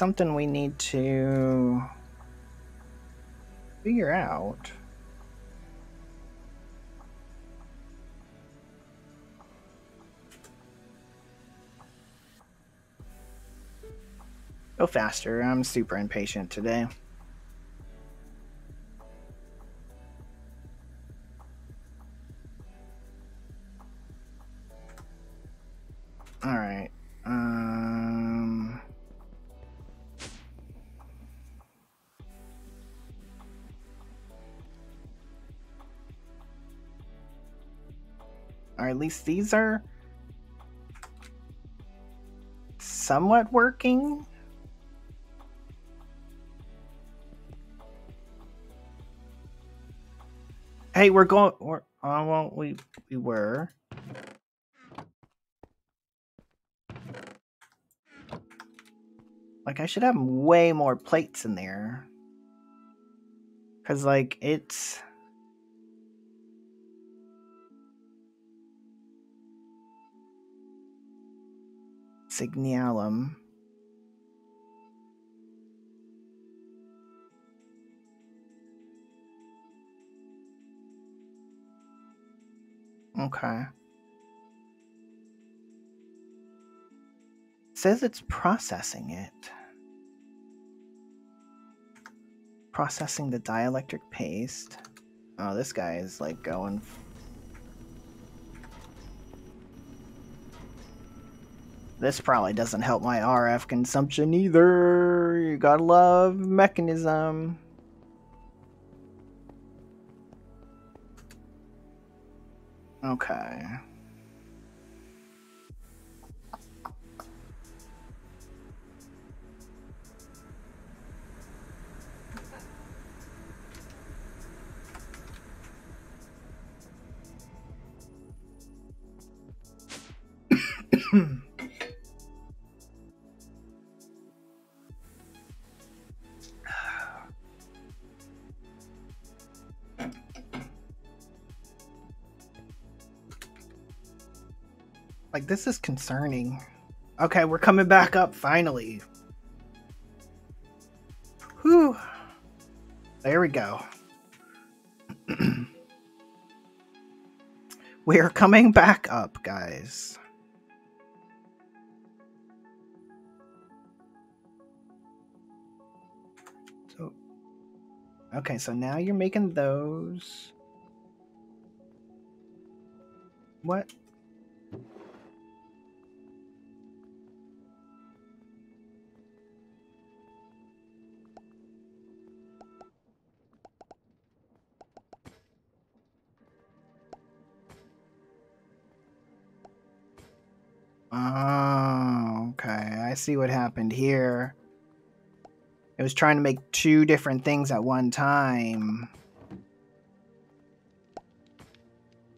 Something we need to figure out. Go faster. I'm super impatient today. Least these are somewhat working. Hey, we're going. We're. Uh, well, we we were. Like, I should have way more plates in there. Because, like, it's... Signalum. Okay. says it's processing it. Processing the dielectric paste. Oh, this guy is like going. This probably doesn't help my RF consumption either. You gotta love Mekanism. Okay. Hmm. this is concerning. Okay, we're coming back up finally. Whew. There we go. we are coming back up, guys. So, okay, so now you're making those. What? Oh, okay. I see what happened here. It was trying to make two different things at one time.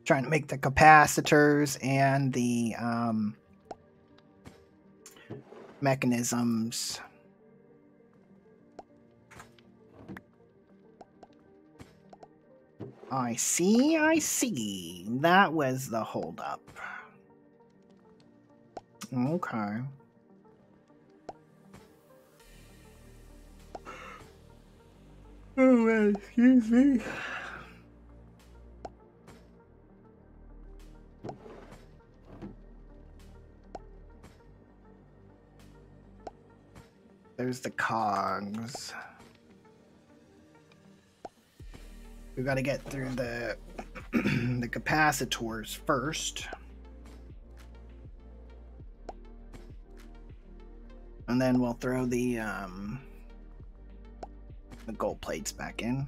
Trying to make the capacitors and the um, mechanisms. I see, I see. That was the holdup. Oh, okay. Oh excuse me. There's the cogs. We got to get through the the capacitors first. And then we'll throw the um, the gold plates back in.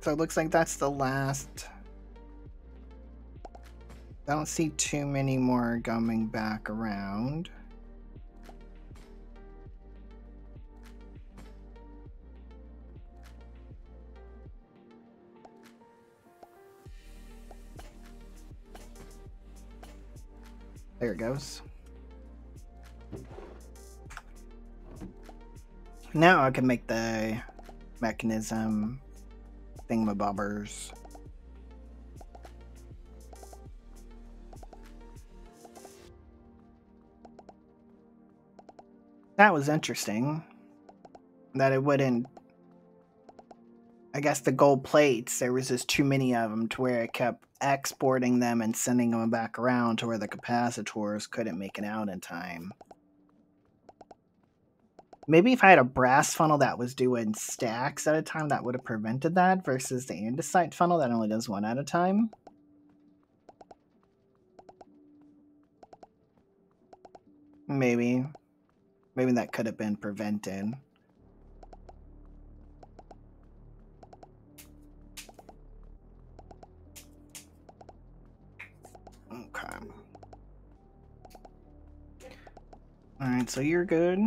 So it looks like that's the last. I don't see too many more coming back around. There it goes. Now I can make the mechanism thingamabobbers. That was interesting. That it wouldn't. I guess the gold plates, there was just too many of them to where it kept exporting them and sending them back around to where the capacitors couldn't make it out in time. Maybe if I had a brass funnel that was doing stacks at a time, that would have prevented that versus the andesite funnel that only does one at a time. Maybe. Maybe that could have been prevented. Alright, so you're good.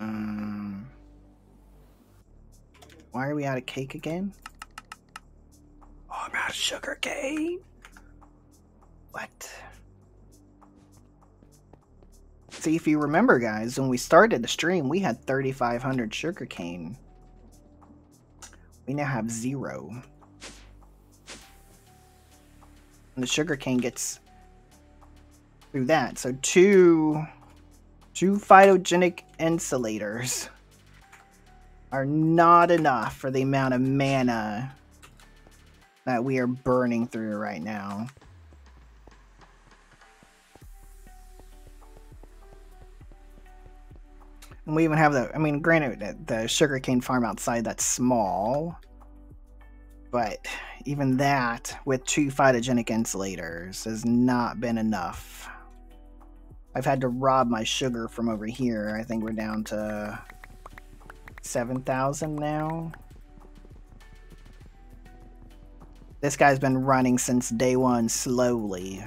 Um, why are we out of cake again? Oh, I'm out of sugar cane. What? See, if you remember, guys, when we started the stream, we had 3,500 sugar cane. We now have zero. And the sugar cane gets through that. So two two phytogenic insolators are not enough for the amount of mana that we are burning through right now. And we even have the, I mean, granted, the sugarcane farm outside that's small, but even that with two phytogenic insolators has not been enough. I've had to rob my sugar from over here. I think we're down to 7,000 now. This guy's been running since day one slowly.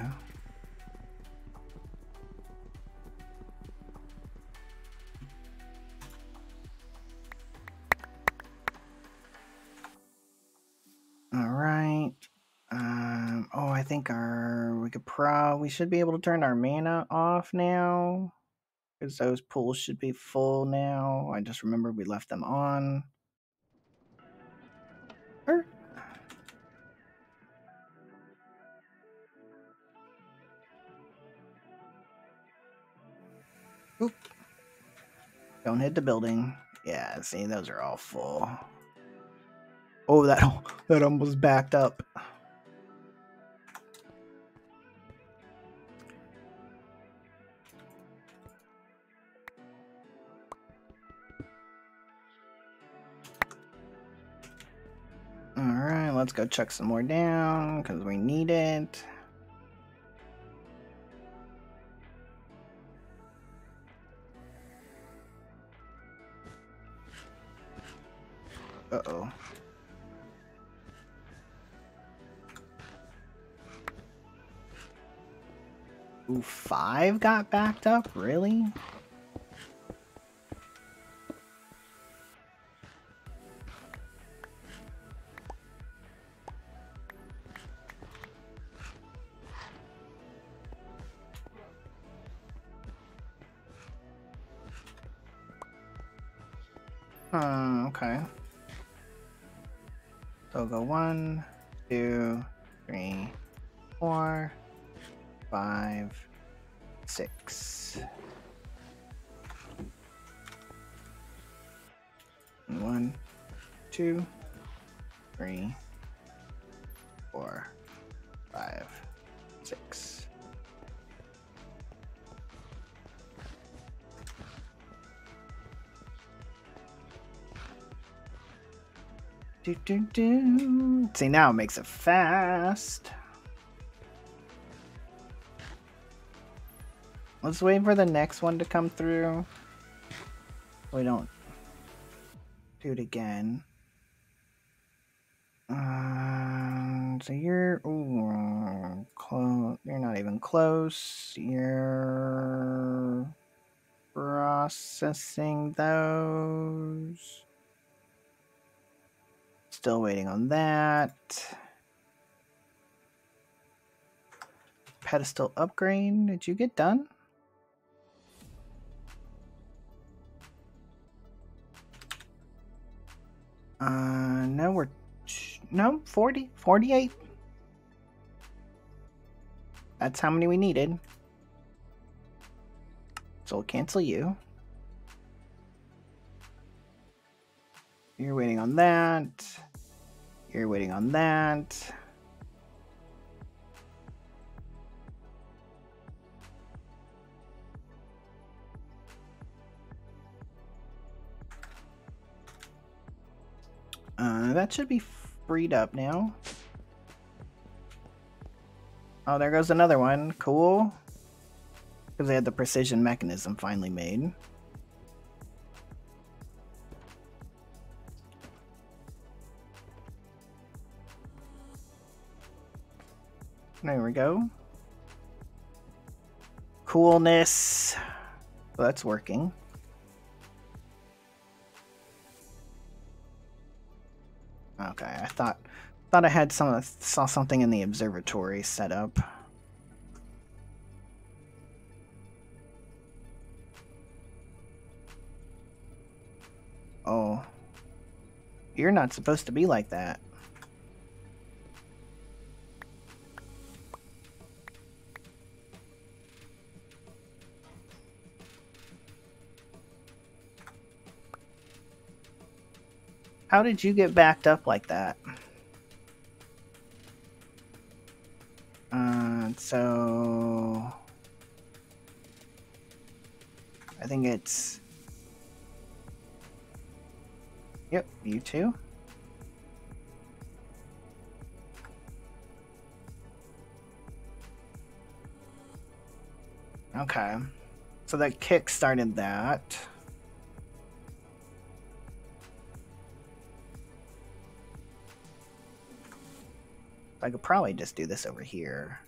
All right think our we could pro we should be able to turn our mana off now because those pools should be full now. I just remember we left them on. Er. Oop. Don't hit the building. Yeah, see, those are all full. Oh, that that almost backed up. Alright, let's go chuck some more down because we need it. Uh oh. Ooh, five got backed up? Really? Okay. So go one, two, three, four, five, six. One, two, three, four, five, six. Do, do, do. See, now it makes it fast. Let's wait for the next one to come through. We don't do it again. Um, so you're close. You're not even close. You're processing those. Still waiting on that. Pedestal upgrade. Did you get done? Uh, no, we're no 40, 48. That's how many we needed. So we'll cancel you. You're waiting on that. You're waiting on that. Uh, that should be freed up now. Oh, there goes another one. Cool. Because they had the precision mechanism finally made. There we go. Coolness. Well, that's working. Okay, I thought thought I had some saw something in the observatory set up. Oh. You're not supposed to be like that. How did you get backed up like that? Uh, so... I think it's... Yep, you too. Okay. So that kick started that. I could probably just do this over here.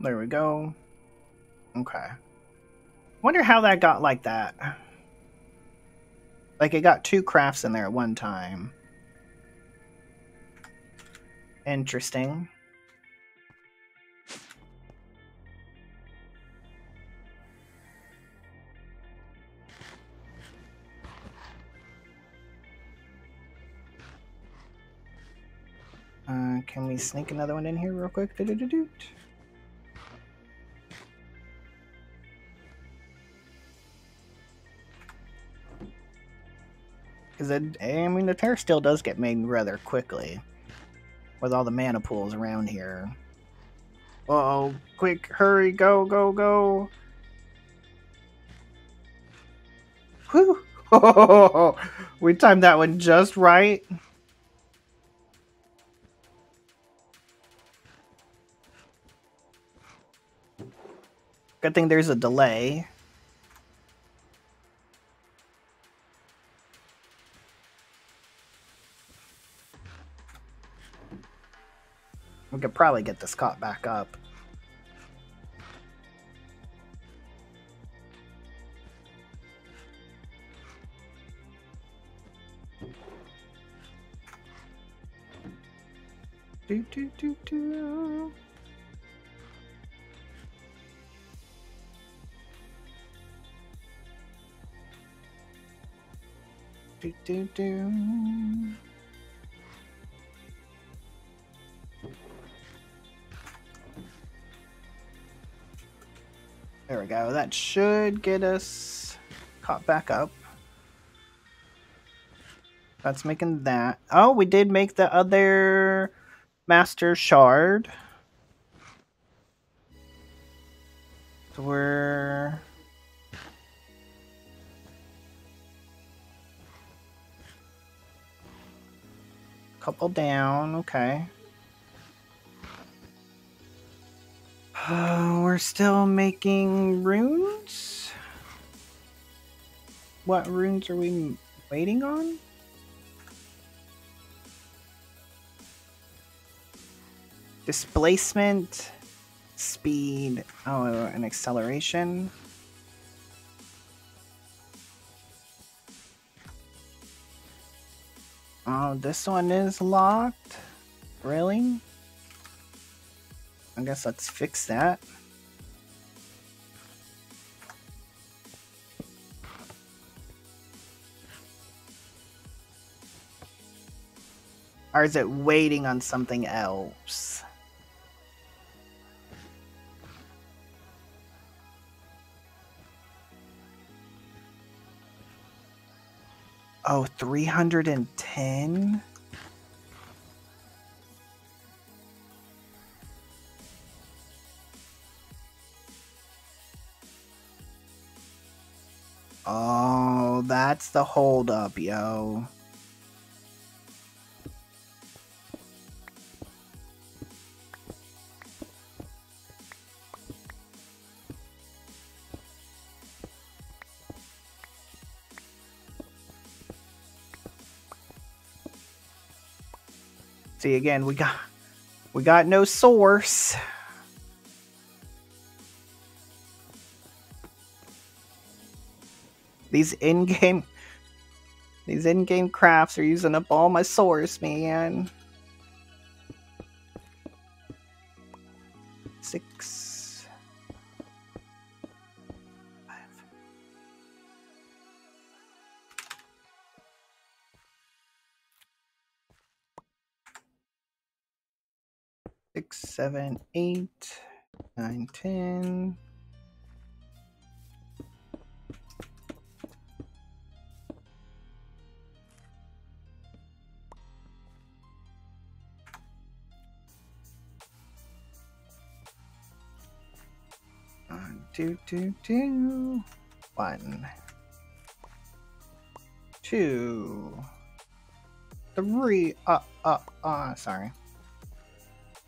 There we go. Okay. Wonder how that got like that. Like it got two crafts in there at one time. Interesting. Uh, can we sneak another one in here real quick? Do-do-do-doot. Because I mean, the Terrasteel does get made rather quickly with all the mana pools around here. Oh, quick, hurry, go, go, go. Whew. we timed that one just right. Good thing there's a delay. We could probably get this caught back up. Do, do, do, do. Do, do, do. There we go. That should get us caught back up. That's making that. Oh, we did make the other master shard. So we're couple down, okay. Uh, we're still making runes? What runes are we waiting on? Displacement, speed, oh, and acceleration. Oh, this one is locked? Really? I guess let's fix that. Or is it waiting on something else? Oh, 310? Oh, that's the holdup, yo. See again, we got we got no source. These in-game these in-game crafts are using up all my source, man. Six. Six, seven, eight, nine, ten. One, two, two, two. One. Two. Three. Uh, uh, uh, sorry.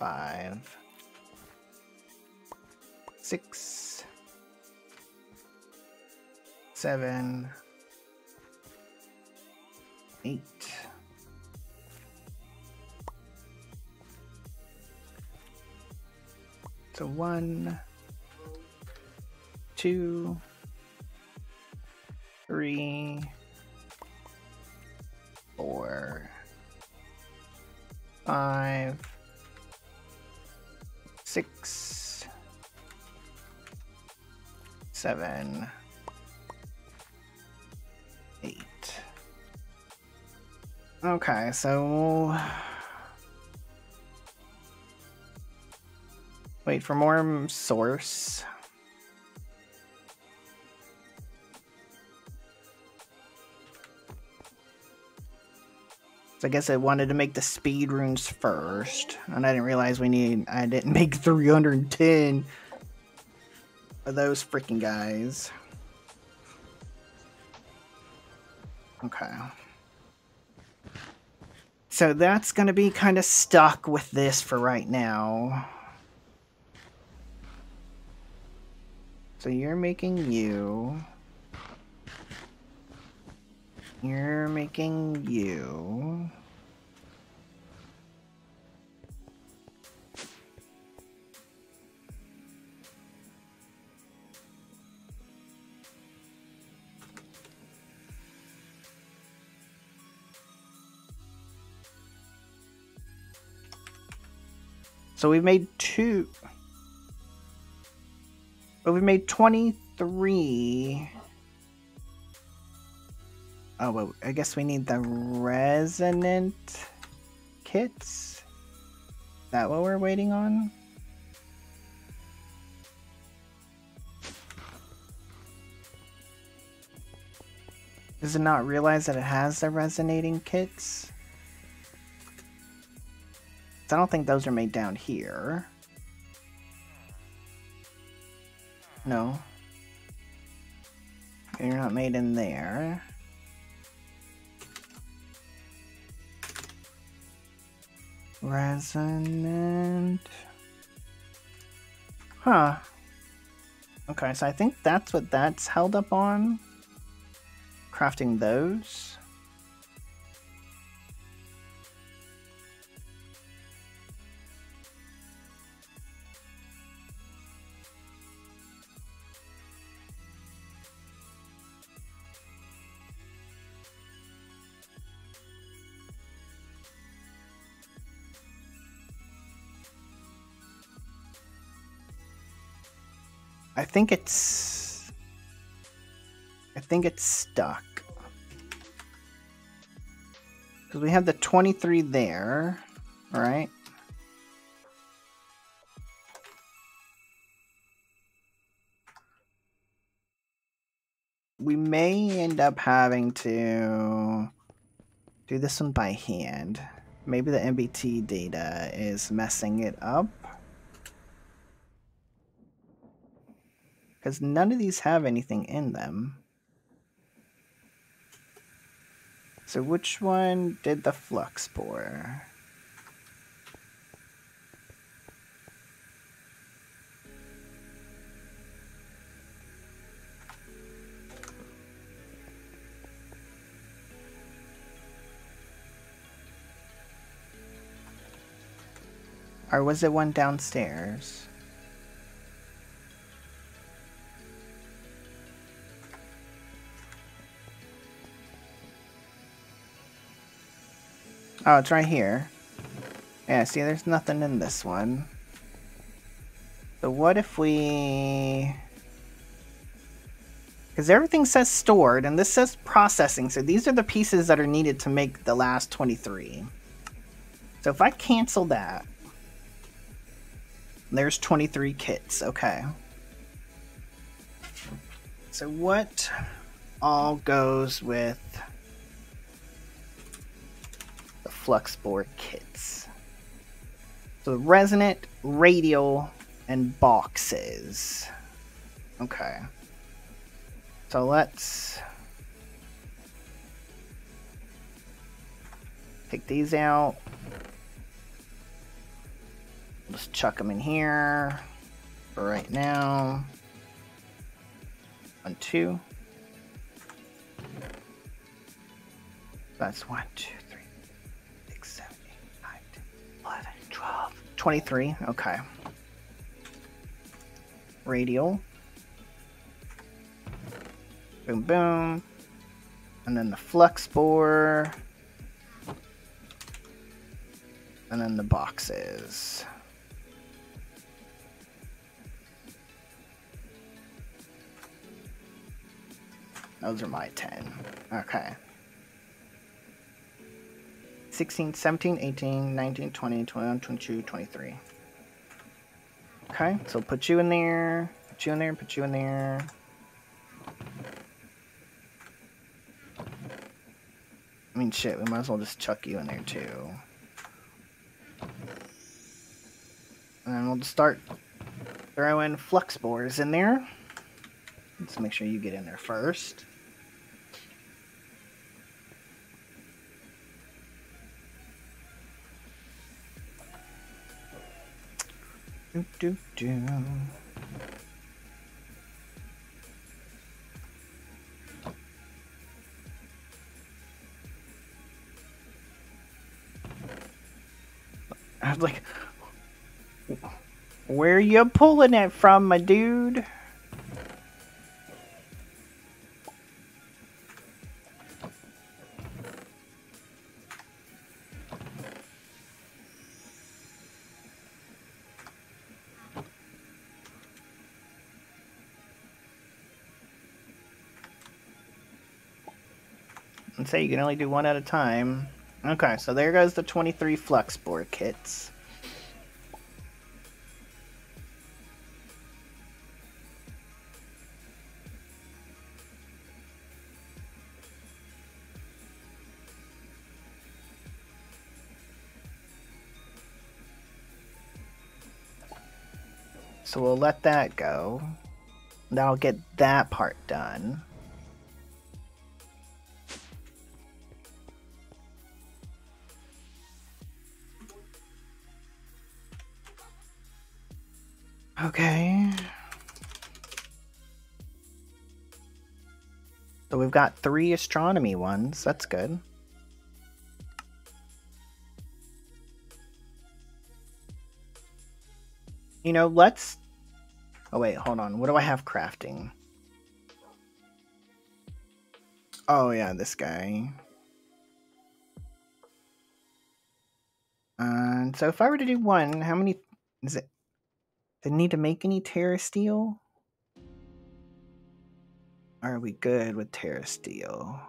five, six, seven, eight. So one, two, three, four, five, six, seven, eight. Okay, so wait for more source. So I guess I wanted to make the speed runes first, and I didn't realize we need. I didn't make 310 of those freaking guys. Okay. So that's gonna be kind of stuck with this for right now. So you're making you. You're making you. So we've made two. But we've made 23. Oh, well, I guess we need the resonant kits. Is that what we're waiting on? Does it not realize that it has the resonating kits? I don't think those are made down here. No. They're not made in there. Resonant. Huh. Okay, so I think that's what that's held up on. Crafting those. I think it's. I think it's stuck. Because we have the 23 there, right? We may end up having to do this one by hand. Maybe the NBT data is messing it up. Because none of these have anything in them. So which one did the flux spore? Or was it one downstairs? Oh, it's right here. Yeah, see, there's nothing in this one. So what if we... Because everything says stored, and this says processing, so these are the pieces that are needed to make the last 23. So if I cancel that, there's 23 kits, okay. So what all goes with Fluxspore kits. So resonant, radial, and boxes. Okay. So let's take these out. Just chuck them in here for right now. One, two. That's one, two. 23. Okay. Radial. Boom, boom. And then the flux spore. And then the boxes. Those are my 10. Okay. 16, 17, 18, 19, 20, 21, 22, 23. Okay, so put you in there, put you in there, put you in there. I mean, shit, we might as well just chuck you in there too. And then we'll just start throwing flux spores in there. Let's make sure you get in there first. Do, do, do. I was like, where you pulling it from, my dude? Say you can only do one at a time. Okay, so there goes the 23 flux spore kits. So we'll let that go. That'll get that part done. Okay. So we've got three astronomy ones. That's good. You know, let's... Oh, wait, hold on. What do I have crafting? Oh, yeah, this guy. And uh, so if I were to do one, how many... Is it didn't need to make any Terrasteel? Are we good with Terrasteel?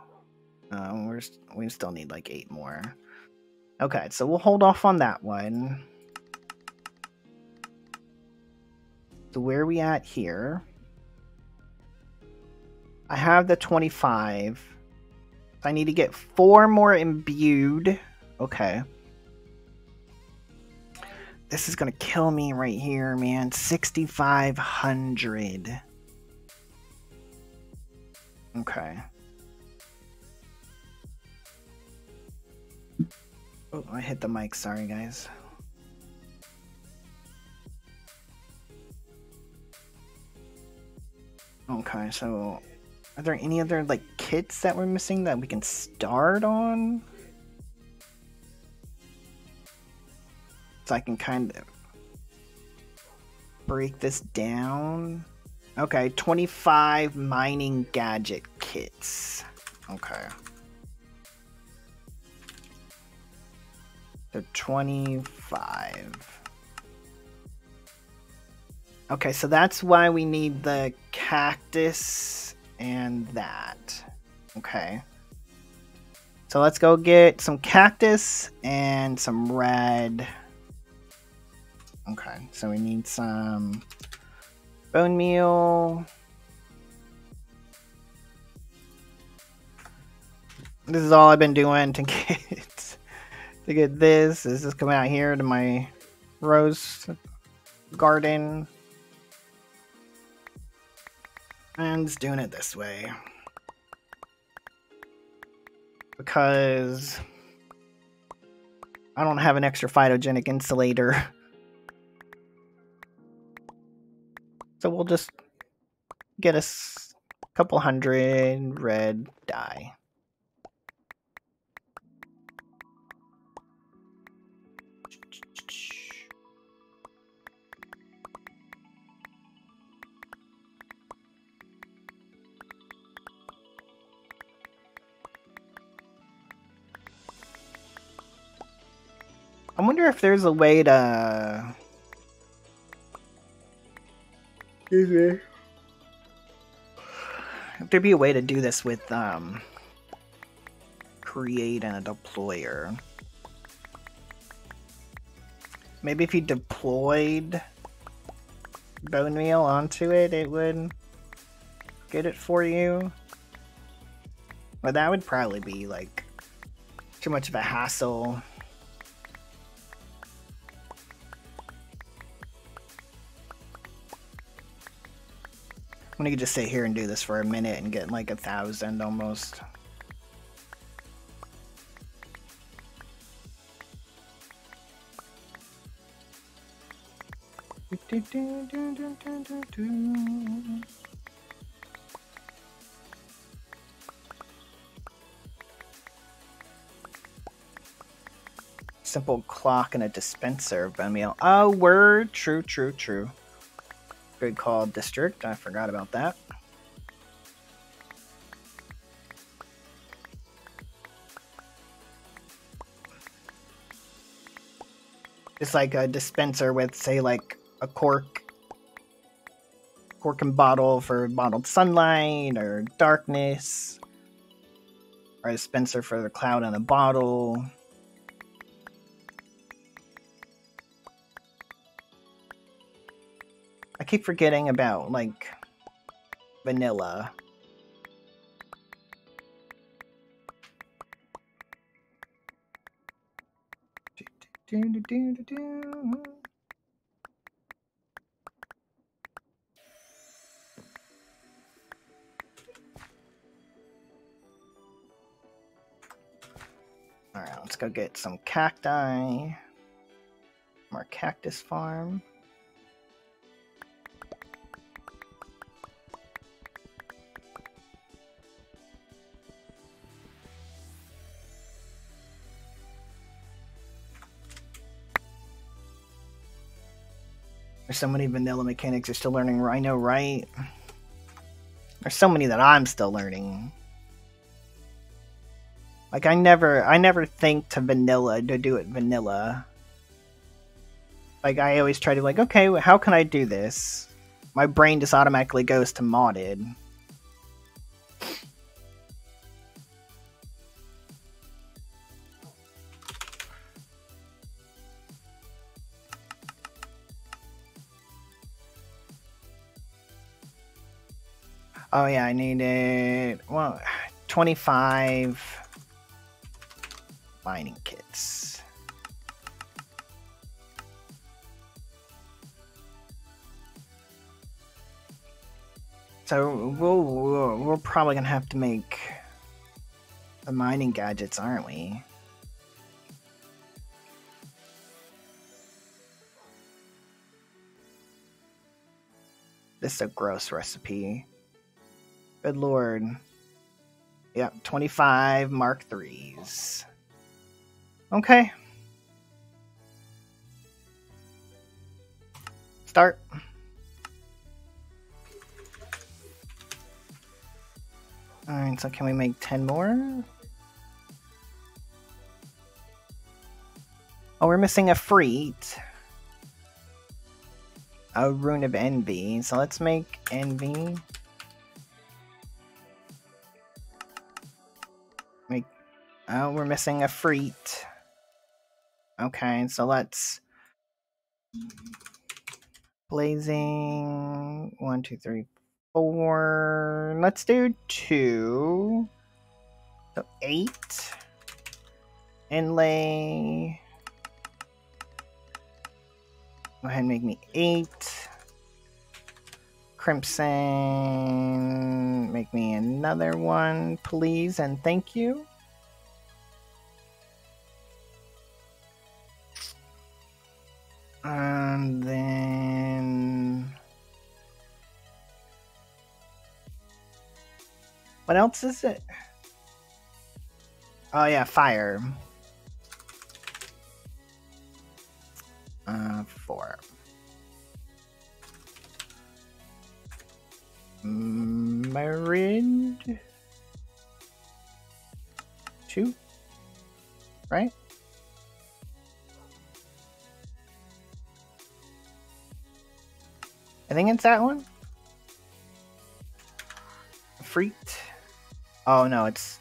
Um, we're we still need like eight more. Okay, so we'll hold off on that one. So where are we at here? I have the 25. I need to get four more imbued. Okay. This is gonna kill me right here, man. 6,500. Okay. Oh, I hit the mic. Sorry, guys. Okay, so are there any other like kits that we're missing that we can start on? So I can kind of break this down. Okay, 25 mining gadget kits. Okay. So 25. Okay, so that's why we need the cactus and that. Okay. So let's go get some cactus and some red. Okay, so we need some bone meal. This is all I've been doing to get to get this. This is coming out here to my rose garden. And just doing it this way. Because I don't have an extra phytogenic insolator. So we'll just get a couple hundred red dye. I wonder if there's a way to. Excuse me. If there'd be a way to do this with um, create and a deployer. Maybe if you deployed bone meal onto it, it would get it for you. But that would probably be like too much of a hassle. I'm gonna just sit here and do this for a minute and get like a thousand almost. Simple clock and a dispenser of bone meal. Oh, word. True, true, true. Good call, District. I forgot about that. It's like a dispenser with, say, like a cork, cork and bottle for bottled sunlight or darkness, or a dispenser for the cloud and a bottle. Keep forgetting about like vanilla. Alright, let's go get some cacti. More cactus farm. There's so many vanilla mechanics you're still learning. Know, right? There's so many that I'm still learning. Like I never, I never think to vanilla to do it vanilla. Like I always try to like, okay, how can I do this? My brain just automatically goes to modded. Oh yeah, I needed well 25 mining kits. So we'll, we'll, we're probably gonna have to make the mining gadgets, aren't we? This is a gross recipe. Good lord. Yep, 25 Mark 3s. Okay. Start. Alright, so can we make 10 more? Oh, we're missing a freet. A rune of envy. So let's make envy. Oh, we're missing a freet. Okay, so let's... Blazing... One, two, three, four... Let's do two. So eight. Inlay... Go ahead and make me eight. Crimson... Make me another one, please, and thank you. And then. What else is it? Oh, yeah, fire. Uh, four. Married. Two. Right? I think it's that one. Freet. Oh no, it's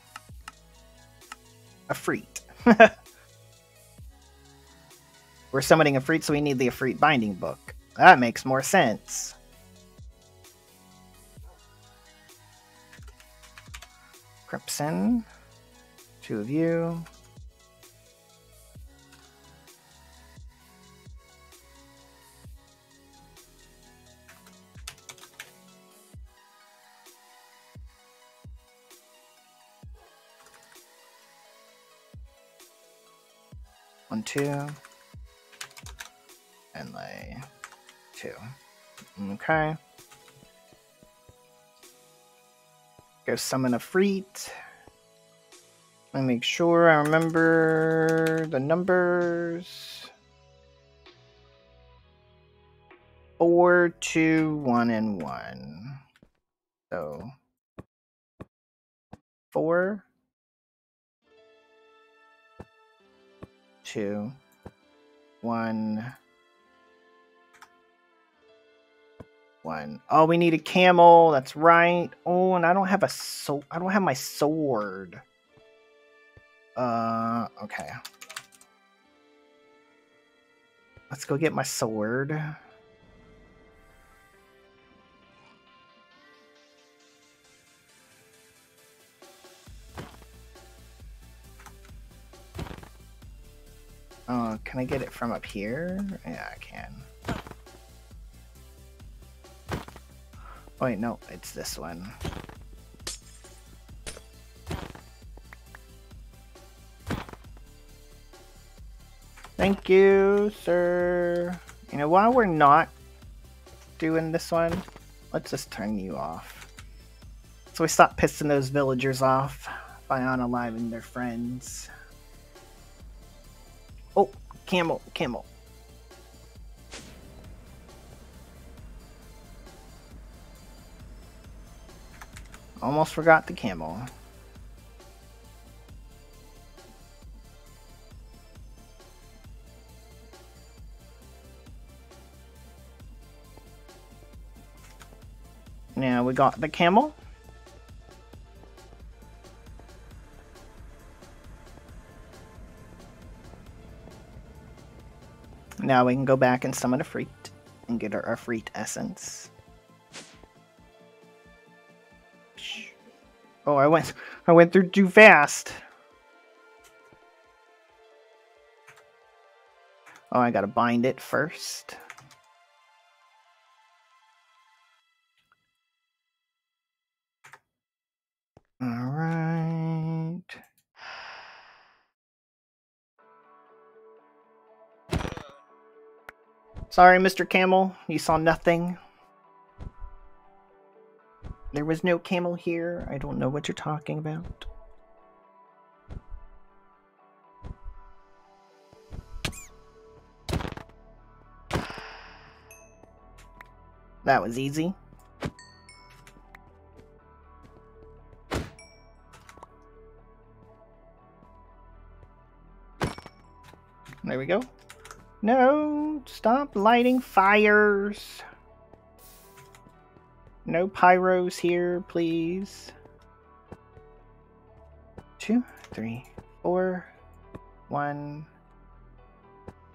a freet. We're summoning a freet, so we need the Afrit binding book. That makes more sense. Crimson. Two of you. One, two. And lay two. Okay. Go summon a Freet. Let me make sure I remember the numbers. Four, two, one, and one. So four, two, one, one. Oh, we need a camel. That's right. Oh, and I don't have a so I don't have my sword. Uh, okay. Let's go get my sword. Oh, can I get it from up here? Yeah, I can. Oh, wait, no, it's this one. Thank you, sir. You know, while we're not doing this one, let's just turn you off. So we stop pissing those villagers off by unaliving their friends. Camel, camel. Almost forgot the camel. Now we got the camel. Now we can go back and summon a Freet and get our, Freet essence. Oh, I went I went through too fast. Oh, I gotta bind it first. All right. Sorry, Mr. Camel, you saw nothing. There was no camel here. I don't know what you're talking about. That was easy. There we go. No, stop lighting fires. No pyros here, please. Two, three, four, one,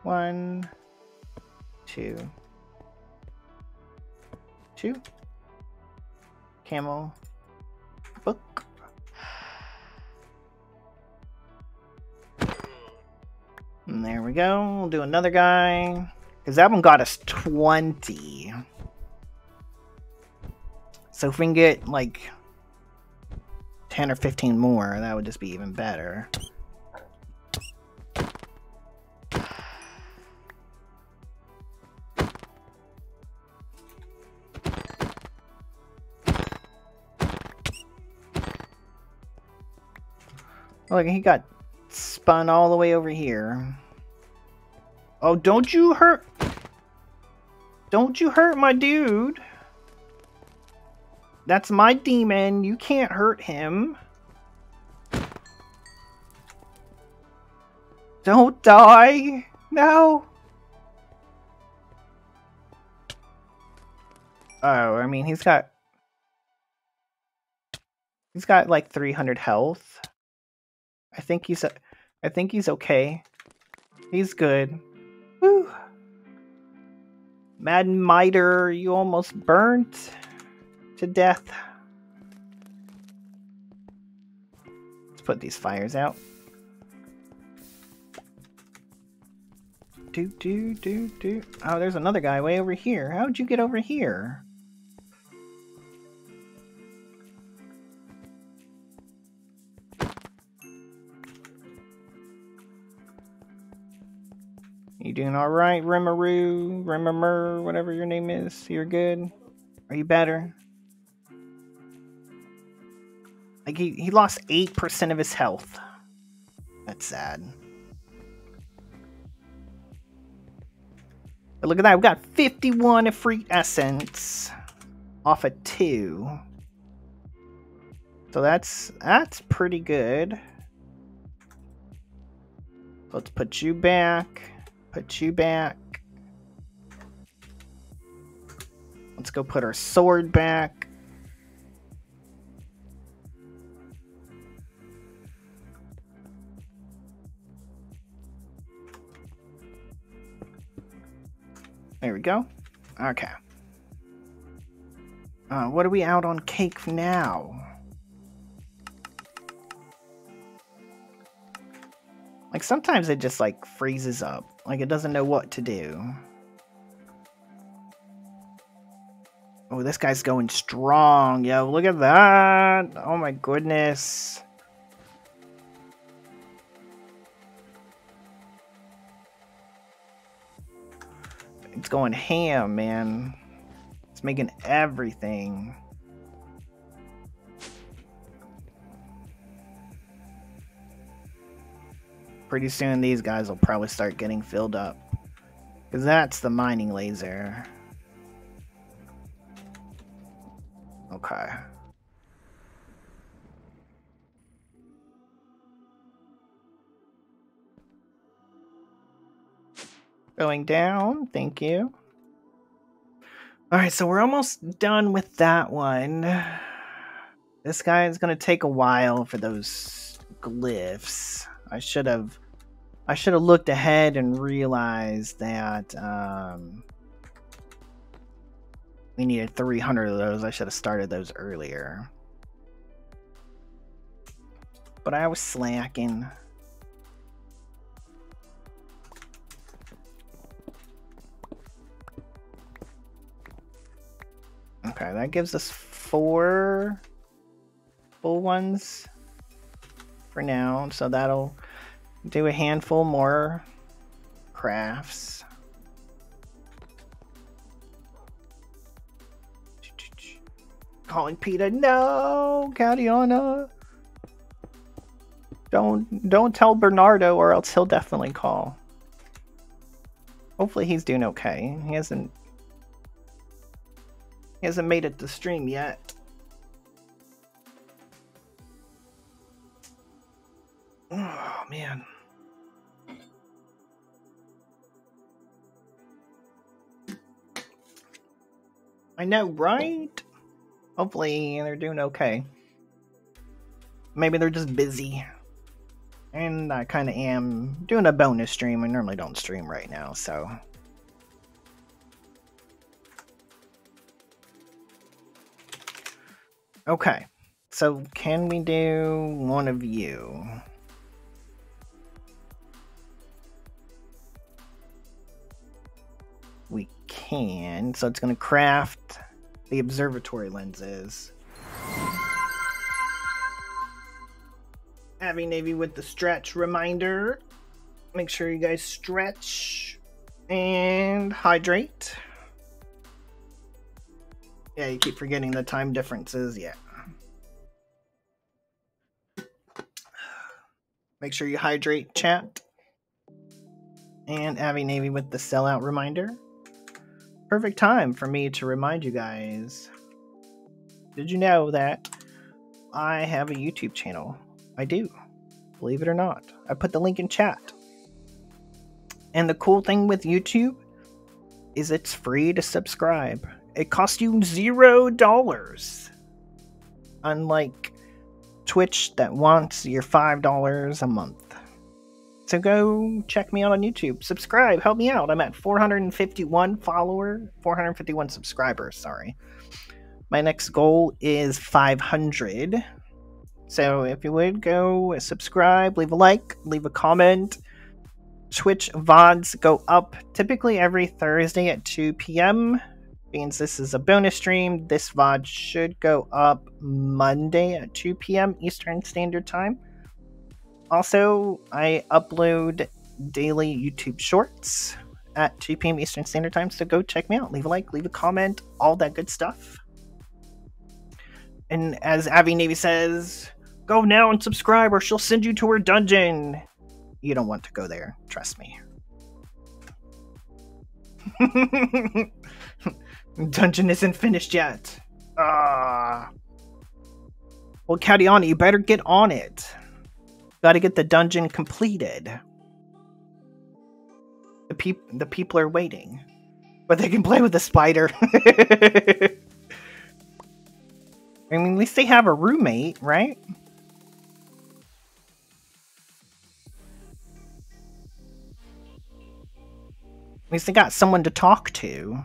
one, two, two, camel, There we go. We'll do another guy. Because that one got us 20. So if we can get, like, 10 or 15 more, that would just be even better. Look, he got spun all the way over here. Oh, don't you hurt... Don't you hurt my dude. That's my demon. You can't hurt him. Don't die. No. Oh, I mean, he's got... He's got like 300 health. I think he's... I think he's okay. He's good. Woo. Mad Miter, you almost burnt to death. Let's put these fires out. Do, do, do, do. Oh, there's another guy way over here. How'd you get over here? Doing alright, Rimmeroo, Rimmer, whatever your name is? You're good? Are you better? Like, he, he lost 8% of his health. That's sad. But look at that, we got 51 free essence off of 2. So that's that's pretty good. Let's put you back. Put you back. Let's go put our sword back. There we go. Okay. Uh, what are we out on cake now? Like sometimes it just like freezes up. Like it doesn't know what to do. Oh, this guy's going strong. Yo, look at that. Oh my goodness. It's going ham, man. It's making everything. Pretty soon these guys will probably start getting filled up. Because that's the mining laser. Okay. Going down, thank you. Alright, so we're almost done with that one. This guy is going to take a while for those glyphs. I should have I should have looked ahead and realized that um, we needed 300 of those. I should have started those earlier. But I was slacking. Okay, that gives us four full ones for now. So that'll do a handful more crafts. Calling Peter, no, Catiana. Don't don't tell Bernardo or else he'll definitely call. Hopefully he's doing okay. He hasn't he hasn't made it to stream yet. Oh man. I know, right? Hopefully they're doing okay. Maybe they're just busy. And I kind of am doing a bonus stream. I normally don't stream right now, so. Okay. So can we do one of you? Can. So it's going to craft the observatory lenses. Abby Navy with the stretch reminder. Make sure you guys stretch and hydrate. Yeah, you keep forgetting the time differences. Yeah. Make sure you hydrate chat. And Abby Navy with the sellout reminder. Perfect time for me to remind you guys. Did you know that I have a YouTube channel? I do. Believe it or not. I put the link in chat. And the cool thing with YouTube is it's free to subscribe. It costs you zero dollars. Unlike Twitch that wants your five dollars a month. So go check me out on YouTube. Subscribe, help me out. I'm at 451 follower, 451 subscribers, sorry. My next goal is 500. So if you would go subscribe, leave a like, leave a comment. Twitch VODs go up typically every Thursday at 2 p.m. Means this is a bonus stream. This VOD should go up Monday at 2 p.m. Eastern Standard Time. Also, I upload daily YouTube shorts at 2 p.m. Eastern Standard Time, so go check me out. Leave a like, leave a comment, all that good stuff. And as Abby Navy says, go now and subscribe or she'll send you to her dungeon. You don't want to go there, trust me. dungeon isn't finished yet. Ah. Well, Cadiana, you better get on it. Gotta get the dungeon completed. The peop the people are waiting. But they can play with the spider. I mean, at least they have a roommate, right? At least they got someone to talk to.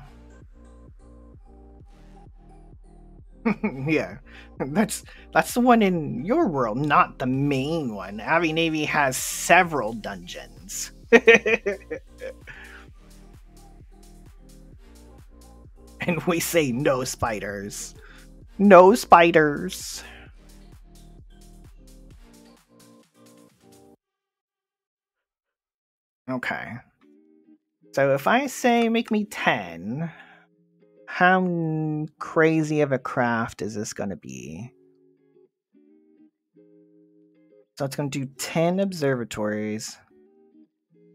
yeah, that's that's the one in your world, not the main one. Avi Navy has several dungeons. and we say no spiders. No spiders. Okay. So if I say make me 10, how crazy of a craft is this going to be? So it's going to do 10 observatories.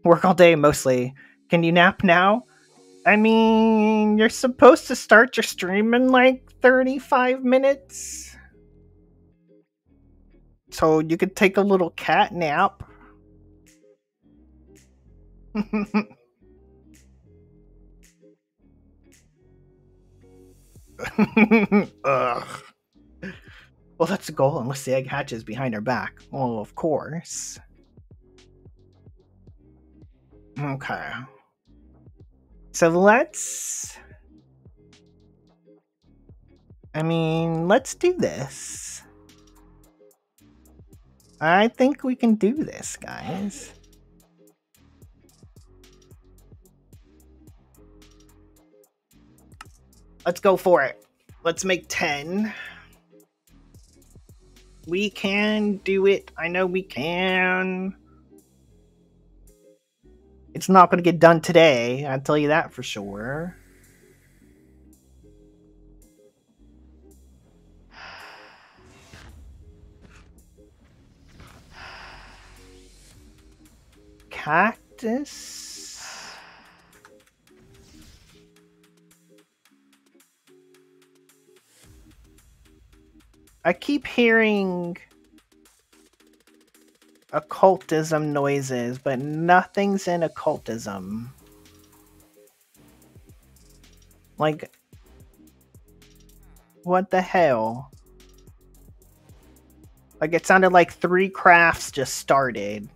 Work all day mostly. Can you nap now? I mean, you're supposed to start your stream in like 35 minutes. So you could take a little cat nap. Ugh. Well, that's the goal, unless the egg hatches behind our back. Well, of course. Okay. So let's I mean, let's do this. I think we can do this, guys. Let's go for it. Let's make 10. We can do it. I know we can. It's not going to get done today. I'll tell you that for sure. cactus. I keep hearing occultism noises, but nothing's in occultism. Like, what the hell? Like, it sounded like three crafts just started.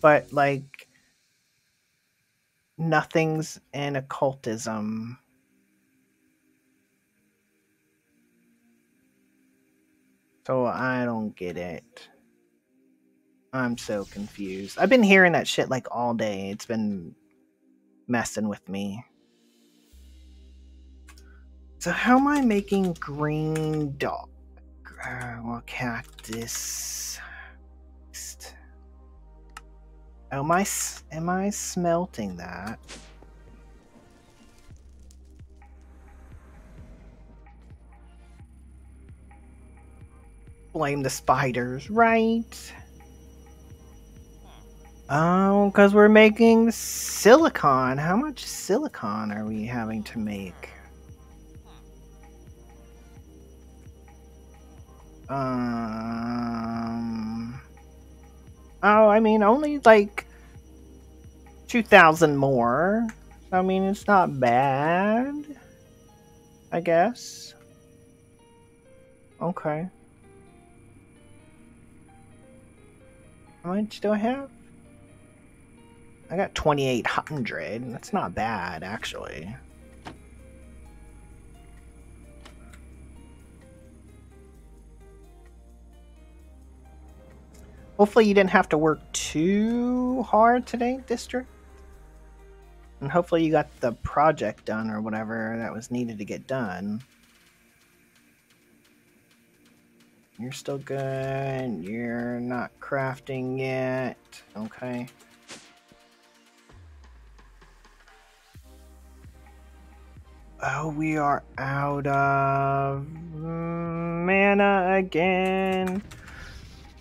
but like nothing's in occultism. So I don't get it. I'm so confused. I've been hearing that shit like all day. It's been messing with me. So how am I making green dog? Uh, well, cactus. Am I am I smelting that? Blame the spiders, right? Oh, because we're making silicon. How much silicon are we having to make? Um. Oh, I mean, only like 2,000 more. I mean, it's not bad. I guess. Okay. How much do I have? I got 2,800. That's not bad, actually. Hopefully you didn't have to work too hard today, District. And hopefully you got the project done or whatever that was needed to get done. You're still good. You're not crafting yet. Okay. Oh, we are out of mana again.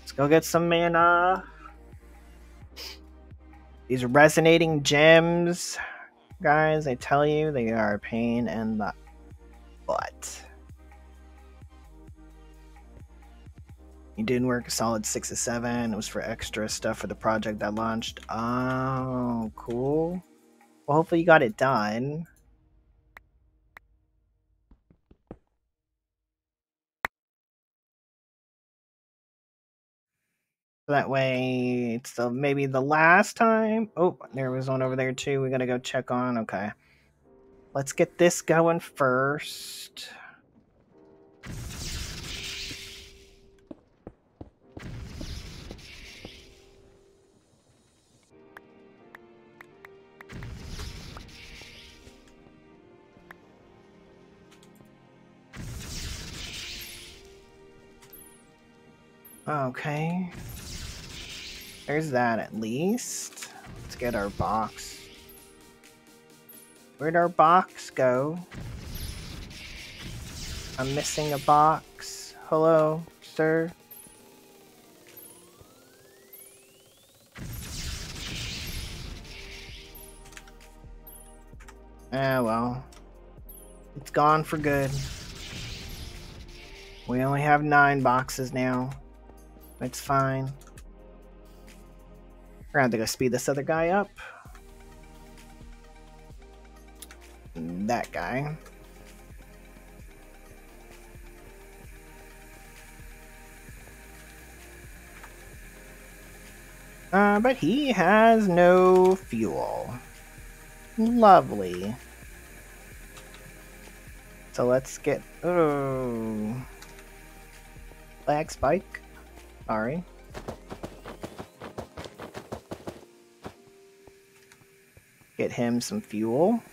Let's go get some mana. These resonating gems, guys, I tell you, they are a pain in the butt. You didn't work a solid six or seven. It was for extra stuff for the project that launched. Oh, cool. Well, hopefully you got it done. that way, it's the, maybe the last time. Oh, there was one over there too. We gotta go check on. Okay. Let's get this going first. Okay. There's that at least. Let's get our box. Where'd our box go? I'm missing a box. Hello, sir. Ah, well. It's gone for good. We only have nine boxes now. It's fine. We're have to go speed this other guy up. That guy. Uh, but he has no fuel. Lovely. So let's get... Oh... Lag spike. Sorry. Get him some fuel.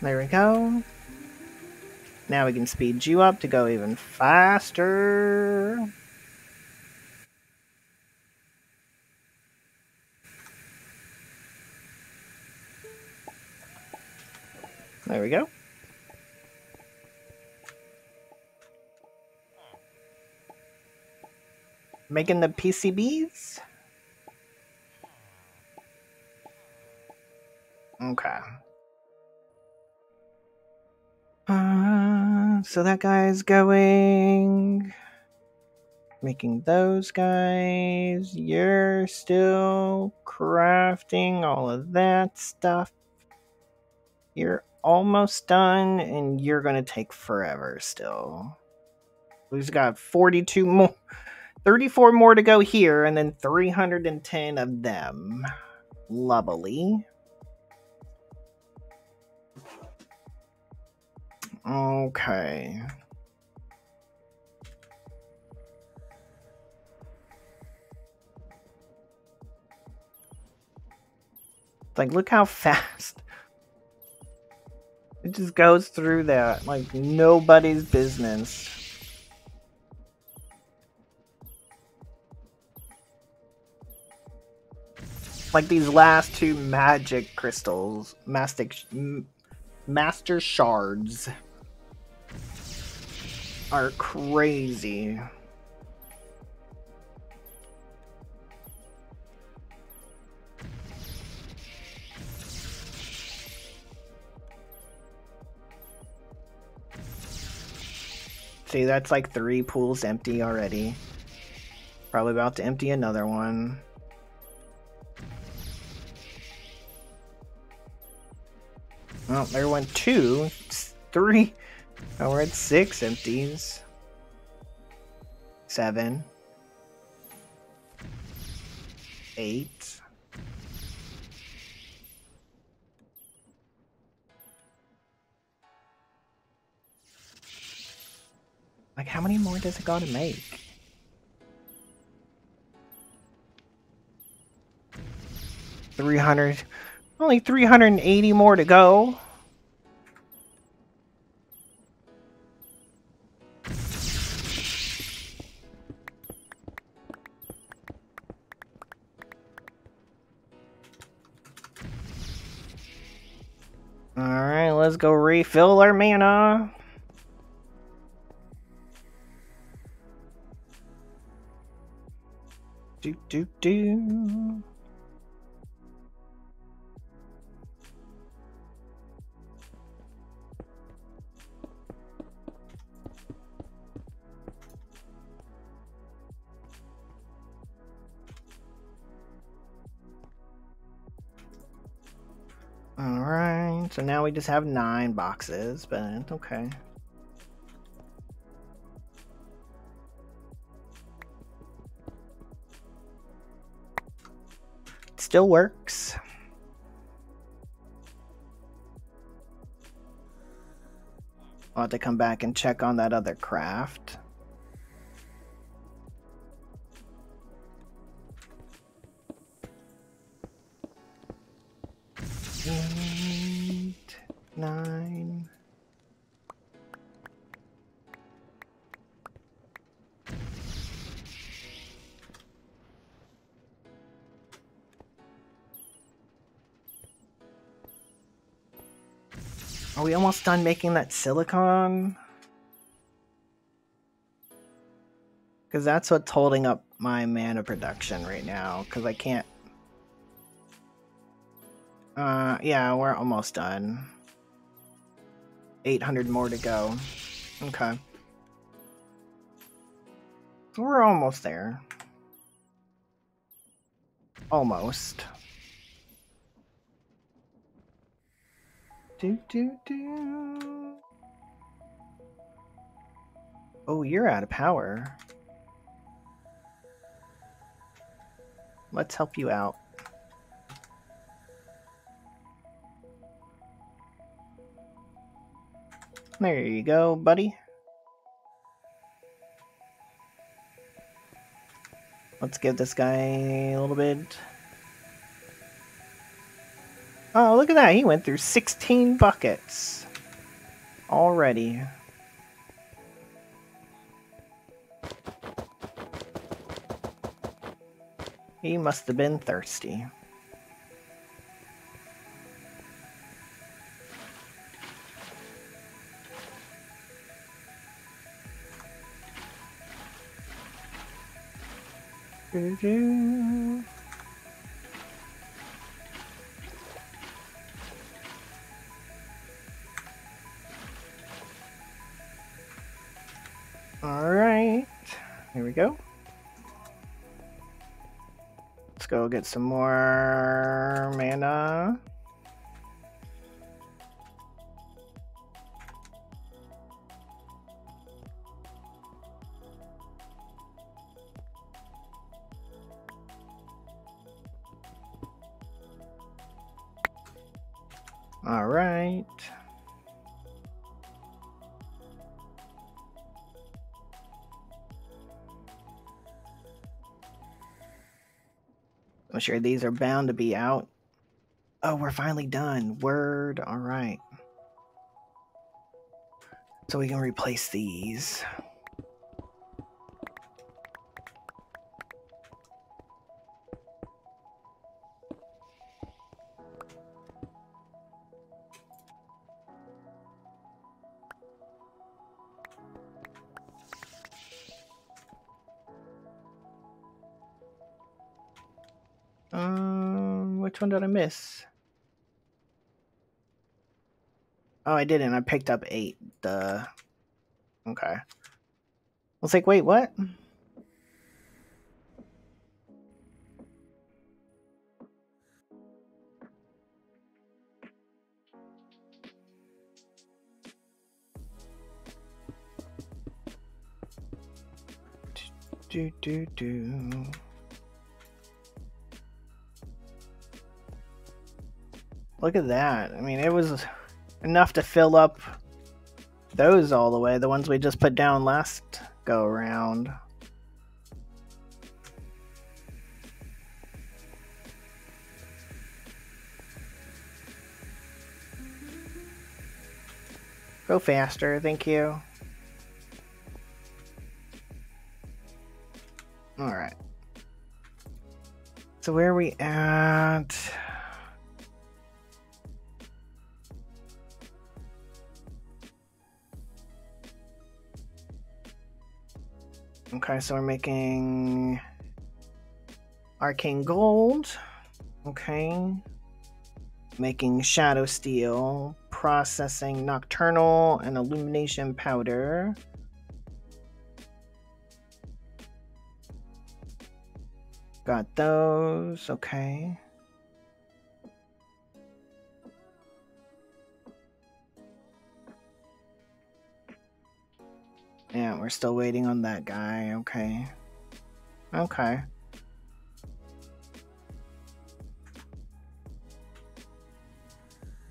There we go. Now we can speed you up to go even faster. There we go. Making the PCBs? Okay. Uh, so that guy's going. Making those guys. You're still crafting all of that stuff. You're almost done, and you're going to take forever still. We've got 42 more, 34 more to go here, and then 310 of them. Lovely. Okay. Like, look how fast It just goes through that like nobody's business. Like these last two magic crystals, mastic, master shards, are crazy. See, that's like three pools empty already. Probably about to empty another one. Well, there went two, three. Oh, we're at six empties. Seven. Eight. Like, how many more does it gotta make? Three hundred. Only 380 more to go. Let's go refill our mana. Do do do. Alright, so now we just have nine boxes, but it's okay. still works. I'll have to come back and check on that other craft. Nine. Are we almost done making that silicon? Because that's what's holding up my mana production right now, because I can't... Uh, yeah, we're almost done. 800 more to go. Okay. We're almost there. Almost. Do, do, do. Oh, you're out of power. Let's help you out. There you go, buddy. Let's give this guy a little bit Oh, look at that. He went through 16 buckets already. He must have been thirsty. -do. Alright. Here we go. Let's go get some more mana. All right. I'm sure these are bound to be out. Oh, we're finally done. Word. All right. So we can replace these. One did I miss? Oh, I didn't. I picked up eight. Duh. Okay. I was like, wait, what? Do do do. Look at that. I mean, it was enough to fill up those all the way, the ones we just put down last go around. Go faster, thank you. Alright. So where are we at? Okay, so we're making arcane gold. Okay. Making shadow steel, processing nocturnal and illumination powder. Got those, okay. Yeah, we're still waiting on that guy. Okay. Okay.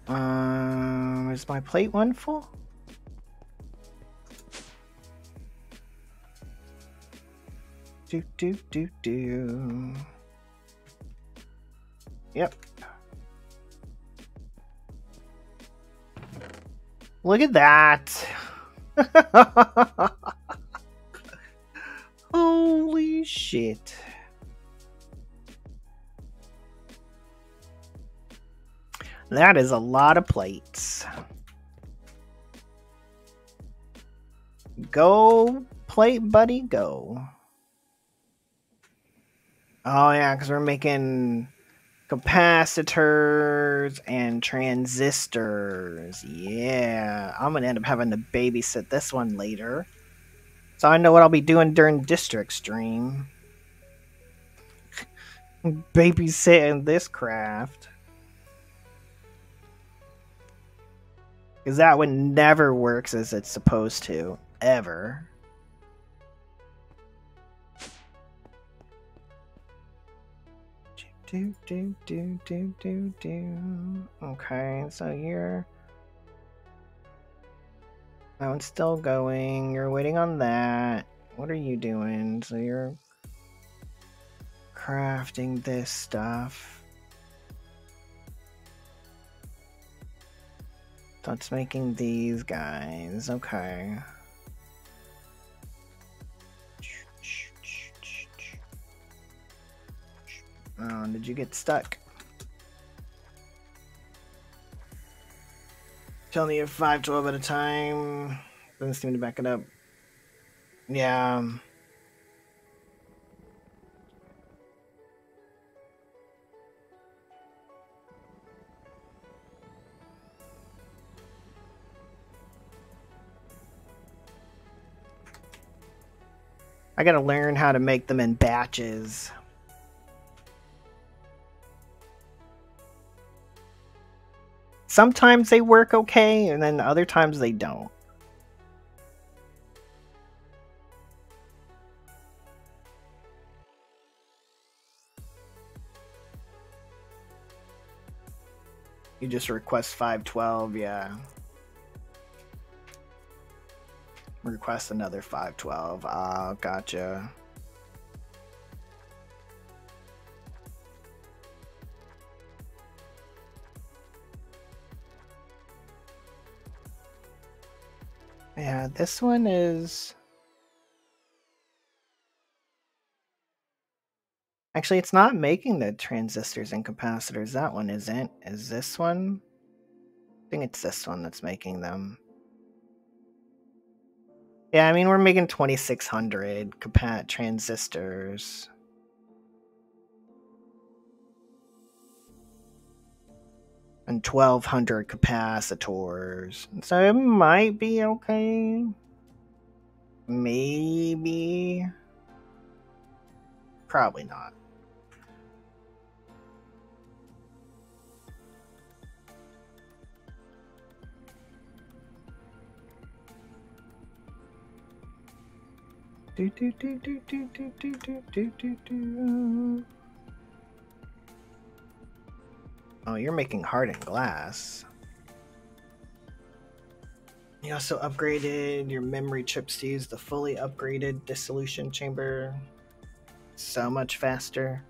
Um, is my plate one full? Do do do do. Yep. Look at that. Holy shit. That is a lot of plates. Go, plate buddy, go. Oh yeah, because we're making capacitors and transistors. Yeah, I'm gonna end up having to babysit this one later. So I know what I'll be doing during district stream. Babysitting this craft. Because that one never works as it's supposed to. Ever. Do do do do do do. Okay, so you're oh, that one's still going. You're waiting on that. What are you doing? So you're crafting this stuff. That's making these guys. Okay. Oh, did you get stuck? Tell me if 512 at a time. Doesn't seem to back it up. Yeah. I gotta learn how to make them in batches. Sometimes they work okay, and then other times they don't. You just request 512, yeah. Request another 512. Ah, uh, gotcha. Yeah, this one is. Actually, it's not making the transistors and capacitors. That one isn't. Is this one? I think it's this one that's making them. Yeah, I mean, we're making 2600 capat transistors. And 1200 capacitors. So it might be okay. Maybe. Probably not. Do, do, do, do, do, do, do, do, do, do, do. Oh, you're making hardened glass. You also upgraded your memory chips to use the fully upgraded dissolution chamber. So much faster.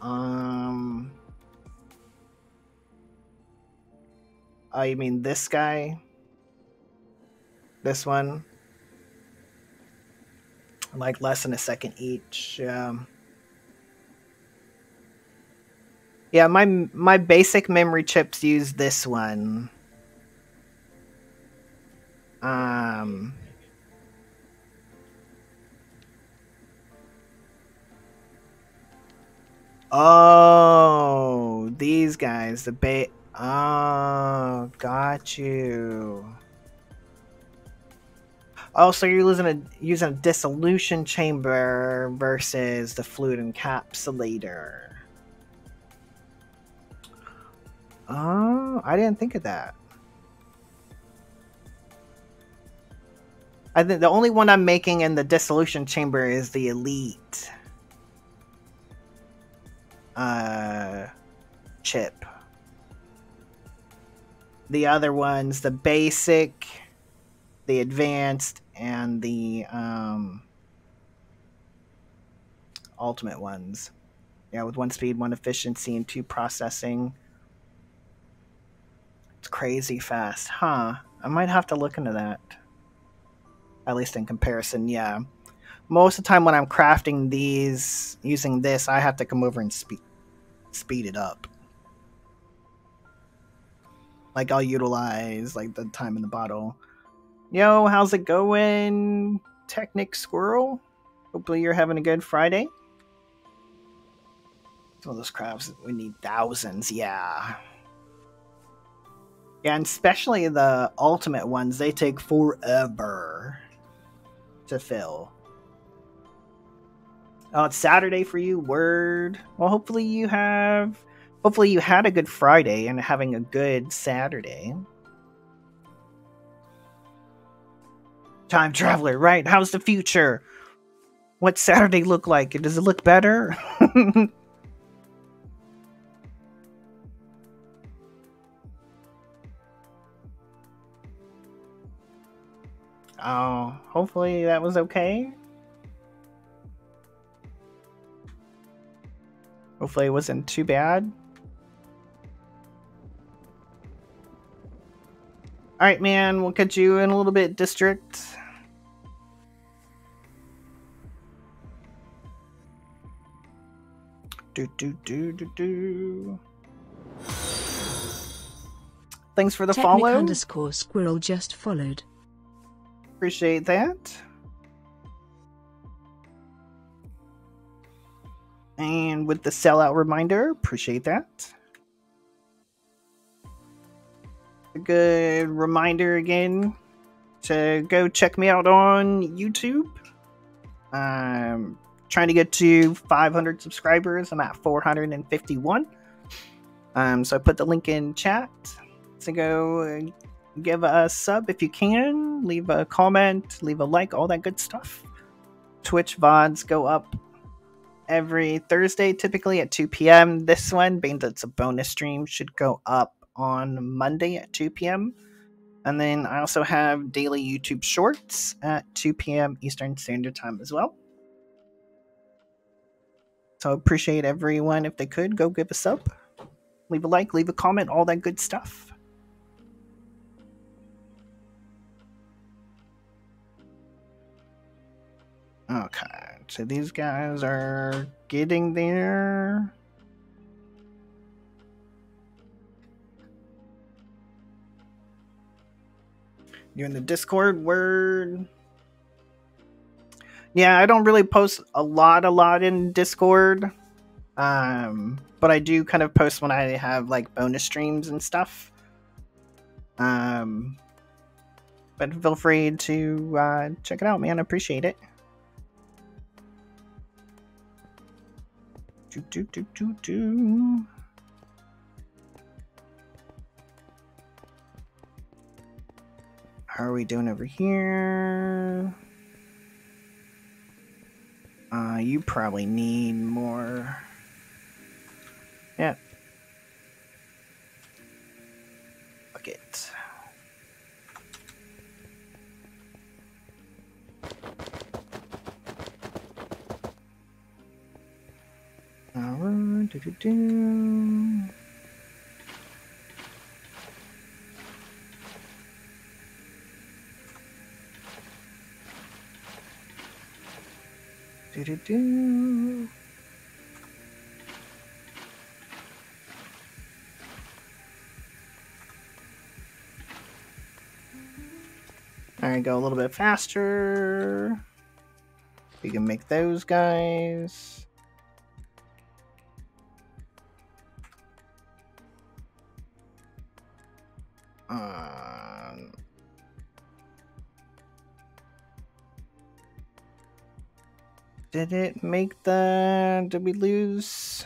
Um. Oh, you mean this guy? This one? like less than a second each. Um, yeah, my my basic memory chips use this one. Um, oh, these guys, the bait. Oh, got you. Oh, so you're using a using a dissolution chamber versus the fluid encapsulator. Oh, I didn't think of that. I think the only one I'm making in the dissolution chamber is the elite uh chip. The other ones, the basic, the advanced, and the um, ultimate ones. Yeah, with one speed, one efficiency, and two processing. Crazy fast, huh? I might have to look into that. At least in comparison, yeah. Most of the time when I'm crafting these using this, I have to come over and speed speed it up. Like I'll utilize like the time in the bottle Yo, how's it going, Technic Squirrel? Hopefully you're having a good Friday. Some of those crabs, we need thousands, yeah. Yeah, and especially the ultimate ones, they take forever to fill. Oh, it's Saturday for you, word. Well, hopefully you have, hopefully you had a good Friday and having a good Saturday. time traveler, right? How's the future? What's Saturday look like? Does it look better? oh, hopefully that was okay. Hopefully it wasn't too bad. Alright, man, we'll catch you in a little bit, District. Do, do, do, do, do. Thanks for the Technic follow. underscore squirrel just followed. Appreciate that. And with the sellout reminder, appreciate that. A good reminder again to go check me out on YouTube. Um, trying to get to 500 subscribers. I'm at 451. Um, so I put the link in chat. to go give a sub if you can. Leave a comment, leave a like, all that good stuff. Twitch VODs go up every Thursday, typically at 2 p.m. This one, being that it's a bonus stream, should go up on Monday at 2 p.m. And then I also have daily YouTube shorts at 2 p.m. Eastern Standard Time as well. So appreciate everyone if they could go give a sub, leave a like, leave a comment, all that good stuff. Okay, so these guys are getting there. You in the Discord word? Yeah, I don't really post a lot, a lot in Discord. Um, but I do kind of post when I have like bonus streams and stuff. Um, but feel free to uh, check it out, man. I appreciate it. Do, do, do, do, do. How are we doing over here? Uh, you probably need more. Yeah. Alright, do do do. Do do do. Alright, go a little bit faster. We can make those guys. Um, did it make the... Did we lose...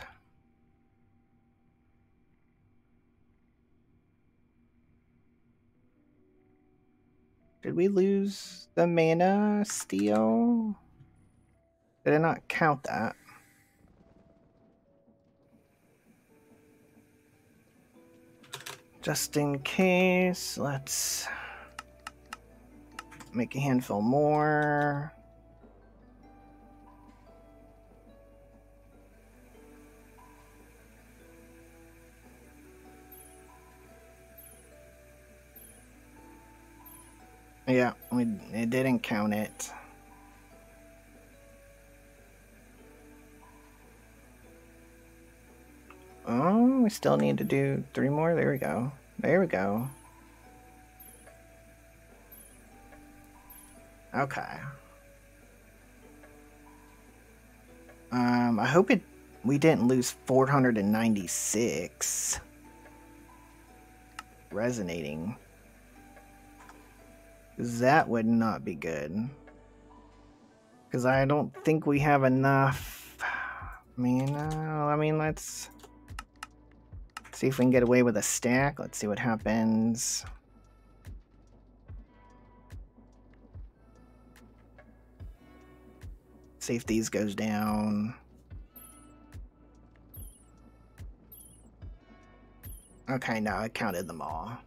Did we lose the manasteel? Did I not count that? Just in case, let's make a handful more. Yeah, we, it didn't count it. Oh, we still need to do three more. There we go. There we go. Okay. Um, I hope it we didn't lose 496 resonating. That would not be good. Because I don't think we have enough. I mean, uh, I mean, let's see if we can get away with a stack. Let's see what happens. See if these goes down. Okay, now I counted them all.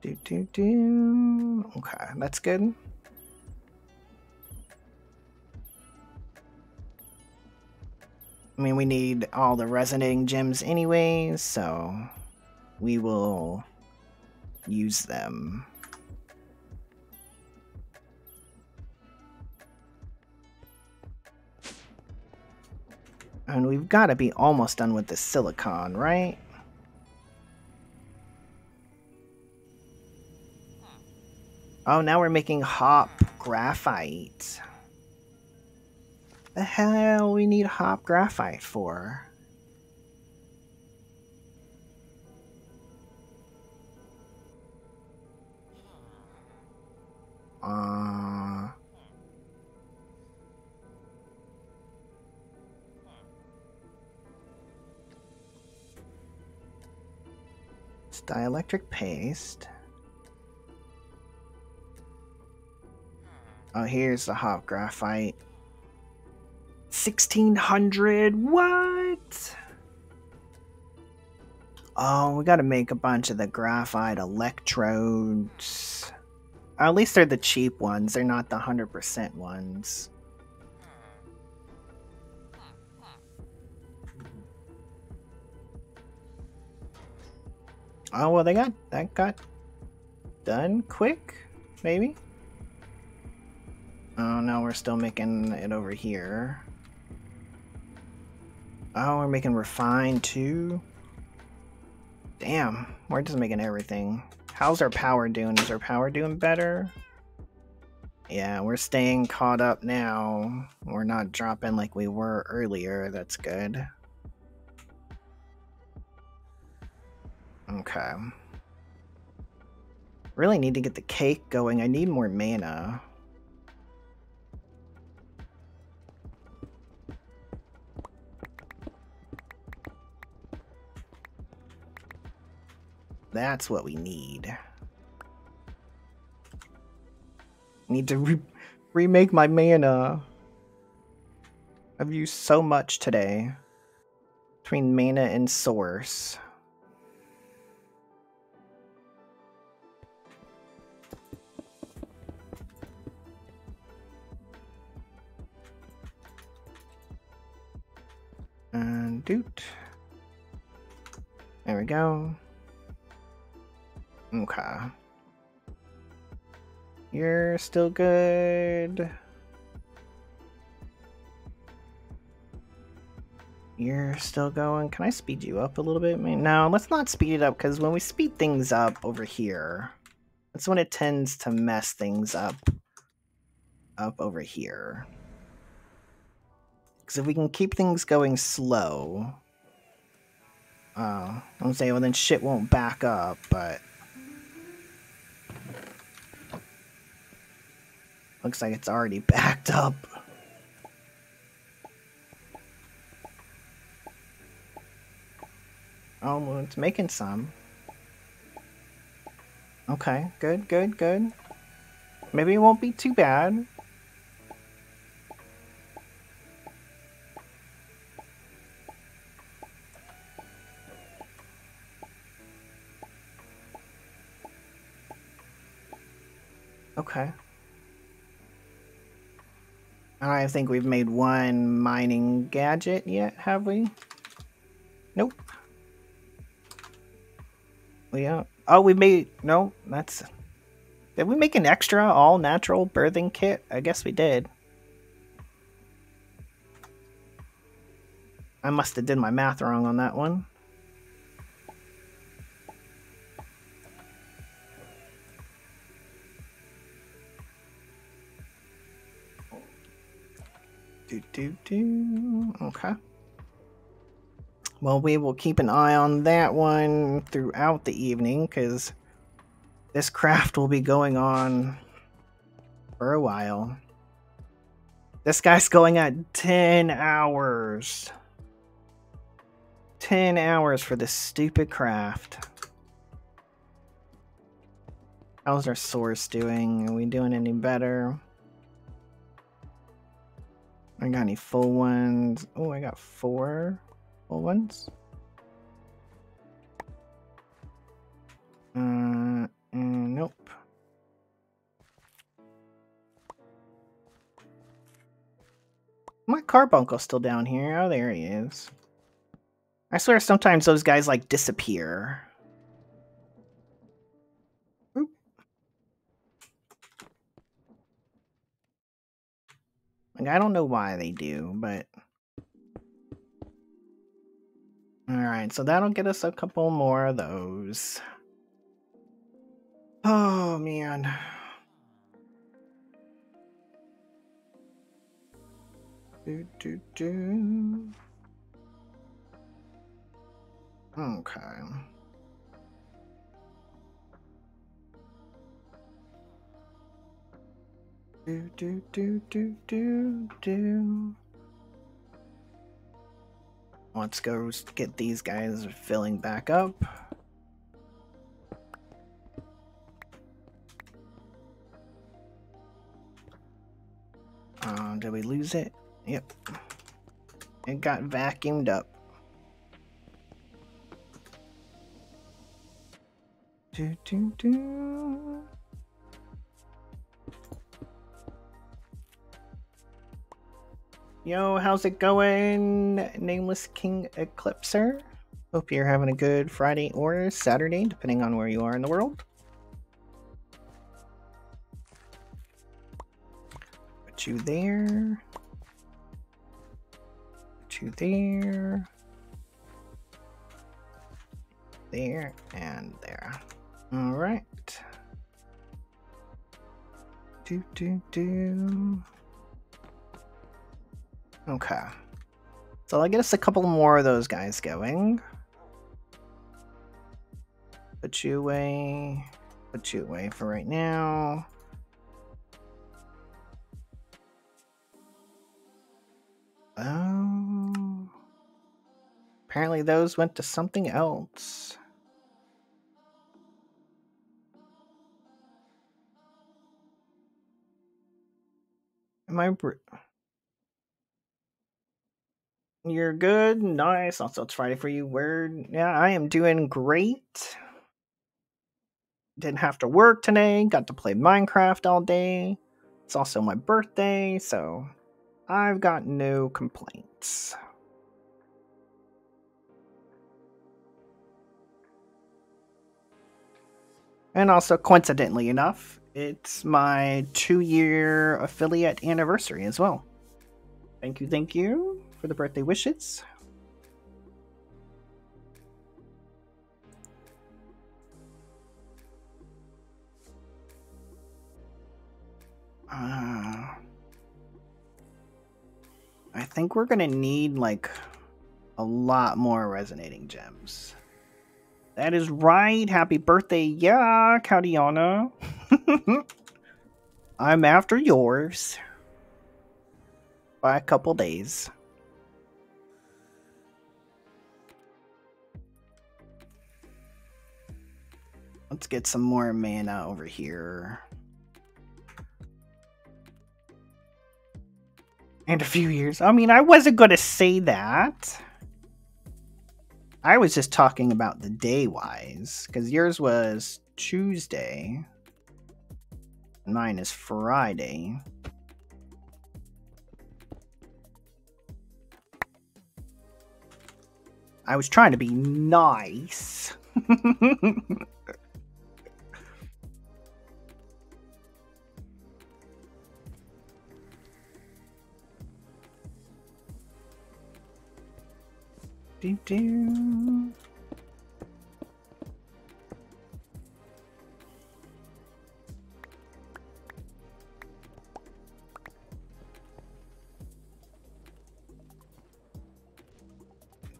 Do, do, do. Okay, that's good. I mean, we need all the resonating gems anyways, so we will use them. And we've got to be almost done with the silicon, right? Oh, now we're making hop graphite. The hell we need hop graphite for? Uh... It's dielectric paste. Oh, here's the hop graphite. 1600? What? Oh, we gotta make a bunch of the graphite electrodes. at least they're the cheap ones. They're not the 100% ones. Oh, well, they got... That got done quick, maybe? Oh, no, we're still making it over here. Oh, we're making refined too? Damn, we're just making everything. How's our power doing? Is our power doing better? Yeah, we're staying caught up now. We're not dropping like we were earlier. That's good. Okay. Really need to get the cake going. I need more mana. That's what we need. Need to re remake my mana. I've used so much today. Between mana and source. And doot. There we go. Okay. You're still good. You're still going. Can I speed you up a little bit? No, let's not speed it up because when we speed things up over here, that's when it tends to mess things up up over here. Because if we can keep things going slow, uh, I'm saying, well, then shit won't back up, but Looks like it's already backed up. Oh, well, it's making some. Okay, good, good, good. Maybe it won't be too bad. Okay. I think we've made one mining gadget yet, have we? Nope. We yeah. Oh, we made... No, that's... Did we make an extra all-natural birthing kit? I guess we did. I must have did my math wrong on that one. Do, do, do. Okay. Well, we will keep an eye on that one throughout the evening because this craft will be going on for a while. This guy's going at 10 hours. 10 hours for this stupid craft. How's our source doing? Are we doing any better? I got any full ones? Oh, I got four full ones. Uh, nope. My carbuncle's still down here. Oh, there he is. I swear sometimes those guys like disappear. Like, I don't know why they do, but... Alright, so that'll get us a couple more of those. Oh, man. Do, do, do. Okay. Do, do, do, do, do, do. Let's go get these guys filling back up. Uh, did we lose it? Yep. It got vacuumed up. Do, do, do. Yo, how's it going, Nameless King Eclipser? Hope you're having a good Friday or Saturday, depending on where you are in the world. Put you there. Put you there. There and there. All right. Do do do. Okay. So I'll get us a couple more of those guys going. Put you away. Put you away for right now. Oh. Apparently those went to something else. Am I... You're good. Nice. Also, it's Friday for you. Word. Yeah, I am doing great. Didn't have to work today. Got to play Minecraft all day. It's also my birthday, so I've got no complaints. And also, coincidentally enough, it's my two year affiliate anniversary as well. Thank you, thank you for the birthday wishes. Uh, I think we're gonna need like a lot more resonating gems. That is right. Happy birthday, yeah, Caudiana. I'm after yours by a couple days. Let's get some more mana over here. And a few years. I mean, I wasn't going to say that. I was just talking about the day wise, because yours was Tuesday. Mine is Friday. I was trying to be nice. Do do.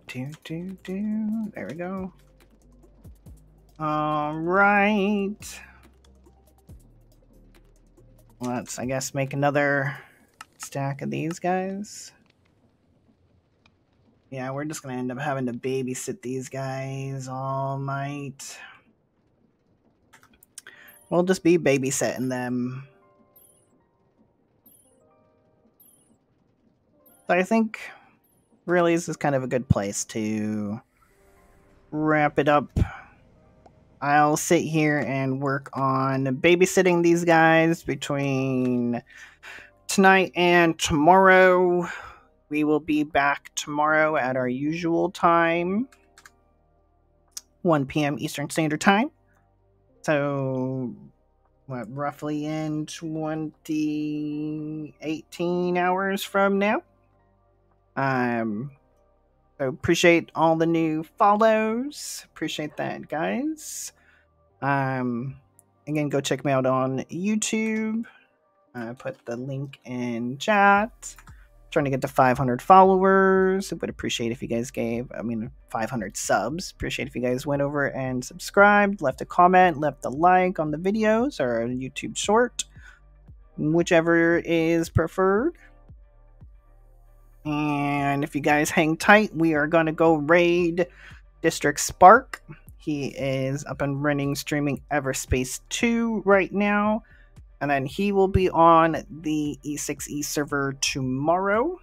Do do do. There we go. All right. Let's, I guess, make another stack of these guys. Yeah, we're just gonna end up having to babysit these guys all night. We'll just be babysitting them. I think really this is kind of a good place to wrap it up. I'll sit here and work on babysitting these guys between tonight and tomorrow. We will be back tomorrow at our usual time, 1 p.m. Eastern Standard Time. So, what, roughly in 20, 18 hours from now. Um, so appreciate all the new follows. Appreciate that, guys. Um, again, go check me out on YouTube. I put the link in chat trying to get to 500 followers. Would appreciate if you guys gave, I mean, 500 subs. Appreciate if you guys went over and subscribed, left a comment, left a like on the videos or a YouTube short, whichever is preferred. And if you guys hang tight, we are going to go raid District Spark. He is up and running streaming Everspace 2 right now and then he will be on the E6E server tomorrow,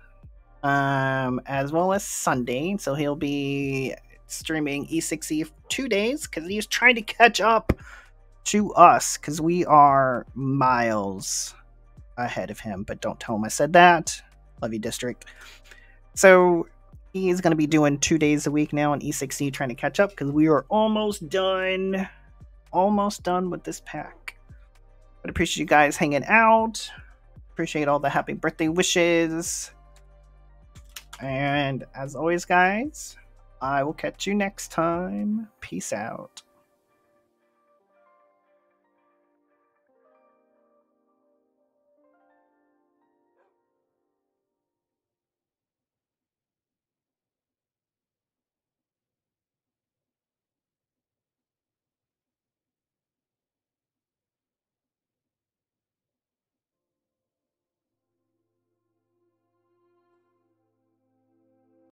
um, as well as Sunday. So he'll be streaming E6E two days because he's trying to catch up to us because we are miles ahead of him. But don't tell him I said that. Love you, District. So he's going to be doing two days a week now on E6E trying to catch up because we are almost done. Almost done with this pack. But appreciate you guys hanging out. Appreciate all the happy birthday wishes. And as always, guys, I will catch you next time. Peace out.